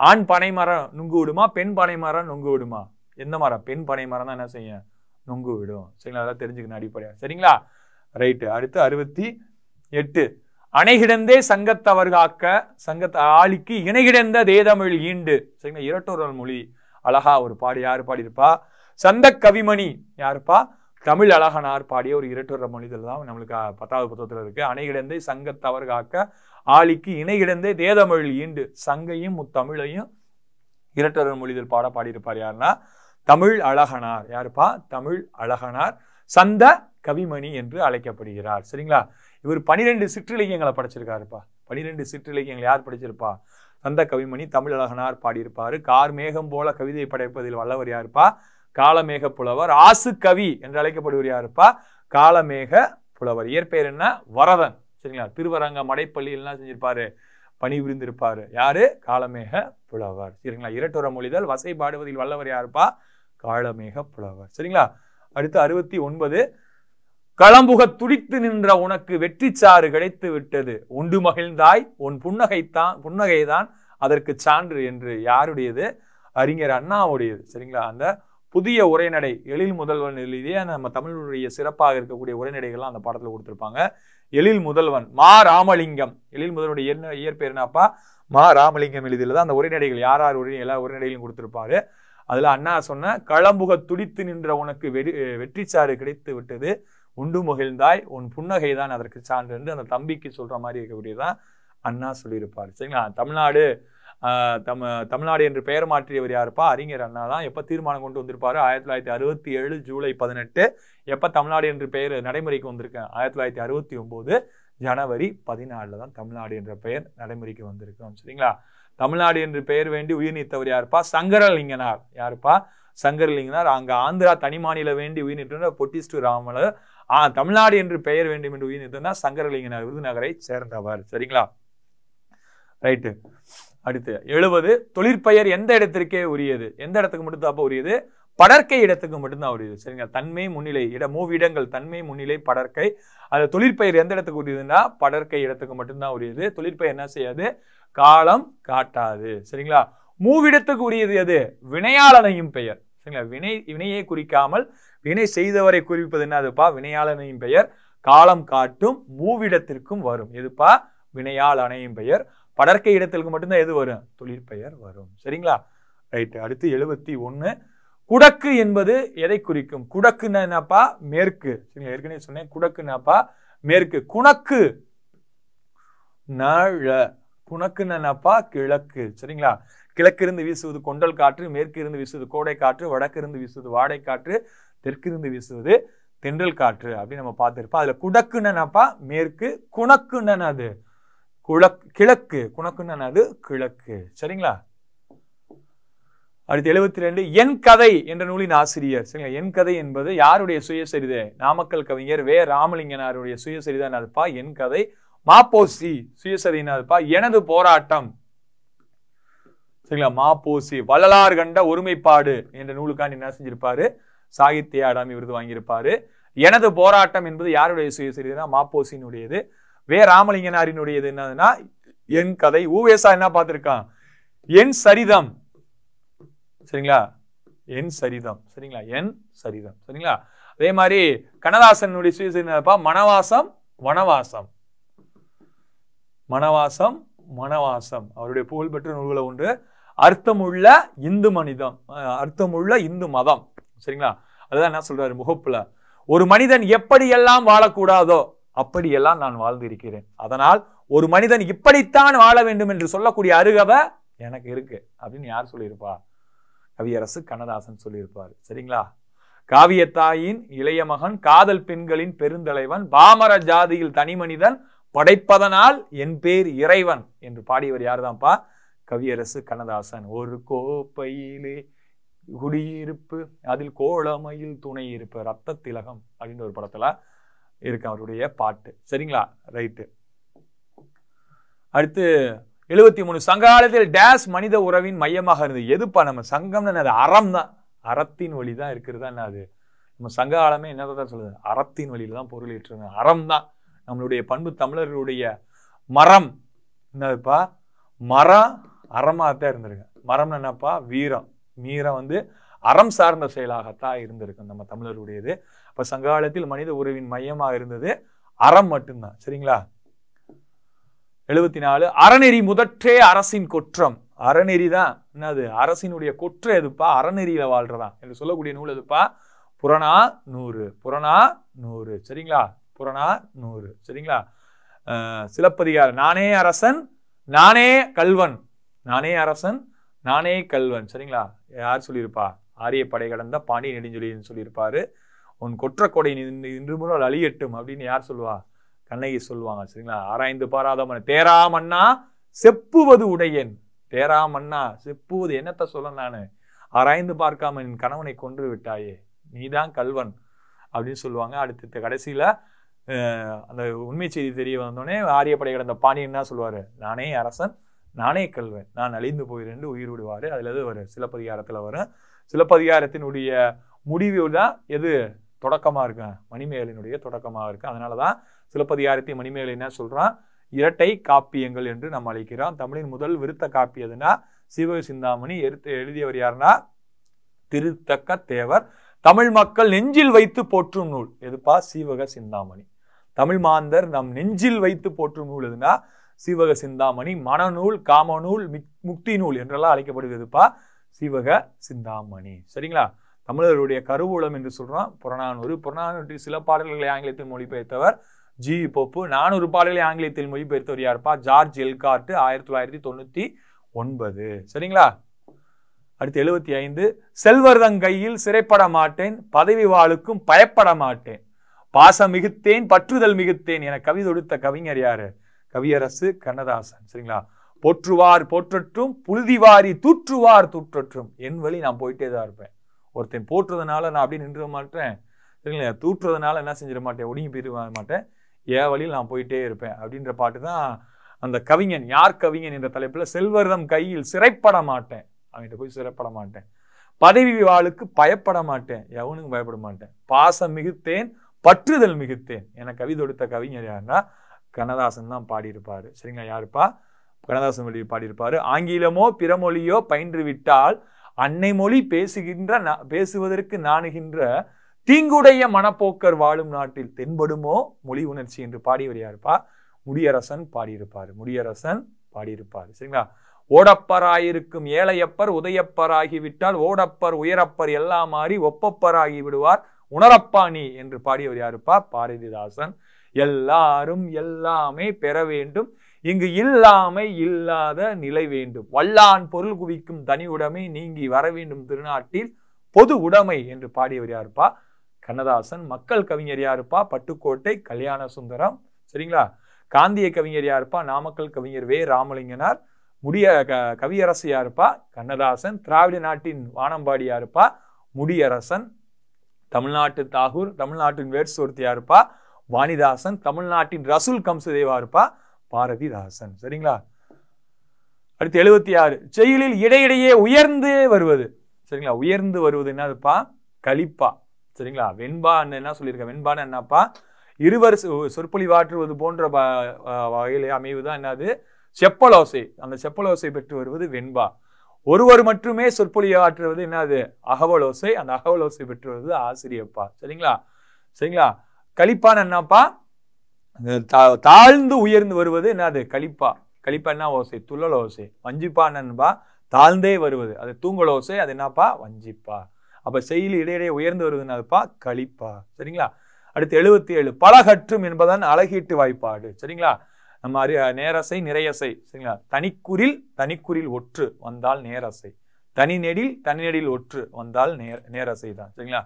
ஆண் பனை மரம் நுங்கு விடுமா? பெண் பனை மரம் நுங்கு விடுமா? எந்த மரம்? பெண் பனை மரம் தான் என்ன செய்யும்? நுங்கு விடும். சரிங்களா? அதெல்லாம் தெரிஞ்சுக்கணும் அடிப்படையா. சரிங்களா? ரைட்டு அடுத்து அறுபத்தி எட்டு. அணைகிடந்தே சங்கத்தவர்காக்க சங்கத்த ஆளிக்கு இணைகிடந்த தேதமிழ் ஈண்டு. சரிங்களா? இரட்டோரல் மொழி அழகா ஒரு பாடி யார் பாடியிருப்பா? சந்த கவிமணி. யாருப்பா? தமிழ் அழகனார் பாடிய ஒரு இரட்டுற மொழிதல் தான் நம்மளுக்கு பத்தாவது புத்தகத்தில் இருக்கு. அணைகிடந்தே சங்கத்தவர் காக்க ஆளிக்கு இணைகிடந்தே தேதமிழ் ஈண்டு. சங்கையும் முத்தமிழையும் இரட்டொரு மொழிதல் பாட பாடியிருப்பார் யாருன்னா? தமிழ் அழகனார். யாருப்பா? தமிழ் அழகனார். சந்த கவிமணி என்று அழைக்கப்படுகிறார். சரிங்களா? இவர் பனிரெண்டு சிற்றிலக்கியங்களை படைச்சிருக்காருப்பா. பனிரெண்டு சிற்றிலக்கியங்களை யார் படிச்சிருப்பா? சந்த கவிமணி தமிழழகனார் பாடியிருப்பார். கார் மேகம் போல கவிதை படைப்பதில் வல்லவர் யாருப்பா? காலமேக புலவர். ஆசு கவி என்று அழைக்கப்படுவர் யாருப்பா? காலமேக புலவர். இயற்பெயர் என்ன? வரதன். சரிங்களா? திருவரங்க மடைப்பள்ளியில் செஞ்சிருப்பாரு. பணி புரிந்திருப்பார். யாரு? காலமேக புலவர். சரிங்களா? இரட்டுற மொழிதல். வசை பாடுவதில் வல்லவர் யாருப்பா? காலமேக புலவர். சரிங்களா? அடுத்து அறுபத்தி ஒன்பது. களம்புக துடித்து நின்ற உனக்கு வெற்றி சாறு கிடைத்து விட்டது. உண்டு மகிழ்ந்தாய் உன் புன்னகைத்தான் புன்னகைதான் அதற்கு சான்று என்று யாருடையது? அறிஞர் அண்ணாவுடையது. சரிங்களா? அந்த புதிய உரைநடை எழில் முதல்வன் எழுதிய நம்ம தமிழுடைய சிறப்பாக இருக்கக்கூடிய உரைநடைகள்லாம் அந்த படத்தில் கொடுத்துருப்பாங்க. எழில் முதல்வன் மா ராமலிங்கம். எழில் முதல்வனுடைய என்ன இயற்பெயர் என்னப்பா? மா ராமலிங்கம் எழுதியதுல அந்த உரைநடைகள் யார் யார் உரை எல்லா உரைநடைகளையும் கொடுத்துருப்பாரு. அதில் அண்ணா சொன்ன களம்புக துடித்து நின்ற உனக்கு வெறி வெற்றி சாறு கிடைத்து விட்டது. உண்டு மகிழ்ந்தாய் உன் புன்னகை தான் அதற்கு சான்று என்று அந்த தம்பிக்கு சொல்கிற மாதிரி இருக்கக்கூடியதான் அண்ணா சொல்லியிருப்பார். சரிங்களா? தமிழ்நாடு தம் தமிழ்நாடு என்று பெயர் மாற்றியவர் யாருப்பா? அறிஞர் அண்ணா தான். எப்போ தீர்மானம் கொண்டு வந்திருப்பாரு? ஆயிரத்தி தொள்ளாயிரத்தி அறுபத்தி ஏழு ஜூலை பதினெட்டு. எப்போ தமிழ்நாடு என்று பெயர் நடைமுறைக்கு வந்திருக்கேன் ஆயிரத்தி தொள்ளாயிரத்தி அறுபத்தி ஒம்போது ஜனவரி பதினாலுல தான் தமிழ்நாடு என்ற பெயர் நடைமுறைக்கு வந்திருக்கோம். சரிங்களா? தமிழ்நாடு என்று பெயர் வேண்டி உயிர் நீத்தவர் யாருப்பா? சங்கரலிங்கனார். யாருப்பா? சங்கரலிங்கனார். அங்கே ஆந்திரா தனி மாநில வேண்டி உயிர் நீத்தவர் பொட்டிஸ்டு ராமலர் ஆ தமிழ்நாடு என்று பெயர் வேண்டும் என்று உயிர் சங்கரலிங்கனார் விருதுநகரை சேர்ந்தவர். சரிங்களா? ரைட்டு அடுத்து எழுபது தொழிற்பெயர் எந்த இடத்திற்கே உரியது? எந்த இடத்துக்கு மட்டும்தான் உரியது? படற்கை இடத்துக்கு மட்டும்தான் உரியது. சரிங்களா? தன்மை முன்னிலை இட மூவிடங்கள் தன்மை முன்னிலை படற்கை. அது தொழிற்பெயர் எந்த இடத்துக்கு உரியதுன்னா படற்கை இடத்துக்கு மட்டும்தான் உரியது. தொழிற்பெயர் என்ன செய்யாது? காலம் காட்டாது. சரிங்களா? மூவிடத்துக்கு உரியது எது? வினையாளனையும் பெயர். சரிங்களா? வினை வினையை குறிக்காமல் வினை செய்தவரை குறிப்பது என்னதுப்பா வினையாளனையும் பெயர். காலம் காட்டும் மூவிடத்திற்கும் வரும். எதுப்பா? வினையால் அணையும் பெயர். படற்கை இடத்திற்கு மட்டும்தான் எது வரும்? தொழிற்பெயர் வரும். சரிங்களா? ரைட் அடுத்து எழுபத்தி ஒண்ணு. குடக்கு என்பது எதை குறிக்கும்? குடக்குன்னா என்னப்பா? மேற்கு. சரிங்களா? ஏற்கனவே சொன்னேன். குடக்குனாப்பா மேற்கு. குணக்கு. நழ. குணக்குன்னு என்னப்பா? கிழக்கு. சரிங்களா? கிழக்கிருந்து வீசுவது கொண்டல் காற்று மேற்கிருந்து வீசுவது கோடை காற்று வடக்கிருந்து வீசுவது வாடை காற்று தெற்கிருந்து வீசுவது தென்றல் காற்று அப்படின்னு நம்ம பார்த்துருப்போம். அதில் குடக்குன்னப்பா என்னப்பா மேற்கு குணக்குன்னு அது. குழக் கிழக்கு குணக்குன்னு அது கிழக்கு. சரிங்களா? அடுத்து எழுபத்தி ரெண்டு என் கதை என்ற நூலின் ஆசிரியர். சரிங்களா? என் கதை என்பது யாருடைய சுயசரிதை? நாமக்கல் கவிஞர் வே. ராமலிங்கனாருடைய சுயசரிதான் அதுப்பா என் கதை. மாப்போசி சுயசரிதை அதுப்பா எனது போராட்டம். சரிங்களா? மாப்போசி வள்ளலார் கண்ட ஒருமைப்பாடு என்ற நூலுக்காண்டி என்ன செஞ்சிருப்பாரு? சாகித்ய அகாடமி விருது வாங்கியிருப்பாரு. எனது போராட்டம் என்பது யாருடைய சுயசரிதைனா மாப்போசினுடையது வே. ராமலிங்கனாரினுடையது என்னதுன்னா என் கதை. ஊவேசா என்ன பார்த்திருக்கான்? என் சரிதம். சரிங்களா? என் சரிதம். சரிங்களா? என் சரிதம். சரிங்களா? அதே மாதிரி கண்ணதாசனுடைய சுயசரிதப்பா மனவாசம் வனவாசம். மனவாசம் மனவாசம். அவருடைய புகழ்பெற்ற நூல்களை ஒன்று அர்த்தமுள்ள இந்து மனிதம் அர்த்தமுள்ள இந்து மதம். சரிங்களா? அதுதான் என்ன சொல்றாரு முகப்புல? ஒரு மனிதன் எப்படியெல்லாம் வாழக்கூடாதோ அப்படியெல்லாம் நான் வாழ்ந்திருக்கிறேன். அதனால் ஒரு மனிதன் இப்படித்தான் வாழ வேண்டும் என்று சொல்லக்கூடிய அருகவ எனக்கு இருக்கு அப்படின்னு யார் சொல்லியிருப்பா? கவியரசு கண்ணதாசன் சொல்லியிருப்பார். சரிங்களா? காவியத்தாயின் இளைய மகன் காதல் பெண்களின் பெருந்தலைவன் பாமர ஜாதியில் தனி மனிதன் படைப்பதனால் என் பேர் இறைவன் என்று பாடியவர் யாருதான்ப்பா? கவியரசு கண்ணதாசன் ஒரு கோப்பையிலே குடியிருப்பு அதில் கோளமையில் துணை இருப்பு ரத்த திலகம் அப்படின்ற ஒரு படத்துல இருக்கு அவருடைய பாட்டு. சரிங்களா? ரைட்டு. அடுத்து எழுபத்தி மூணு சங்காலத்தில் டேஸ் மனித உறவின் மையமாக இருந்தது. எதுப்பா நம்ம சங்கம்னு என்னது அறம் தான். அறத்தின் வழி தான் இருக்கிறது என்ன அது? நம்ம சங்க காலமே என்னதான் சொல்லுது? அறத்தின் வழியில தான் பொருள் ஏற்றுங்க அறம் தான். நம்மளுடைய பண்பு தமிழர்களுடைய மரம். என்னதுப்பா? மரம் அறமாக தான் இருந்திருக்கு. மரம்னு என்னப்பா? வீரம். வீரம் வந்து அறம் சார்ந்த செயலாகத்தான் இருந்திருக்கு நம்ம தமிழருடையது. அப்போ சங்ககாலத்தில் மனித உறவின் மையமாக இருந்தது அறம் மட்டும்தான். சரிங்களா? எழுபத்தி நாலு அறநெறி முதற்றே அரசின் குற்றம். அறநெறி தான். என்னது? அரசினுடைய குற்றம் எதுப்பா? அறநெறியில வாழ்றதா என்று சொல்லக்கூடிய நூல் எதுப்பா? புறணா நூறு. புறணா நூறு. சரிங்களா? புறணா நூறு. சரிங்களா? சிலப்பதிகாரம் நானே அரசன் நானே கல்வன். நானே அரசன் நானே கல்வன். சரிங்களா? யார் சொல்லியிருப்பா? ஆரிய படை கடந்த பாண்டி நெடுஞ்சொலின்னு சொல்லியிருப்பாரு. உன் கொற்ற கொடை நின்று- இன்று முதல் அழியட்டும் அப்படின்னு யார் சொல்லுவா? கண்ணகி சொல்லுவாங்க. சரிங்களா? ஆராய்ந்து பாராதமன் தேரா மன்னா செப்புவது உடையன். தேரா மன்னா செப்புவது என்னத்த சொல்ல நான்? ஆராய்ந்து பார்க்காம என் கணவனை கொன்று விட்டாயே. நீதான் கல்வன் அப்படின்னு சொல்லுவாங்க. அடுத்த கடைசியில் அந்த உண்மை செய்தி தெரிய வந்தோடனே ஆரியப்படை கடந்த பாண்டியன் என்ன சொல்லுவார்? நானே அரசன் நானே கல்வன். நான் அழிந்து போயிருந்து உயிர் விடுவாரு. அதுல எது வரும் வரும். சிலப்பதிகாரத்தினுடைய முடிவு தான் எது? தொடக்கமா இருக்கு. மணிமேகலினுடைய தொடக்கமாக இருக்கு. அதனாலதான் சிலப்பதிகாரத்தை மணிமேகலை என்ன சொல்கிறான் இரட்டை காப்பியங்கள் என்று நம்ம அழைக்கிறோம். தமிழின் முதல் விருத்த காப்பி எதுனா சிவ சிந்தாமணி எடுத்து எழுதியவர் யாருன்னா? திருத்தக்க தேவர். தமிழ் மக்கள் நெஞ்சில் வைத்து போற்றும் நூல். எதுப்பா? சீவக சிந்தாமணி. தமிழ் மாந்தர் நம் நெஞ்சில் வைத்து போற்றும் நூல் எதுனா சீவக சிந்தாமணி மனநூல் காமநூல் மிக்- முக்தி நூல் என்றெல்லாம் அழைக்கப்படுகிறதுப்பா சீவக சிந்தாமணி. சரிங்களா? தமிழருடைய கருவூலம் என்று சொல்றோம். புறநானூறு. புறநானூற்றி சில பாடல்களை ஆங்கிலத்தில் மொழிபெயர்த்தவர் ஜி. போப்பு. நானூறு பாடல்களை ஆங்கிலத்தில் மொழிபெயர்த்தவர் யாருப்பா? ஜார்ஜ் எல்கார்ட் ஆயிரத்தி தொள்ளாயிரத்தி தொண்ணூத்தி ஒன்பது. சரிங்களா? அடுத்து எழுபத்தி ஐந்து. செல்வர்தங்கையில் சிறைப்பட மாட்டேன் பதவி வாளுக்கும் பயப்பட மாட்டேன். பாசம் மிகுத்தேன் பற்றுதல் மிகுத்தேன் என கவி தொடுத்த கவிஞர் யாரு? கவியரசு கண்ணதாசன் சரிங்களா? போற்றுவார் போற்றற்றும் புழுதிவாரி தூற்றுவார் தூற்றற்றும். என் வழி நான் போயிட்டே தான் இருப்பேன். ஒருத்தன் போற்றுறதுனால நான் அப்படியே நின்று மாட்டேன். சரிங்களா? தூற்றுறதுனால என்ன செஞ்சிட மாட்டேன்? ஒடுங்கி போயிட மாட்டேன். என் வழியில் நான் போயிட்டே இருப்பேன் அப்படின்ற பாட்டு தான் அந்த கவிஞன் யார் கவிஞன் என்ற தலைப்புல செல்வர்தம் கையில் சிறைப்பட மாட்டேன். அவன்கிட்ட போய் சிறைப்பட மாட்டேன். பதவி வாளுக்கு பயப்பட மாட்டேன். எவனுக்கும் பயப்பட மாட்டேன். பாசம் மிகுத்தேன் பற்றுதல் மிகுத்தேன். என கவி தொடுத்த கவிஞர் யாருன்னா கண்ணதாசன் தான் பாடியிருப்பாரு. சரிங்களா? யாருப்பா? கண்ணதாசன் மொழி பாடியிருப்பார். ஆங்கிலமோ பிறமொழியோ பயின்று விட்டால் அன்னை மொழி பேசுகின்ற நா- பேசுவதற்கு நாணுகின்ற தீங்குடைய மனப்போக்கர் வாழும் நாட்டில் தென்படுமோ? மொழி உணர்ச்சி என்று பாடியவர் யாருப்பா? முடியரசன் பாடியிருப்பார். முடியரசன் பாடியிருப்பார். சரிங்களா? ஓடப்பராயிருக்கும் ஏழையப்பர் உதயப்பராகிவிட்டால் ஓடப்பர் உயரப்பர் எல்லாம் மாறி ஒப்பப்பராகி விடுவார் உணரப்பா நீ என்று பாடியவர் யாருப்பா? பாரதிதாசன். எல்லாரும் எல்லாமே பெற வேண்டும். இங்கு இல்லாமை இல்லாத நிலை வேண்டும். வல்லான் பொருள் குவிக்கும் தனி உடைமை நீங்கி வர வேண்டும் திருநாட்டில். பொது உடைமை என்று பாடியவர் யாருப்பா? கண்ணதாசன். மக்கள் கவிஞர் யாருப்பா? பட்டுக்கோட்டை கல்யாண சுந்தரம். சரிங்களா? காந்திய கவிஞர் யாருப்பா? நாமக்கல் கவிஞர் வே. ராமலிங்கனார். முடிய க கவியரசு யாருப்பா? கண்ணதாசன். திராவிட நாட்டின் வானம்பாடி யாருப்பா? முடியரசன். தமிழ்நாட்டு தாகூர். தமிழ்நாட்டின் வேர்சோர்த்தி யாருப்பா? வாணிதாசன் தமிழ்நாட்டின் ரசூல் கம்சதேவா இருப்பா பாரதிதாசன். சரிங்களா? அடுத்து எழுபத்தி ஆறு செயலில் இடையிடையே உயர்ந்து வருவது. சரிங்களா? உயர்ந்து வருவது என்னதுப்பா? கலிப்பா. சரிங்களா? வெண்பா என்ன சொல்லியிருக்க வெண்பான்னு என்னப்பா? இருவர் சொ- சொற்பொழிவாற்றுவது போன்ற வகையில் அமைவுதான் என்னது? செப்பலோசை. அந்த செப்பலோசை பெற்று வருவது வெண்பா. ஒருவர் மட்டுமே சொற்பொழியாற்றுவது என்னது? அகவலோசை. அந்த அகவலோசை பெற்று வருவது ஆசிரியப்பா. சரிங்களா? சரிங்களா? கலிப்பான்னு என்னப்பா தா- தாழ்ந்து உயர்ந்து வருவது என்னது? கலிப்பா கலிப்பா என்ன ஓசை துள்ளல் ஓசை. வஞ்சிப்பா என்னன்பா தாழ்ந்தே வருவது. அது தூங்கல் ஓசை அது என்னப்பா? வஞ்சிப்பா. அப்ப செயலி இடையிடையே உயர்ந்து வருவது என்னதுப்பா? கலிப்பா சரிங்களா? அடுத்து எழுபத்தி ஏழு பலகற்றும் என்பதன் அழகீட்டு வாய்ப்பாடு. சரிங்களா? நம்ம அறி நேரசை நிறையசை. சரிங்களா? தனிக்குறில் தனிக்குறில் ஒற்று வந்தால் நேரசை. தனி நெடில் தனி நெடில் ஒற்று வந்தால் நேர நேரசை தான். சரிங்களா?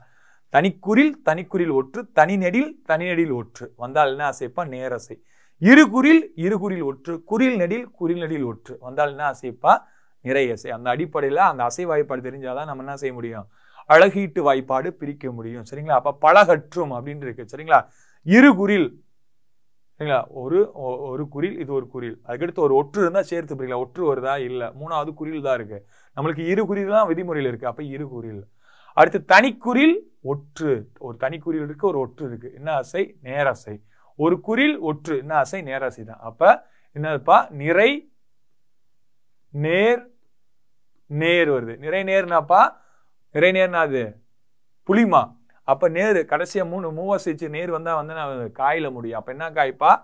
தனிக்குறில் தனிக்குறில் ஒற்று தனி நெடில் ஒற்று. வந்தால் என்ன அசைப்பா? நேரசை இருகுறில் இருகுறில் ஒற்று குறில் நெடில் குறில் நெடில் ஒற்று. வந்தால் என்ன அசைப்பா? நிறையசை அந்த அடிப்படையில் அந்த அசை வாய்ப்பாடு தெரிஞ்சாதான் நம்ம என்ன செய்ய முடியும்? அழகீட்டு வாய்ப்பாடு பிரிக்க முடியும். சரிங்களா? அப்போ பலகற்றும் அப்படின்னு இருக்கு. சரிங்களா? இருகுறில் சரிங்களா? ஒரு ஒ- ஒரு குறில் இது ஒரு குறில் அதுக்கடுத்து ஒரு ஒற்று இருந்தால் சேர்த்து பிரிக்கலாம். ஒற்று வருதா? இல்லை. மூணாவது குறில் தான் இருக்கு. நம்மளுக்கு இரு குறில் தான் விதிமுறையில் இருக்கு. அப்போ இரு குறில் அடுத்து தனிக்குறில் ஒற்று ஒரு தனி குறியில் இருக்கு ஒரு ஒற்று இருக்கு. என்ன அசை? நேரசை ஒரு குறில் ஒற்று. என்ன அசை? நேரசை தான். அப்ப என்னதுப்பா? நிறை நேர் நேர் வருது. நிறை நேர்னாப்பா நிறை நேர்னா அது? புளிமா. அப்ப நேரு கடைசியா மூணு மூவா சேர்த்து நேர் வந்தா வந்து நான் காயில முடியும். அப்ப என்ன காய்ப்பா?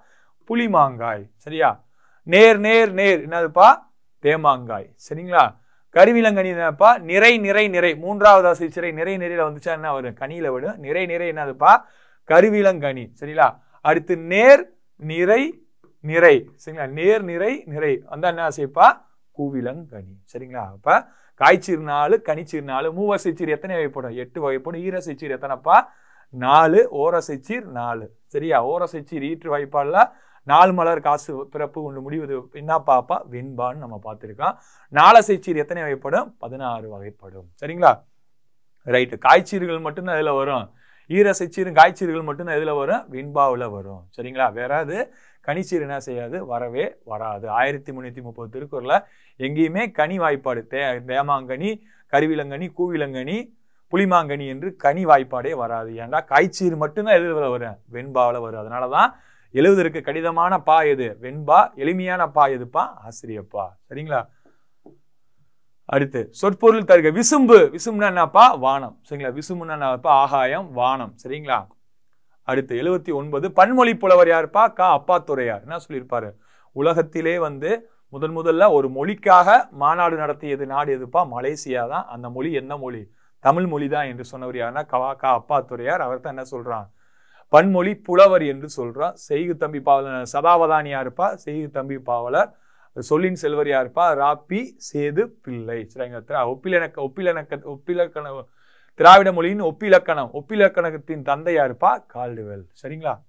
புளிமாங்காய். சரியா? நேர் நேர் நேர். என்னதுப்பா? தேமாங்காய். சரிங்களா? கருவிலங்கனி என்னப்பா நிறை நிறை நிறை மூன்றாவது சிறை நிறை நிறையில வந்துச்சா என்ன வரும்? கனியில விடும். நிறை நிறை என்னதுப்பா? கருவிலங்கனி சரிங்களா அடுத்து நேர் நிறை நிறை சரிங்களா? நேர் நிறை நிறை. வந்தா என்ன செய்ப்பா கூவிலங்கனி சரிங்களா? அப்ப காய்ச்சீர் நாலு கனிச்சீர் நாலு மூவசைச்சீர் எத்தனை வகைப்படும்? எட்டு வகைப்படும். ஈரசைச்சீர் எத்தனைப்பா? நாலு ஓரசைச்சீர் நாலு சரியா? ஓரசைச்சீர் ஈற்று வாய்ப்பாடலாம் நாலு மலர் காசு பிறப்பு ஒன்று முடிவது என்ன பாப்பா வெண்பான்னு நம்ம பார்த்துருக்கோம். நாலசைச்சீர் எத்தனை வகைப்படும்? பதினாறு வகைப்படும். சரிங்களா? ரைட்டு. காய்ச்சீர்கள் மட்டும்தான் இதில் வரும். ஈரசைச்சீரும் காய்ச்சீர்கள் மட்டும்தான் இதில் வரும். வெண்பாவில் வரும். சரிங்களா? வேற அது கனிச்சீர் என்ன செய்யாது? வரவே வராது. ஆயிரத்தி முந்நூற்றி முப்பது திருக்குறளில் எங்கேயுமே கனி வாய்ப்பாடு. தே தேமாங்கனி கருவிலங்கனி கூவிலங்கனி புளிமாங்கனி என்று கனி வாய்ப்பாடே வராது. ஏன்டா? காய்ச்சீர் மட்டும்தான் எதிர்வில் வரும். வெண்பாவில் வரும். அதனால தான் எழுவதற்கு கடிதமான பா எது? வெண்பா எளிமையான பா எதுப்பா? ஆசிரியப்பா. சரிங்களா? அடுத்து சொற்பொருள் தருக. விசும்பு. விசும்புனா என்னப்பா? வானம். சரிங்களா? விசும்புனா என்னப்பா? ஆகாயம் வானம். சரிங்களா? அடுத்து எழுபத்தி ஒன்பது. பன்மொழி புலவர் யாருப்பா? கா. அப்பாத்துறையார். என்ன சொல்லியிருப்பாரு? உலகத்திலே வந்து முதன் முதல்ல ஒரு மொழிக்காக மாநாடு நடத்தியது நாடு எதுப்பா? மலேசியா தான் அந்த மொழி என்ன மொழி? தமிழ் மொழி தான் என்று சொன்னவர் யாருன்னா கவா கா. அப்பாத்துறையார். அவர் தான் என்ன சொல்றான்? பன்மொழி புலவர் என்று சொல்றான் செய்கு தம்பி பாவலர் சதாவதானி இருப்பா. செய்கு தம்பி பாவலர் சொல்லின் செல்வர் இருப்பா ராப்பி சேது பிள்ளை. சரிங்க திரா- ஒப்பிலனக்க ஒப்பிலக்கண திராவிட மொழியின் ஒப்பிலக்கணம் ஒப்பிலக்கணத்தின் தந்தையா இருப்பா கால்டுவெல். சரிங்களா?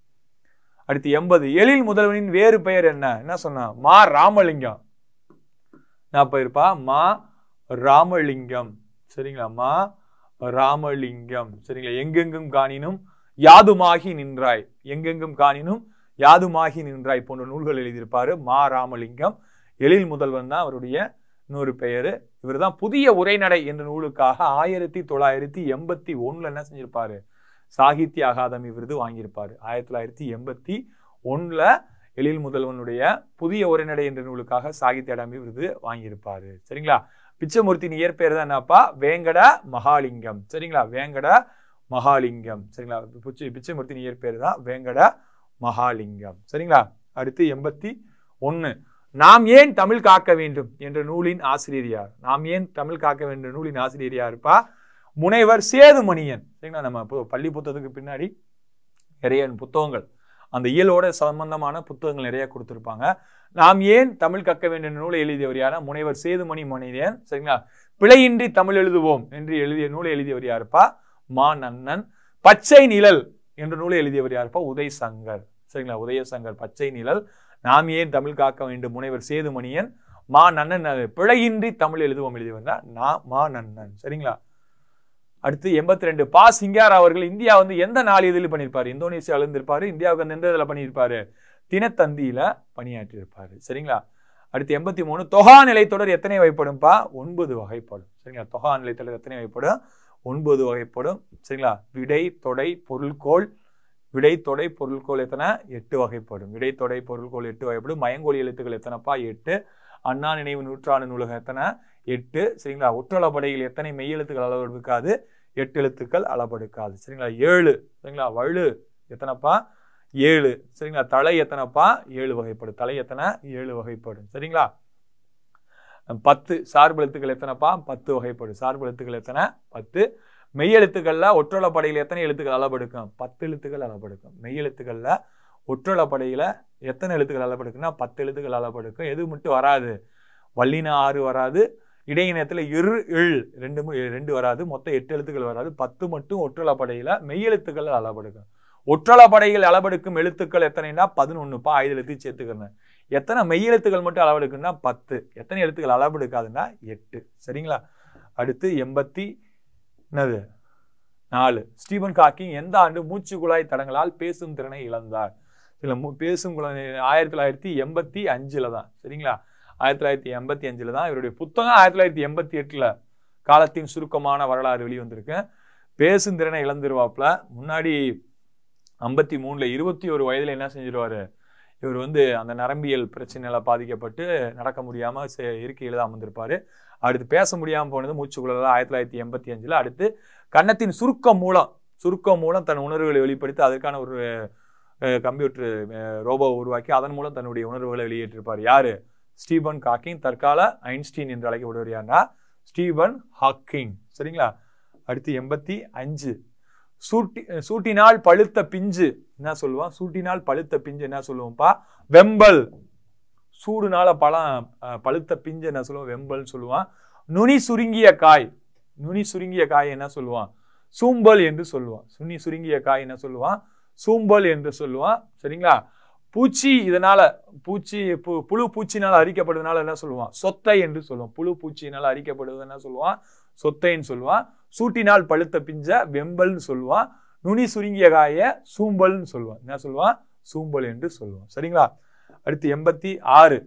அடுத்து எண்பது. எழில் முதல்வனின் வேறு பெயர் என்ன? என்ன சொன்னா? மா. ராமலிங்கம். நான் பெயர்ப்பா மா. ராமலிங்கம். சரிங்களா? மா. ராமலிங்கம். சரிங்களா? எங்கெங்கும் காணினும் யாதுமாகி நின்றாய். எங்கெங்கும் காணினும் யாதுமாகி நின்றாய் போன்ற நூல்கள் எழுதியிருப்பாரு மா ராமலிங்கம். எழில் முதல்வன் தான் அவருடைய இன்னொரு பெயரு. இவர்தான் புதிய உரைநடை என்ற நூலுக்காக ஆயிரத்தி தொள்ளாயிரத்தி எண்பத்தி ஒண்ணுல என்ன செஞ்சிருப்பாரு? சாகித்ய அகாதமி விருது வாங்கியிருப்பாரு. ஆயிரத்தி தொள்ளாயிரத்தி எண்பத்தி ஒண்ணுல எழில் முதல்வனுடைய புதிய உரைநடை என்ற நூலுக்காக சாகித்ய அகாதமி விருது வாங்கியிருப்பாரு. சரிங்களா? பிச்சமூர்த்தியின் இயற்பெயர் தான் என்னப்பா? வேங்கட மகாலிங்கம். சரிங்களா? வேங்கட மகாலிங்கம். சரிங்களா? பிச்சை பிச்சைமூர்த்தி நியர் பேர் தான் வேங்கட மகாலிங்கம். சரிங்களா? அடுத்து எண்பத்தி ஒன்று நாம் ஏன் தமிழ் காக்க வேண்டும்? என்ற நூலின் ஆசிரியர் யார்? நாம் ஏன் தமிழ் காக்க வேண்டும்? என்ற நூலின் ஆசிரியர் யாருப்பா? முனைவர் சேதுமணியன். சரிங்களா? நம்ம பள்ளி புத்தகத்துக்கு பின்னாடி நிறைய புத்தகங்கள். அந்த இயலோட சம்பந்தமான புத்தகங்கள் நிறைய கொடுத்துருப்பாங்க. நாம் ஏன் தமிழ் கக்க வேண்டும்? நூலை எழுதியவர் யாரா? முனைவர் சேதுமணி மனிதன். சரிங்களா? பிழையின்றி தமிழ் எழுதுவோம் என்று எழுதிய நூலை எழுதியவர் யாருப்பா? மா நன்னன் பச்சை நிழல் என்ற நூலை எழுதியவர் யாருப்பா? உதய் சங்கர் சரிங்களா? உதயசங்கர் பச்சை நிழல். நாம் ஏன் தமிழ் காக்க வேண்டும்? முனைவர் சேதுமணியன் மா நன்னன் பிழையின்றி தமிழ் எழுதுவோம் எழுதியவர் நா மா நன்னன். சரிங்களா? அடுத்து எண்பத்தி ரெண்டு பா சிங்கார் அவர்கள் இந்தியா வந்து எந்த நாள் இதில் பண்ணியிருப்பாரு? இந்தோனேசியாவில் இருந்திருப்பாரு இந்தியாவுக்கு வந்து எந்த இதில் பண்ணியிருப்பாரு? தினத்தந்தியில பணியாற்றியிருப்பாரு. சரிங்களா? அடுத்து எண்பத்தி மூணு தொகா நிலை தொடர் எத்தனை வகைப்படும்பா ஒன்பது வகைப்படும். சரிங்களா? தொகா நிலைத்தொடர் எத்தனை வகைப்படும்? ஒன்பது வகைப்படும் சரிங்களா? விடை தொடை பொருள்கோள். விடை தொடை பொருள்கோள் எத்தனை? எட்டு வகைப்படும் விடை தொடை பொருள்கோள் எட்டு வகைப்படும் மயங்கோலி எழுத்துக்கள் எத்தனைப்பா? எட்டு. அண்ணா நினைவு நூற்றாண்டு நூலகம் எத்தனை? எட்டு. சரிங்களா? ஒற்றளபடையில் எத்தனை மெய் எழுத்துக்கள் அளவெடுக்காது? எட்டு எழுத்துக்கள் அளவெடுக்காது. சரிங்களா? ஏழு. சரிங்களா? வலு எத்தனைப்பா? ஏழு. சரிங்களா? தலை எத்தனைப்பா? ஏழு வகைப்படும் தலை எத்தனை? ஏழு வகைப்படும் சரிங்களா? பத்து சார்பு எழுத்துக்கள் எத்தனைப்பா? பத்து வகைப்படும். சார்பு எழுத்துக்கள் எத்தனை? பத்து. மெய்யெழுத்துக்கள்ல ஒற்றளப்படையில் எத்தனை எழுத்துக்கள் அளவெடுக்கும்? பத்து எழுத்துக்கள் அளவெடுக்கும். எழுத்துக்களில் ஒற்றளப்படையில எத்தனை எழுத்துக்கள் அளவெடுக்குன்னா பத்து எழுத்துக்கள் அளவெடுக்கும். எது மட்டும் வராது. வள்ளின ஆறு வராது. இடையினத்தில் இரு இல் ரெண்டு ரெண்டு வராது. மொத்தம் எட்டு எழுத்துக்கள் வராது. பத்து மட்டும் ஒற்றளப்படையில மெய்யெழுத்துக்கள் அளவெடுக்கும். ஒற்றளப்படையில் அளவெடுக்கும் எழுத்துக்கள் எத்தனைன்னா பதினொன்றுப்பா ஐந்து எழுத்து சேர்த்துக்கிறேன் எத்தனை மெய்யெழுத்துக்கள் மட்டும் அளவெடுக்குன்னா பத்து. எத்தனை எழுத்துக்கள் அளவெடுக்காதுன்னா எட்டு. சரிங்களா? அடுத்து எண்பத்தி என்னது? நாலு. ஸ்டீபன் காக்கிங் எந்த ஆண்டு மூச்சு குழாய் தடங்களால் பேசும் திறனை இழந்தார்? இல்லை மு- பேசும் குழந்தை ஆயிரத்தி தொள்ளாயிரத்தி எண்பத்தி அஞ்சில் தான். சரிங்களா? ஆயிரத்தி தொள்ளாயிரத்தி எண்பத்தி அஞ்சில் தான் இவருடைய புத்தகம் ஆயிரத்தி தொள்ளாயிரத்தி எண்பத்தி எட்டில் காலத்தின் சுருக்கமான வரலாறு வெளிவந்திருக்கு. பேசும் திறனை இழந்துருவாப்புல. முன்னாடி ஐம்பத்தி மூணில் இருபத்தி ஒரு வயதில் என்ன செஞ்சிருவாரு? இவர் வந்து அந்த நரம்பியல் பிரச்சனையில் பாதிக்கப்பட்டு நடக்க முடியாமல் இருக்கையில் தான் அமர்ந்திருப்பார். அடுத்து பேச முடியாமல் போனது மூச்சுக்குள்ள ஆயிரத்தி தொள்ளாயிரத்தி எண்பத்தி அஞ்சில் அடுத்து கன்னத்தின் சுருக்கம் மூலம் சுருக்கம் மூலம் தன் உணர்வுகளை வெளிப்படுத்தி அதற்கான ஒரு கம்ப்யூட்டர் ரோபோ உருவாக்கி அதன் மூலம் தன்னுடைய உணர்வுகளை வெளியேற்றிருப்பார். யார்? ஸ்டீபன் காக்கிங் தற்கால ஐன்ஸ்டீன் என்று அழைக்கப்படுவர் யாருன்னா ஸ்டீபன் ஹாக்கிங். சரிங்களா? அடுத்து எண்பத்தி அஞ்சு. சூட்டி சூட்டினால் பழுத்த பிஞ்சு. என்ன சொல்லுவான்? சூட்டினால் பழுத்த பிஞ்சு என்ன சொல்லுவோம்ப்பா? வெம்பல். சூடுனால பழம் பழுத்த பிஞ்சு என்ன சொல்லுவோம்? வெம்பல்னு சொல்லுவான். நுனி சுருங்கிய காய். நுனி சுருங்கிய காய் என்ன சொல்லுவான்? சூம்பல் என்று சொல்லுவான். நுனி சுருங்கிய காய் என்ன சொல்லுவான்? சூம்பல் என்று சொல்லுவான். சரிங்களா? பூச்சி இதனால பூச்சி பு- புழு பூச்சினால் அரிக்கப்படுவதனால என்ன சொல்லுவான்? சொத்தை என்று சொல்லுவான். புழு பூச்சியினால் அரிக்கப்படுவது என்ன சொல்லுவான்? சொத்தைன்னு சொல்லுவான். சூட்டினால் பழுத்த பிஞ்ச வெம்பல்னு சொல்லுவான். நுனி சுருங்கிய காய சூம்பல்னு சொல்லுவான். என்ன சொல்லுவான்? சூம்பல் என்று சொல்லுவான். சரிங்களா? அடுத்து எண்பத்தி ஆறு.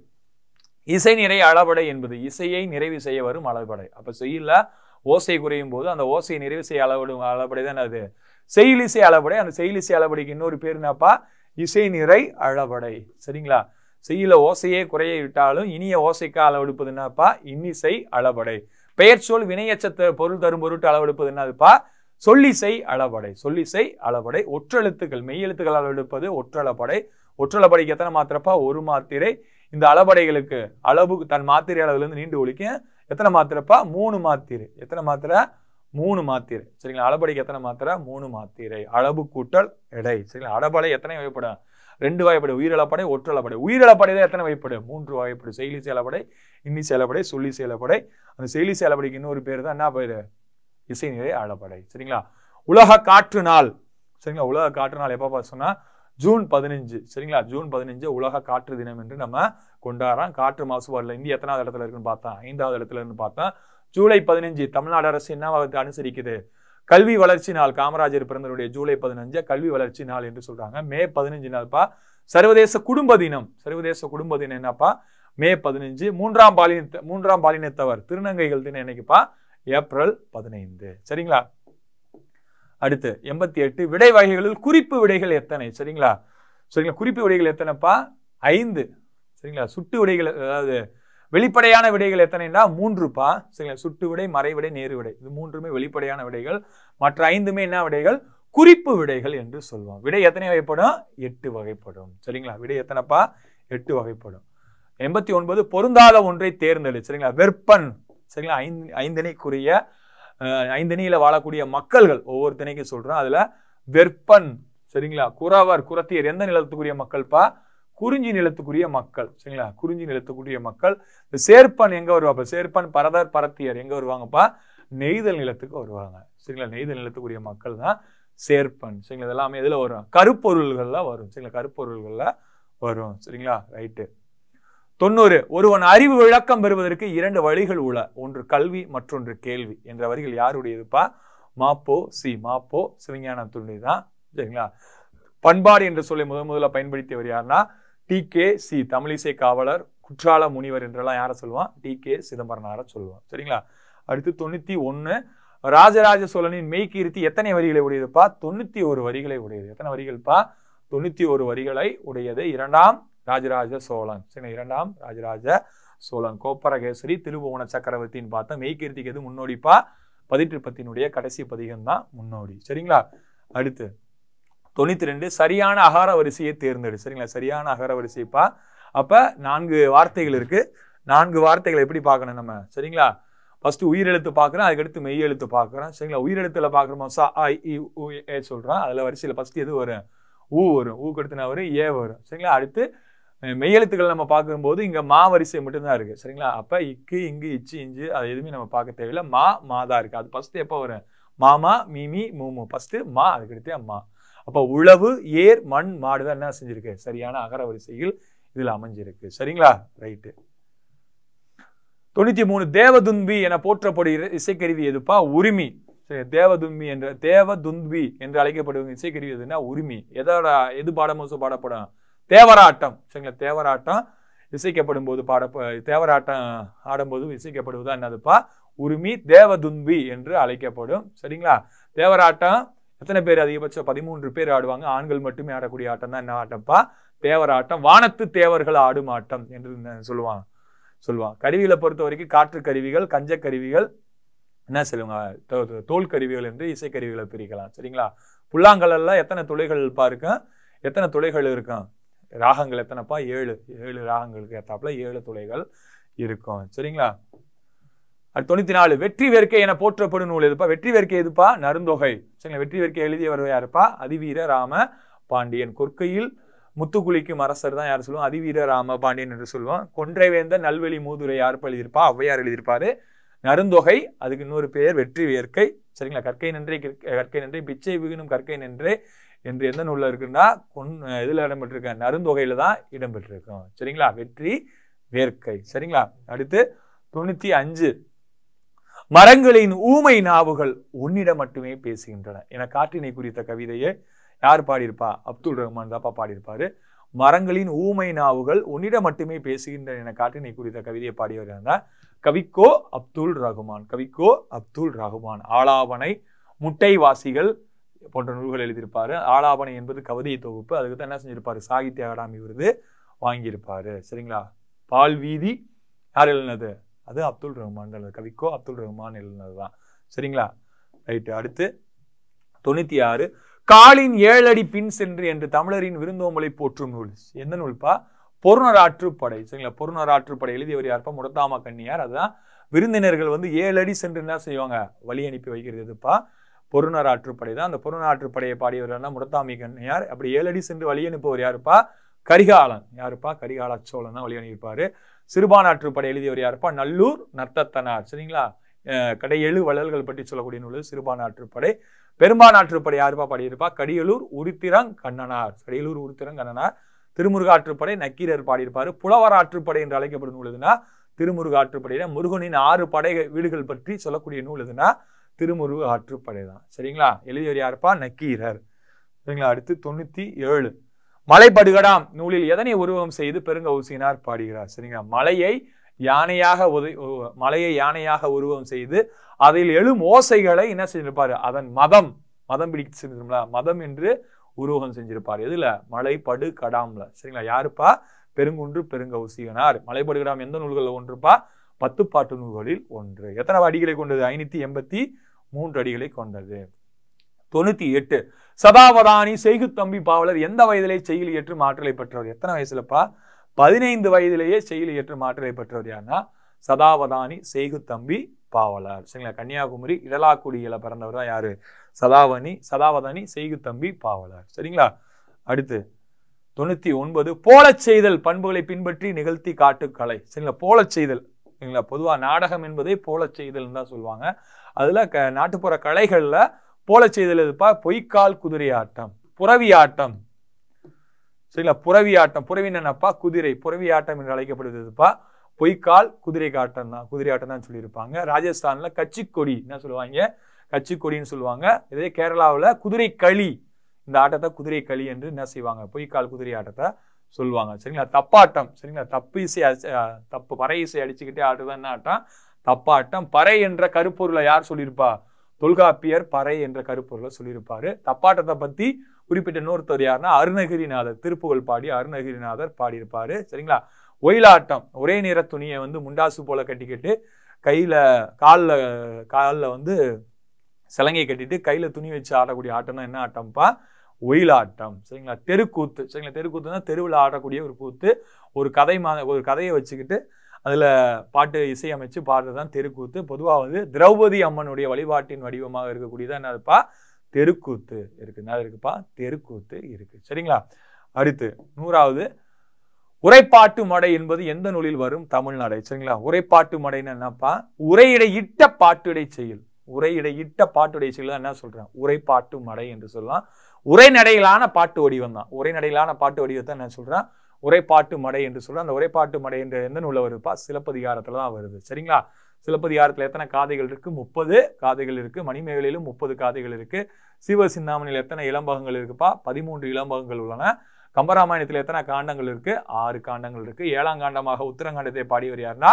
இசை நிறை அளபடை என்பது இசையை நிறைவு செய்ய வரும் அளபடை. அப்ப செய்யல ஓசை குறையும் போது அந்த ஓசையை நிறைவு செய்ய அளவிடும் அளபடை தான் அது? செயலிசை அளபடை. அந்த செயலிசை அளபடைக்கு இன்னொரு பேர் என்னப்பா? இசை நிறை அளபடை. சரிங்களா? செய்யல ஓசையே குறைய விட்டாலும் இனிய ஓசைக்கு அளவெடுப்பது என்னப்பா? இன்னிசை அளபடை. பெயர் சொல் வினையச்சத்தை பொருள் தரும் பொருட்டு அளவெடுப்பது என்னதுப்பா? சொல்லிசை அளபடை சொல்லிசை அளபடை. ஒற்றெழுத்துக்கள் மெய்யெழுத்துக்கள் அளவெடுப்பது ஒற்றளபடை. ஒற்றளபடைக்கு எத்தனை மாத்திரப்பா ஒரு மாத்திரை. இந்த அளபடைகளுக்கு அளவு தன் மாத்திரை அளவுலேருந்து நீண்டு ஒழிக்க எத்தனை மாத்திரைப்பா? மூணு மாத்திரை. எத்தனை மாத்திரை? மூணு மாத்திரை. சரிங்களா? அளபடைக்கு எத்தனை மாத்திரை மூணு மாத்திரை. அளவு கூட்டல் எடை. சரிங்களா? அளபடை எத்தனை வகைப்படும்? ரெண்டு வகைப்படும். உயிரிழப்படை ஒற்றளப்படை. உயிரிழப்படை தான் எத்தனை வகைப்படும்? மூன்று வகைப்படும். செயலி செயலப்படை இன்னி செயலப்படை சொல்லி செயலப்படை. அந்த செயலி செயலப்படைக்கு இன்னொரு பேர் தான். என்ன பேர்? இசை நிலை அழப்படை சரிங்களா? உலக காற்று நாள். சரிங்களா? உலக காற்று நாள் எப்போ சொன்னா ஜூன் பதினஞ்சு. சரிங்களா? ஜூன் பதினஞ்சு உலக காற்று தினம் என்று நம்ம கொண்டாடுறோம். காற்று மாசுபாடுல இந்தியா எத்தனாவது இடத்துல இருக்குன்னு பார்த்தா ஐந்தாவது இடத்துல இருந்து பார்த்தா ஜூலை பதினஞ்சு தமிழ்நாடு அரசு என்ன வகுத்து அனுசரிக்குது? கல்வி வளர்ச்சி நாள் காமராஜர் பிறந்தவருடைய ஜூலை பதினஞ்சு கல்வி வளர்ச்சி நாள் என்று சொல்றாங்க. மே பதினஞ்சு நாள்ப்பா சர்வதேச குடும்ப தினம். சர்வதேச குடும்ப தினம் என்னப்பா? மே பதினஞ்சு மூன்றாம் பாலின மூன்றாம் பாலினத்தவர் திருநங்கைகள் தினம் என்னைக்குப்பா? ஏப்ரல் பதினைந்து. சரிங்களா? அடுத்து எண்பத்தி எட்டு விடை வகைகளில் குறிப்பு விடைகள் எத்தனை? சரிங்களா? சரிங்களா? குறிப்பு விடைகள் எத்தனைப்பா? ஐந்து. சரிங்களா? சுட்டு விடைகள் அதாவது வெளிப்படையான விடைகள் எத்தனைன்னா மூன்றுப்பா. சரிங்களா? சுட்டு விடை மறைவிடை நேரு விடை. இது மூன்றுமே வெளிப்படையான விடைகள். மற்ற ஐந்துமே என்ன விடைகள்? குறிப்பு விடைகள் என்று சொல்லுவோம் விடை எத்தனை வகைப்படும்? எட்டு வகைப்படும். சரிங்களா? விடை எத்தனைப்பா? எட்டு வகைப்படும். எண்பத்தி ஒன்பது பொருந்தாத ஒன்றை தேர்ந்தெடு. சரிங்களா? வெப்பன் சரிங்களா? ஐந்து ஐந்தனைக்குரிய ஐந்தணியில் வாழக்கூடிய மக்கள்கள் ஒவ்வொரு திணைக்கும் சொல்கிறோம் அதில் வெற்பன் சரிங்களா? குறவர் குரத்தியர் எந்த நிலத்துக்குரிய மக்கள்ப்பா? குறிஞ்சி நிலத்துக்குரிய மக்கள் சரிங்களா? குறிஞ்சி நிலத்துக்குரிய மக்கள். இந்த சேர்ப்பன் எங்கே வருவாப்பா? சேர்ப்பன் பரதர் பரத்தியர் எங்கே வருவாங்கப்பா? நெய்தல் நிலத்துக்கு வருவாங்க சரிங்களா? நெய்தல் நிலத்துக்குரிய மக்கள் தான் சேர்ப்பன் சரிங்களா? இதெல்லாமே இதில் வரும். கருப்பொருள்களில் வரும் சரிங்களா? கருப்பொருள்களில் வரும் சரிங்களா? ரைட்டு. தொண்ணூறு ஒருவன் அறிவு விளக்கம் பெறுவதற்கு இரண்டு வழிகள் உள்ள ஒன்று கல்வி மற்றொன்று கேள்வி என்ற வரிகள் யாருடையதுப்பா? மாப்போ சி. மாப்போ சிவஞான துணை தான் சரிங்களா? பண்பாடு என்ற சொல்லை முதன் முதல்ல பயன்படுத்தியவர் யாருன்னா டி கே சி. தமிழிசை காவலர் குற்றால முனிவர் என்றெல்லாம் யாரை சொல்லுவான்? டி கே சிதம்பரனார சொல்லுவான். சரிங்களா? அடுத்து தொண்ணூத்தி ஒன்னு ராஜராஜ சோழனின் மெய்கீர்த்தி எத்தனை வரிகளை உடையதுப்பா? தொண்ணூத்தி ஒரு வரிகளை உடையது. எத்தனை வரிகள்ப்பா? தொண்ணூத்தி ஒரு வரிகளை உடையது. இரண்டாம் ராஜராஜ சோழன். சரி இரண்டாம் ராஜராஜ சோழன். கோப்பரகேசரி திருபுவன சக்கரவர்த்தின்னு பார்த்தா மெய்கீர்த்திக்கு எது முன்னோடிப்பா? பதிற்றுப்பத்தினுடைய கடைசி பதிகம் தான் முன்னோடி. சரிங்களா? அடுத்து தொண்ணூத்தி ரெண்டு சரியான அகார வரிசையை தேர்ந்தெடு. சரிங்களா? சரியான அகார வரிசைப்பா. அப்ப நான்கு வார்த்தைகள் இருக்கு. நான்கு வார்த்தைகளை எப்படி பார்க்கணும் நம்ம? சரிங்களா? ஃபர்ஸ்ட் உயிரெழுத்து பார்க்குறோம் அதுக்கடுத்து மெய் எழுத்து பார்க்குறோம். சரிங்களா? உயிரெழுத்துல பார்க்குறோம்? சா ஆ இ உ ஏ சொல்றோம். அதுல வரிசையில் ஃபர்ஸ்ட் எது வரும்? ஊ வரும். ஊக்கு அடுத்து நான் வரும்? ஏ வரும். சரிங்களா? அடுத்து மெய்யெழுத்துக்கள் நம்ம பார்க்கும்போது இங்க மா வரிசை மட்டும்தான் இருக்கு. சரிங்களா? அப்ப இக்கு இங்கு இச்சு இஞ்சு அது எதுவுமே நம்ம பார்க்க தேவையில்லை. மா மா தான் இருக்கு. அது ஃபஸ்ட்டு எப்போ வரும்? மாமா மீமி மூமு. ஃபஸ்ட்டு மா அதுக்கடுத்து அம்மா அப்போ உழவு ஏர் மண் மாடு தான் என்ன செஞ்சிருக்கு? சரியான அகர வரிசையில் இதுல அமைஞ்சிருக்கு. சரிங்களா? ரைட்டு தொண்ணூத்தி மூணு தேவதுன்பி என போற்றப்படுகிற இசைக்கருவி எதுப்பா? உரிமை. சரி தேவதுன்பி என்ற தேவதுன்பி என்று அழைக்கப்படுவது இசைக்கருவி எதுன்னா உரிமை. எதோட எது பாடமோசம் பாடப்படும்? தேவராட்டம். சரிங்களா? தேவராட்டம் இசைக்கப்படும் போது பாட தேவராட்டம் ஆடும்போது இசைக்கப்படுவது என்னதுப்பா? உரிமை தேவதுன்பி என்று அழைக்கப்படும். சரிங்களா? தேவராட்டம் எத்தனை பேர் அதிகபட்சம்? பதிமூன்று பேர் ஆடுவாங்க. ஆண்கள் மட்டுமே ஆடக்கூடிய ஆட்டம் தான் என்ன ஆட்டம்ப்பா? தேவராட்டம். வானத்து தேவர்கள் ஆடும் ஆட்டம் என்று சொல்லுவாங்க. சொல்லுவாங்க. சொல்லுவான் கருவிகளை பொறுத்த வரைக்கும் காற்று கருவிகள் கஞ்ச கருவிகள் என்ன சொல்லுவாங்க? தோல் கருவிகள் என்று இசைக்கருவிகளை பிரிக்கலாம். சரிங்களா? புல்லாங்கல்ல எத்தனை துளைகள் இருக்கும் எத்தனை துளைகள் இருக்கும்? ராகங்கள் எத்தனைப்பா? ஏழு. ஏழு ராகங்களுக்கு ஏற்றாப்புல ஏழு துளைகள் இருக்கும். சரிங்களா? அது தொண்ணூத்தி நாலு வெற்றி வேர்க்கை என போற்றப்படும் நூல் எதுப்பா? வெற்றி வேர்க்கை எதுப்பா? நருந்தொகை சரிங்களா? வெற்றி வேர்க்கை எழுதியவர் யாருப்பா? அதிவீர ராம பாண்டியன். கொற்கையில் முத்துக்குளிக்கும் அரசர் தான் யார் சொல்லுவோம்? அதிவீர ராம பாண்டியன் என்று சொல்லுவோம். கொன்றைவேந்த நல்வெளி மூதுரை யார் எழுதியிருப்பா? ஔவையார் எழுதியிருப்பாரு. நருந்தொகை அதுக்கு இன்னொரு பெயர் வெற்றி வேர்க்கை. சரிங்களா? கற்கை நன்றே கற்கை நன்றே பிச்சை விகுனும் கற்கை நன்றே. என்று எந்த நூலில் இருக்குன்னா கொன் இதில் இடம்பெற்றிருக்க? நருந்தொகையில் தான் இடம்பெற்றிருக்கும். சரிங்களா? வெற்றி வேர்க்கை. சரிங்களா? அடுத்து தொண்ணூத்தி அஞ்சு. மரங்களின் ஊமை நாவுகள் உன்னிடம் மட்டுமே பேசுகின்றன. என காற்றினை குறித்த கவிதையை யார் பாடியிருப்பா? அப்துல் ரஹ்மான் தாப்பா பாடியிருப்பாரு. மரங்களின் ஊமை நாவுகள் உன்னிடம் மட்டுமே பேசுகின்றன என காற்றினை குறித்த கவிதையை பாடியவர் இருந்தா கவிக்கோ அப்துல் ரகுமான். கவிக்கோ அப்துல் ரகுமான். ஆலாபனை முட்டைவாசிகள் போன்ற நூல்கள் எழுதியிருப்பார். ஆலாபனை என்பது கவிதை தொகுப்பு. அதுக்கு தான் என்ன செஞ்சிருப்பார்? சாகித்ய அகாடமி விருது வாங்கியிருப்பார். சரிங்களா? பால் வீதி யார் எழுதினது? அது அப்துல் ரஹ்மான் எழுதினது கவிக்கோ அப்துல் ரஹ்மான் எழுதினது தான் சரிங்களா? ரைட்டு. அடுத்து தொண்ணூற்றி ஆறு காலின் ஏழடி பின் சென்று என்று தமிழரின் விருந்தோம்பலை போற்றும் நூல். எந்த நூல்பா? பொருணராற்றுப்படை சரிங்களா? பொருணராற்றுப்படை எழுதியவர் யார்ப்பா? முடத்தாம கண்ணியார். அதுதான் விருந்தினர்கள் வந்து ஏழு அடி சென்று என்ன செய்வாங்க? வழி அனுப்பி வைக்கிறது. எதுப்பா? பொருணராற்றுப்படை தான். அந்த பொருணராற்றுப்படையை பாடியவர் முடத்தாமி யார்? அப்படி ஏழடி சென்று வழி அனுப்பவர் யாருப்பா? கரிகாலன். யாருப்பா? கரிகால சோழன் தான் வழி அனுப்பியிருப்பாரு. சிறுபானாற்றுப்படை எழுதியவர் யாருப்பா? நல்லூர் நர்த்தத்தனார். சரிங்களா? கடையெழு வள்ளல்கள் பற்றி சொல்லக்கூடிய நூல் சிறுபானாற்றுப்படை பெரும்பானாற்றுப்படை யாருப்பா பாடியிருப்பா? கடியலூர் உருத்திரங் கண்ணனார். கடியலூர் உருத்திரங் கண்ணனார். திருமுருகாற்றுப்படை நக்கீரர் பாடியிருப்பாரு. புலவராற்றுப்படை என்று அழைக்கப்படும் நூல் எதுனா? திருமுருகாற்றுப்படையில முருகனின் ஆறு படை வீடுகள் பற்றி சொல்லக்கூடிய நூல் எதுனா? திருமுருகு ஆற்றுப்படை தான் சரிங்களா? எழுதியவர் யாருப்பா? நக்கீரர். சரிங்களா? அடுத்து தொண்ணூத்தி ஏழு மலைப்படுகடாம் நூலில் எதனை உருவம் செய்து பெருங்கவுசினார் பாடுகிறார்? சரிங்களா? மலையை யானையாக உதை மலையை யானையாக உருவம் செய்து அதில் எழும் ஓசைகளை என்ன செஞ்சிருப்பாரு? அதன் மதம். மதம் பிடிக்க மதம் என்று உருவகம் செஞ்சிருப்பார். எதுல? மலைப்படு கடாம்ல சரிங்களா? யாருப்பா? பெருங்குன்று பெருங்கவுசிகனார். மலைப்படுகடாம் எந்த நூல்களில் ஒன்றுப்பா? பத்து பாட்டு நூல்களில் ஒன்று. எத்தனை அடிகளை கொண்டது? ஐநூத்தி எண்பத்தி மூன்று அடிகளை கொண்டது. தொண்ணூத்தி எட்டு சதாவதானி செய்குத்தம்பி பாவலர் எந்த வயதிலே செயலி ஏற்று மாற்றலை பெற்றவர்? எத்தனை வயசுலப்பா? பதினைந்து வயதிலேயே செயலி ஏற்று மாற்றலை பெற்றவர் யாருன்னா சதாவதானி செய்குத்தம்பி பாவலர். சரிங்களா? கன்னியாகுமரி இடலாக்குடியில பிறந்தவர் தான் யாரு? சதாவணி சதாவதானி செய்குத்தம்பி பாவலர். சரிங்களா? அடுத்து தொண்ணூத்தி ஒன்பது போலச் செய்தல் பண்புகளை பின்பற்றி நிகழ்த்தி காட்டு கலை. சரிங்களா? போலச் செய்தல். இல்லைங்களா? பொதுவா நாடகம் என்பதே போலச் செய்தல்னு தான் சொல்லுவாங்க. அதுல க நாட்டுப்புற கலைகள்ல போலச் செய்தல் எதுப்பா? பொய்க்கால் குதிரை ஆட்டம் புறவி ஆட்டம். சரிங்களா? புறவி ஆட்டம். புறவினப்பா குதிரை. புறவி ஆட்டம் என்று அழைக்கப்படுது எதுப்பா? பொய்க்கால் குதிரை ஆட்டம் தான். குதிரை ஆட்டம் தான் சொல்லியிருப்பாங்க. ராஜஸ்தான்ல கச்சிக்கொடி என்ன சொல்லுவாங்க? கச்சிக்கொடின்னு சொல்லுவாங்க. இதே கேரளாவுல குதிரை களி இந்த ஆட்டத்தை குதிரை களி என்று என்ன செய்வாங்க? பொய்க்கால் குதிரை ஆட்டத்தை சொல்லுவாங்க. சரிங்களா? தப்பாட்டம். சரிங்களா? தப்பு இசை அடிச்சு- தப்பு பறை இசை அடிச்சுக்கிட்டே ஆட்டுதான் என்ன ஆட்டம் தப்பாட்டம். பறை என்ற கருப்பொருளை யார் சொல்லியிருப்பா? தொல்காப்பியர் பறை என்ற கருப்பொருளை சொல்லியிருப்பாரு. தப்பாட்டத்தை பத்தி குறிப்பிட்ட இன்னொருத்தர் யாருன்னா அருணகிரிநாதர். திருப்புகழ் பாடி அருணகிரிநாதர் பாடியிருப்பாரு. சரிங்களா? ஒயிலாட்டம். ஒரே நிற துணியை வந்து முண்டாசு போல கட்டிக்கிட்டு கையில காலில் காலில் வந்து சிலங்கை கட்டிட்டு கையில துணி வச்சு ஆடக்கூடிய ஆட்டம்னா என்ன ஆட்டம்ப்பா? ஒயிலாட்டம் சரிங்களா? தெருக்கூத்து சரிங்களா? தெருக்கூத்துனா தெருவில் ஆடக்கூடிய ஒரு கூத்து. ஒரு கதை மா ஒரு கதையை வச்சுக்கிட்டு அதில் பாட்டு இசையமைச்சு பாடுறது தான் தெருக்கூத்து. பொதுவாக வந்து திரௌபதி அம்மனுடைய வழிபாட்டின் வடிவமாக இருக்கக்கூடியது என்னதுப்பா? தெருக்கூத்து இருக்கு. என்ன இருக்குப்பா? தெருக்கூத்து இருக்கு. சரிங்களா? அடுத்து நூறாவது. உரைப்பாட்டு மடை என்பது எந்த நூலில் வரும்? தமிழ்நாடை சரிங்களா? உரைப்பாட்டு மடைன்னு என்னப்பா? உரையிடையிட்ட பாட்டுடை செயல். உரையிடையிட்ட பாட்டுடை செயல் என்ன சொல்றேன்? உரைப்பாட்டு மடை என்று சொல்லலாம். உரைநடையிலான பாட்டு வடிவம் தான். உரைநடையிலான பாட்டு வடிவத்தை நான் சொல்கிறேன் உரை உரைப்பாட்டு மடை என்று சொல்கிறேன் அந்த உரைப்பாட்டு மடை என்ற எந்த நூலில் வருதுப்பா சிலப்பதிகாரத்தில் தான் வருது. சரிங்களா? சிலப்பதிகாரத்தில் எத்தனை காதைகள் இருக்குது முப்பது காதைகள் இருக்குது மணிமேகலையிலும் முப்பது காதைகள் இருக்குது சிவ சிந்தாமணியில் எத்தனை இளம்பகங்கள் இருக்குப்பா பதிமூன்று இளம்பகங்கள் உள்ளன. கம்பராமாயணத்தில் எத்தனை காண்டங்கள் இருக்குது ஆறு காண்டங்கள் இருக்குது ஏழாம் காண்டமாக உத்தரகாண்டத்தை பாடியவர் யாருன்னா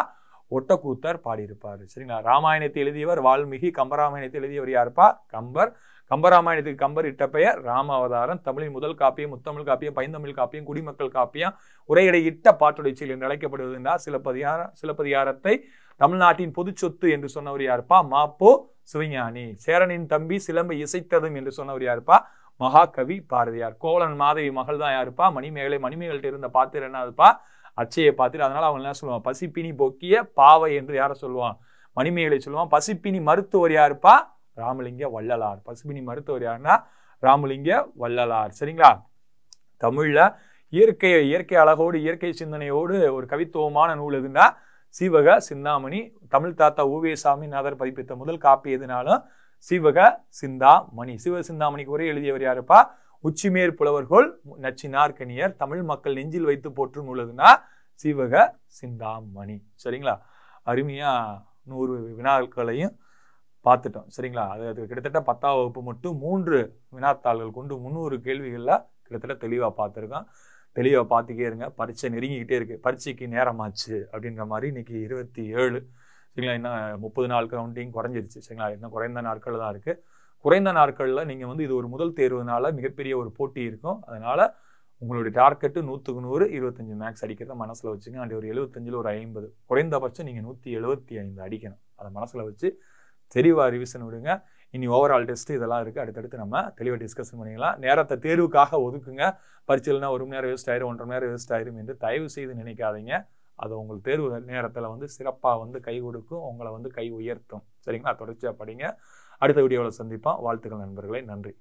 ஒட்டக்கூத்தர் பாடியிருப்பார். சரிங்களா? ராமாயணத்தை எழுதியவர் வால்மீகி கம்பராமாயணத்தை எழுதியவர் யாருப்பா? கம்பர். கம்பராமாயணத்துக்கு கம்பர் இட்ட பெயர் ராம அவதாரம் தமிழின் முதல் காப்பியம் முத்தமிழ் காப்பியம் பைந்தமிழ் காப்பியம் குடிமக்கள் காப்பியம் உரையிடையிட்ட பாட்டுடைச்சியில் என்று அழைக்கப்படுவது என்றால் சிலப்பதிகார சிலப்பதிகாரத்தை தமிழ்நாட்டின் பொது சொத்து என்று சொன்னவர் யாருப்பா? மாப்போ சிவஞானி. சேரனின் தம்பி சிலம்பை இசைத்ததும் என்று சொன்னவர் யாருப்பா? மகாகவி பாரதியார். கோவலன் மாதவி மகள் தான் யாருப்பா? மணிமேகலை மணிமேகல்கிட்ட இருந்த பாத்திரம் என்னதுப்பா? அச்சையை பார்த்துட்டு அதனால அவங்க என்ன சொல்லுவான் பசிப்பினி பொக்கிய பாவை என்று யாரை சொல்லுவான் மணிமேகலை சொல்லுவான் பசிப்பினி மருத்துவர் யாருப்பா? ராமலிங்க வள்ளலார். பசுபினி மருத்துவர் யாருன்னா? ராமலிங்க வள்ளலார். சரிங்களா? தமிழில் இயற்கை இயற்கை அழகோடு இயற்கை சிந்தனையோடு ஒரு கவித்துவமான நூல் எதுன்னா சீவக சிந்தாமணி. தமிழ் தாத்தா ஓவியசாமி நாதர் பதிப்பித்த முதல் காப்பி எதுனாலும் சீவக சிந்தாமணி. சிவ சிந்தாமணிக்கு ஒரே எழுதியவர் யாருப்பா? உச்சிமேர் புலவர்கள் நச்சினார் கணியர் தமிழ் மக்கள் நெஞ்சில் வைத்து போற்றும் உள்ளதுன்னா சீவக சிந்தாமணி. சரிங்களா? அருமையா நூறு வினாக்களையும் பார்த்துட்டோம். சரிங்களா? அது அது கிட்டத்தட்ட பத்தாம் வகுப்பு மட்டும் மூன்று வினாத்தாள்கள் கொண்டு முந்நூறு கேள்விகளில் கிட்டத்தட்ட தெளிவாக பார்த்துருக்கோம். தெளிவாக பார்த்துக்கே இருங்க. பரீட்சை நெருங்கிக்கிட்டே இருக்கு. பரீட்சைக்கு நேரமாச்சு அப்படின்ற மாதிரி இன்னைக்கு இருபத்தி ஏழு சரிங்களா? இன்னும் முப்பது நாள் கவுண்டிங் குறைஞ்சிருச்சு சரிங்களா? இன்னும் குறைந்த நாட்கள் தான் இருக்குது குறைந்த நாட்களில் நீங்கள் வந்து இது ஒரு முதல் தேர்வுனால மிகப்பெரிய ஒரு போட்டி இருக்கும். அதனால உங்களுடைய டார்கெட்டு நூற்றுக்கு நூறு இருபத்தஞ்சு மேக்ஸ் அடிக்கிறத மனசில் வச்சுங்க. அண்ட் ஒரு எழுபத்தஞ்சில் ஒரு ஐம்பது. குறைந்தபட்சம் நீங்கள் நூற்றி எழுபத்தி ஐந்து அடிக்கணும். அதை மனசில் வச்சு தெளிவாக ரிவிஷன் விடுங்க. இனி ஓவரால் டெஸ்ட் இதெல்லாம் இருக்குது அடுத்தடுத்து நம்ம தெளிவாக டிஸ்கஷன் பண்ணிக்கலாம். நேரத்தை தேர்வுக்காக ஒதுக்குங்க. பரிச்சையில்னா ஒரு மணி நேரம் வேஸ்ட் ஆயிரும் ஒன்றரை மணி நேரம் வேஸ்ட் ஆயிரும் என்று தயவு செய்து நினைக்காதீங்க. அது உங்கள் தேர்வு நேரத்தில் வந்து சிறப்பாக வந்து கை கொடுக்கும். உங்களை வந்து கை உயர்த்தும். சரிங்களா? தொடர்ச்சியாக படிங்க. அடுத்த வீடியோவில் சந்திப்போம். வாழ்த்துக்கள் நண்பர்களே. நன்றி.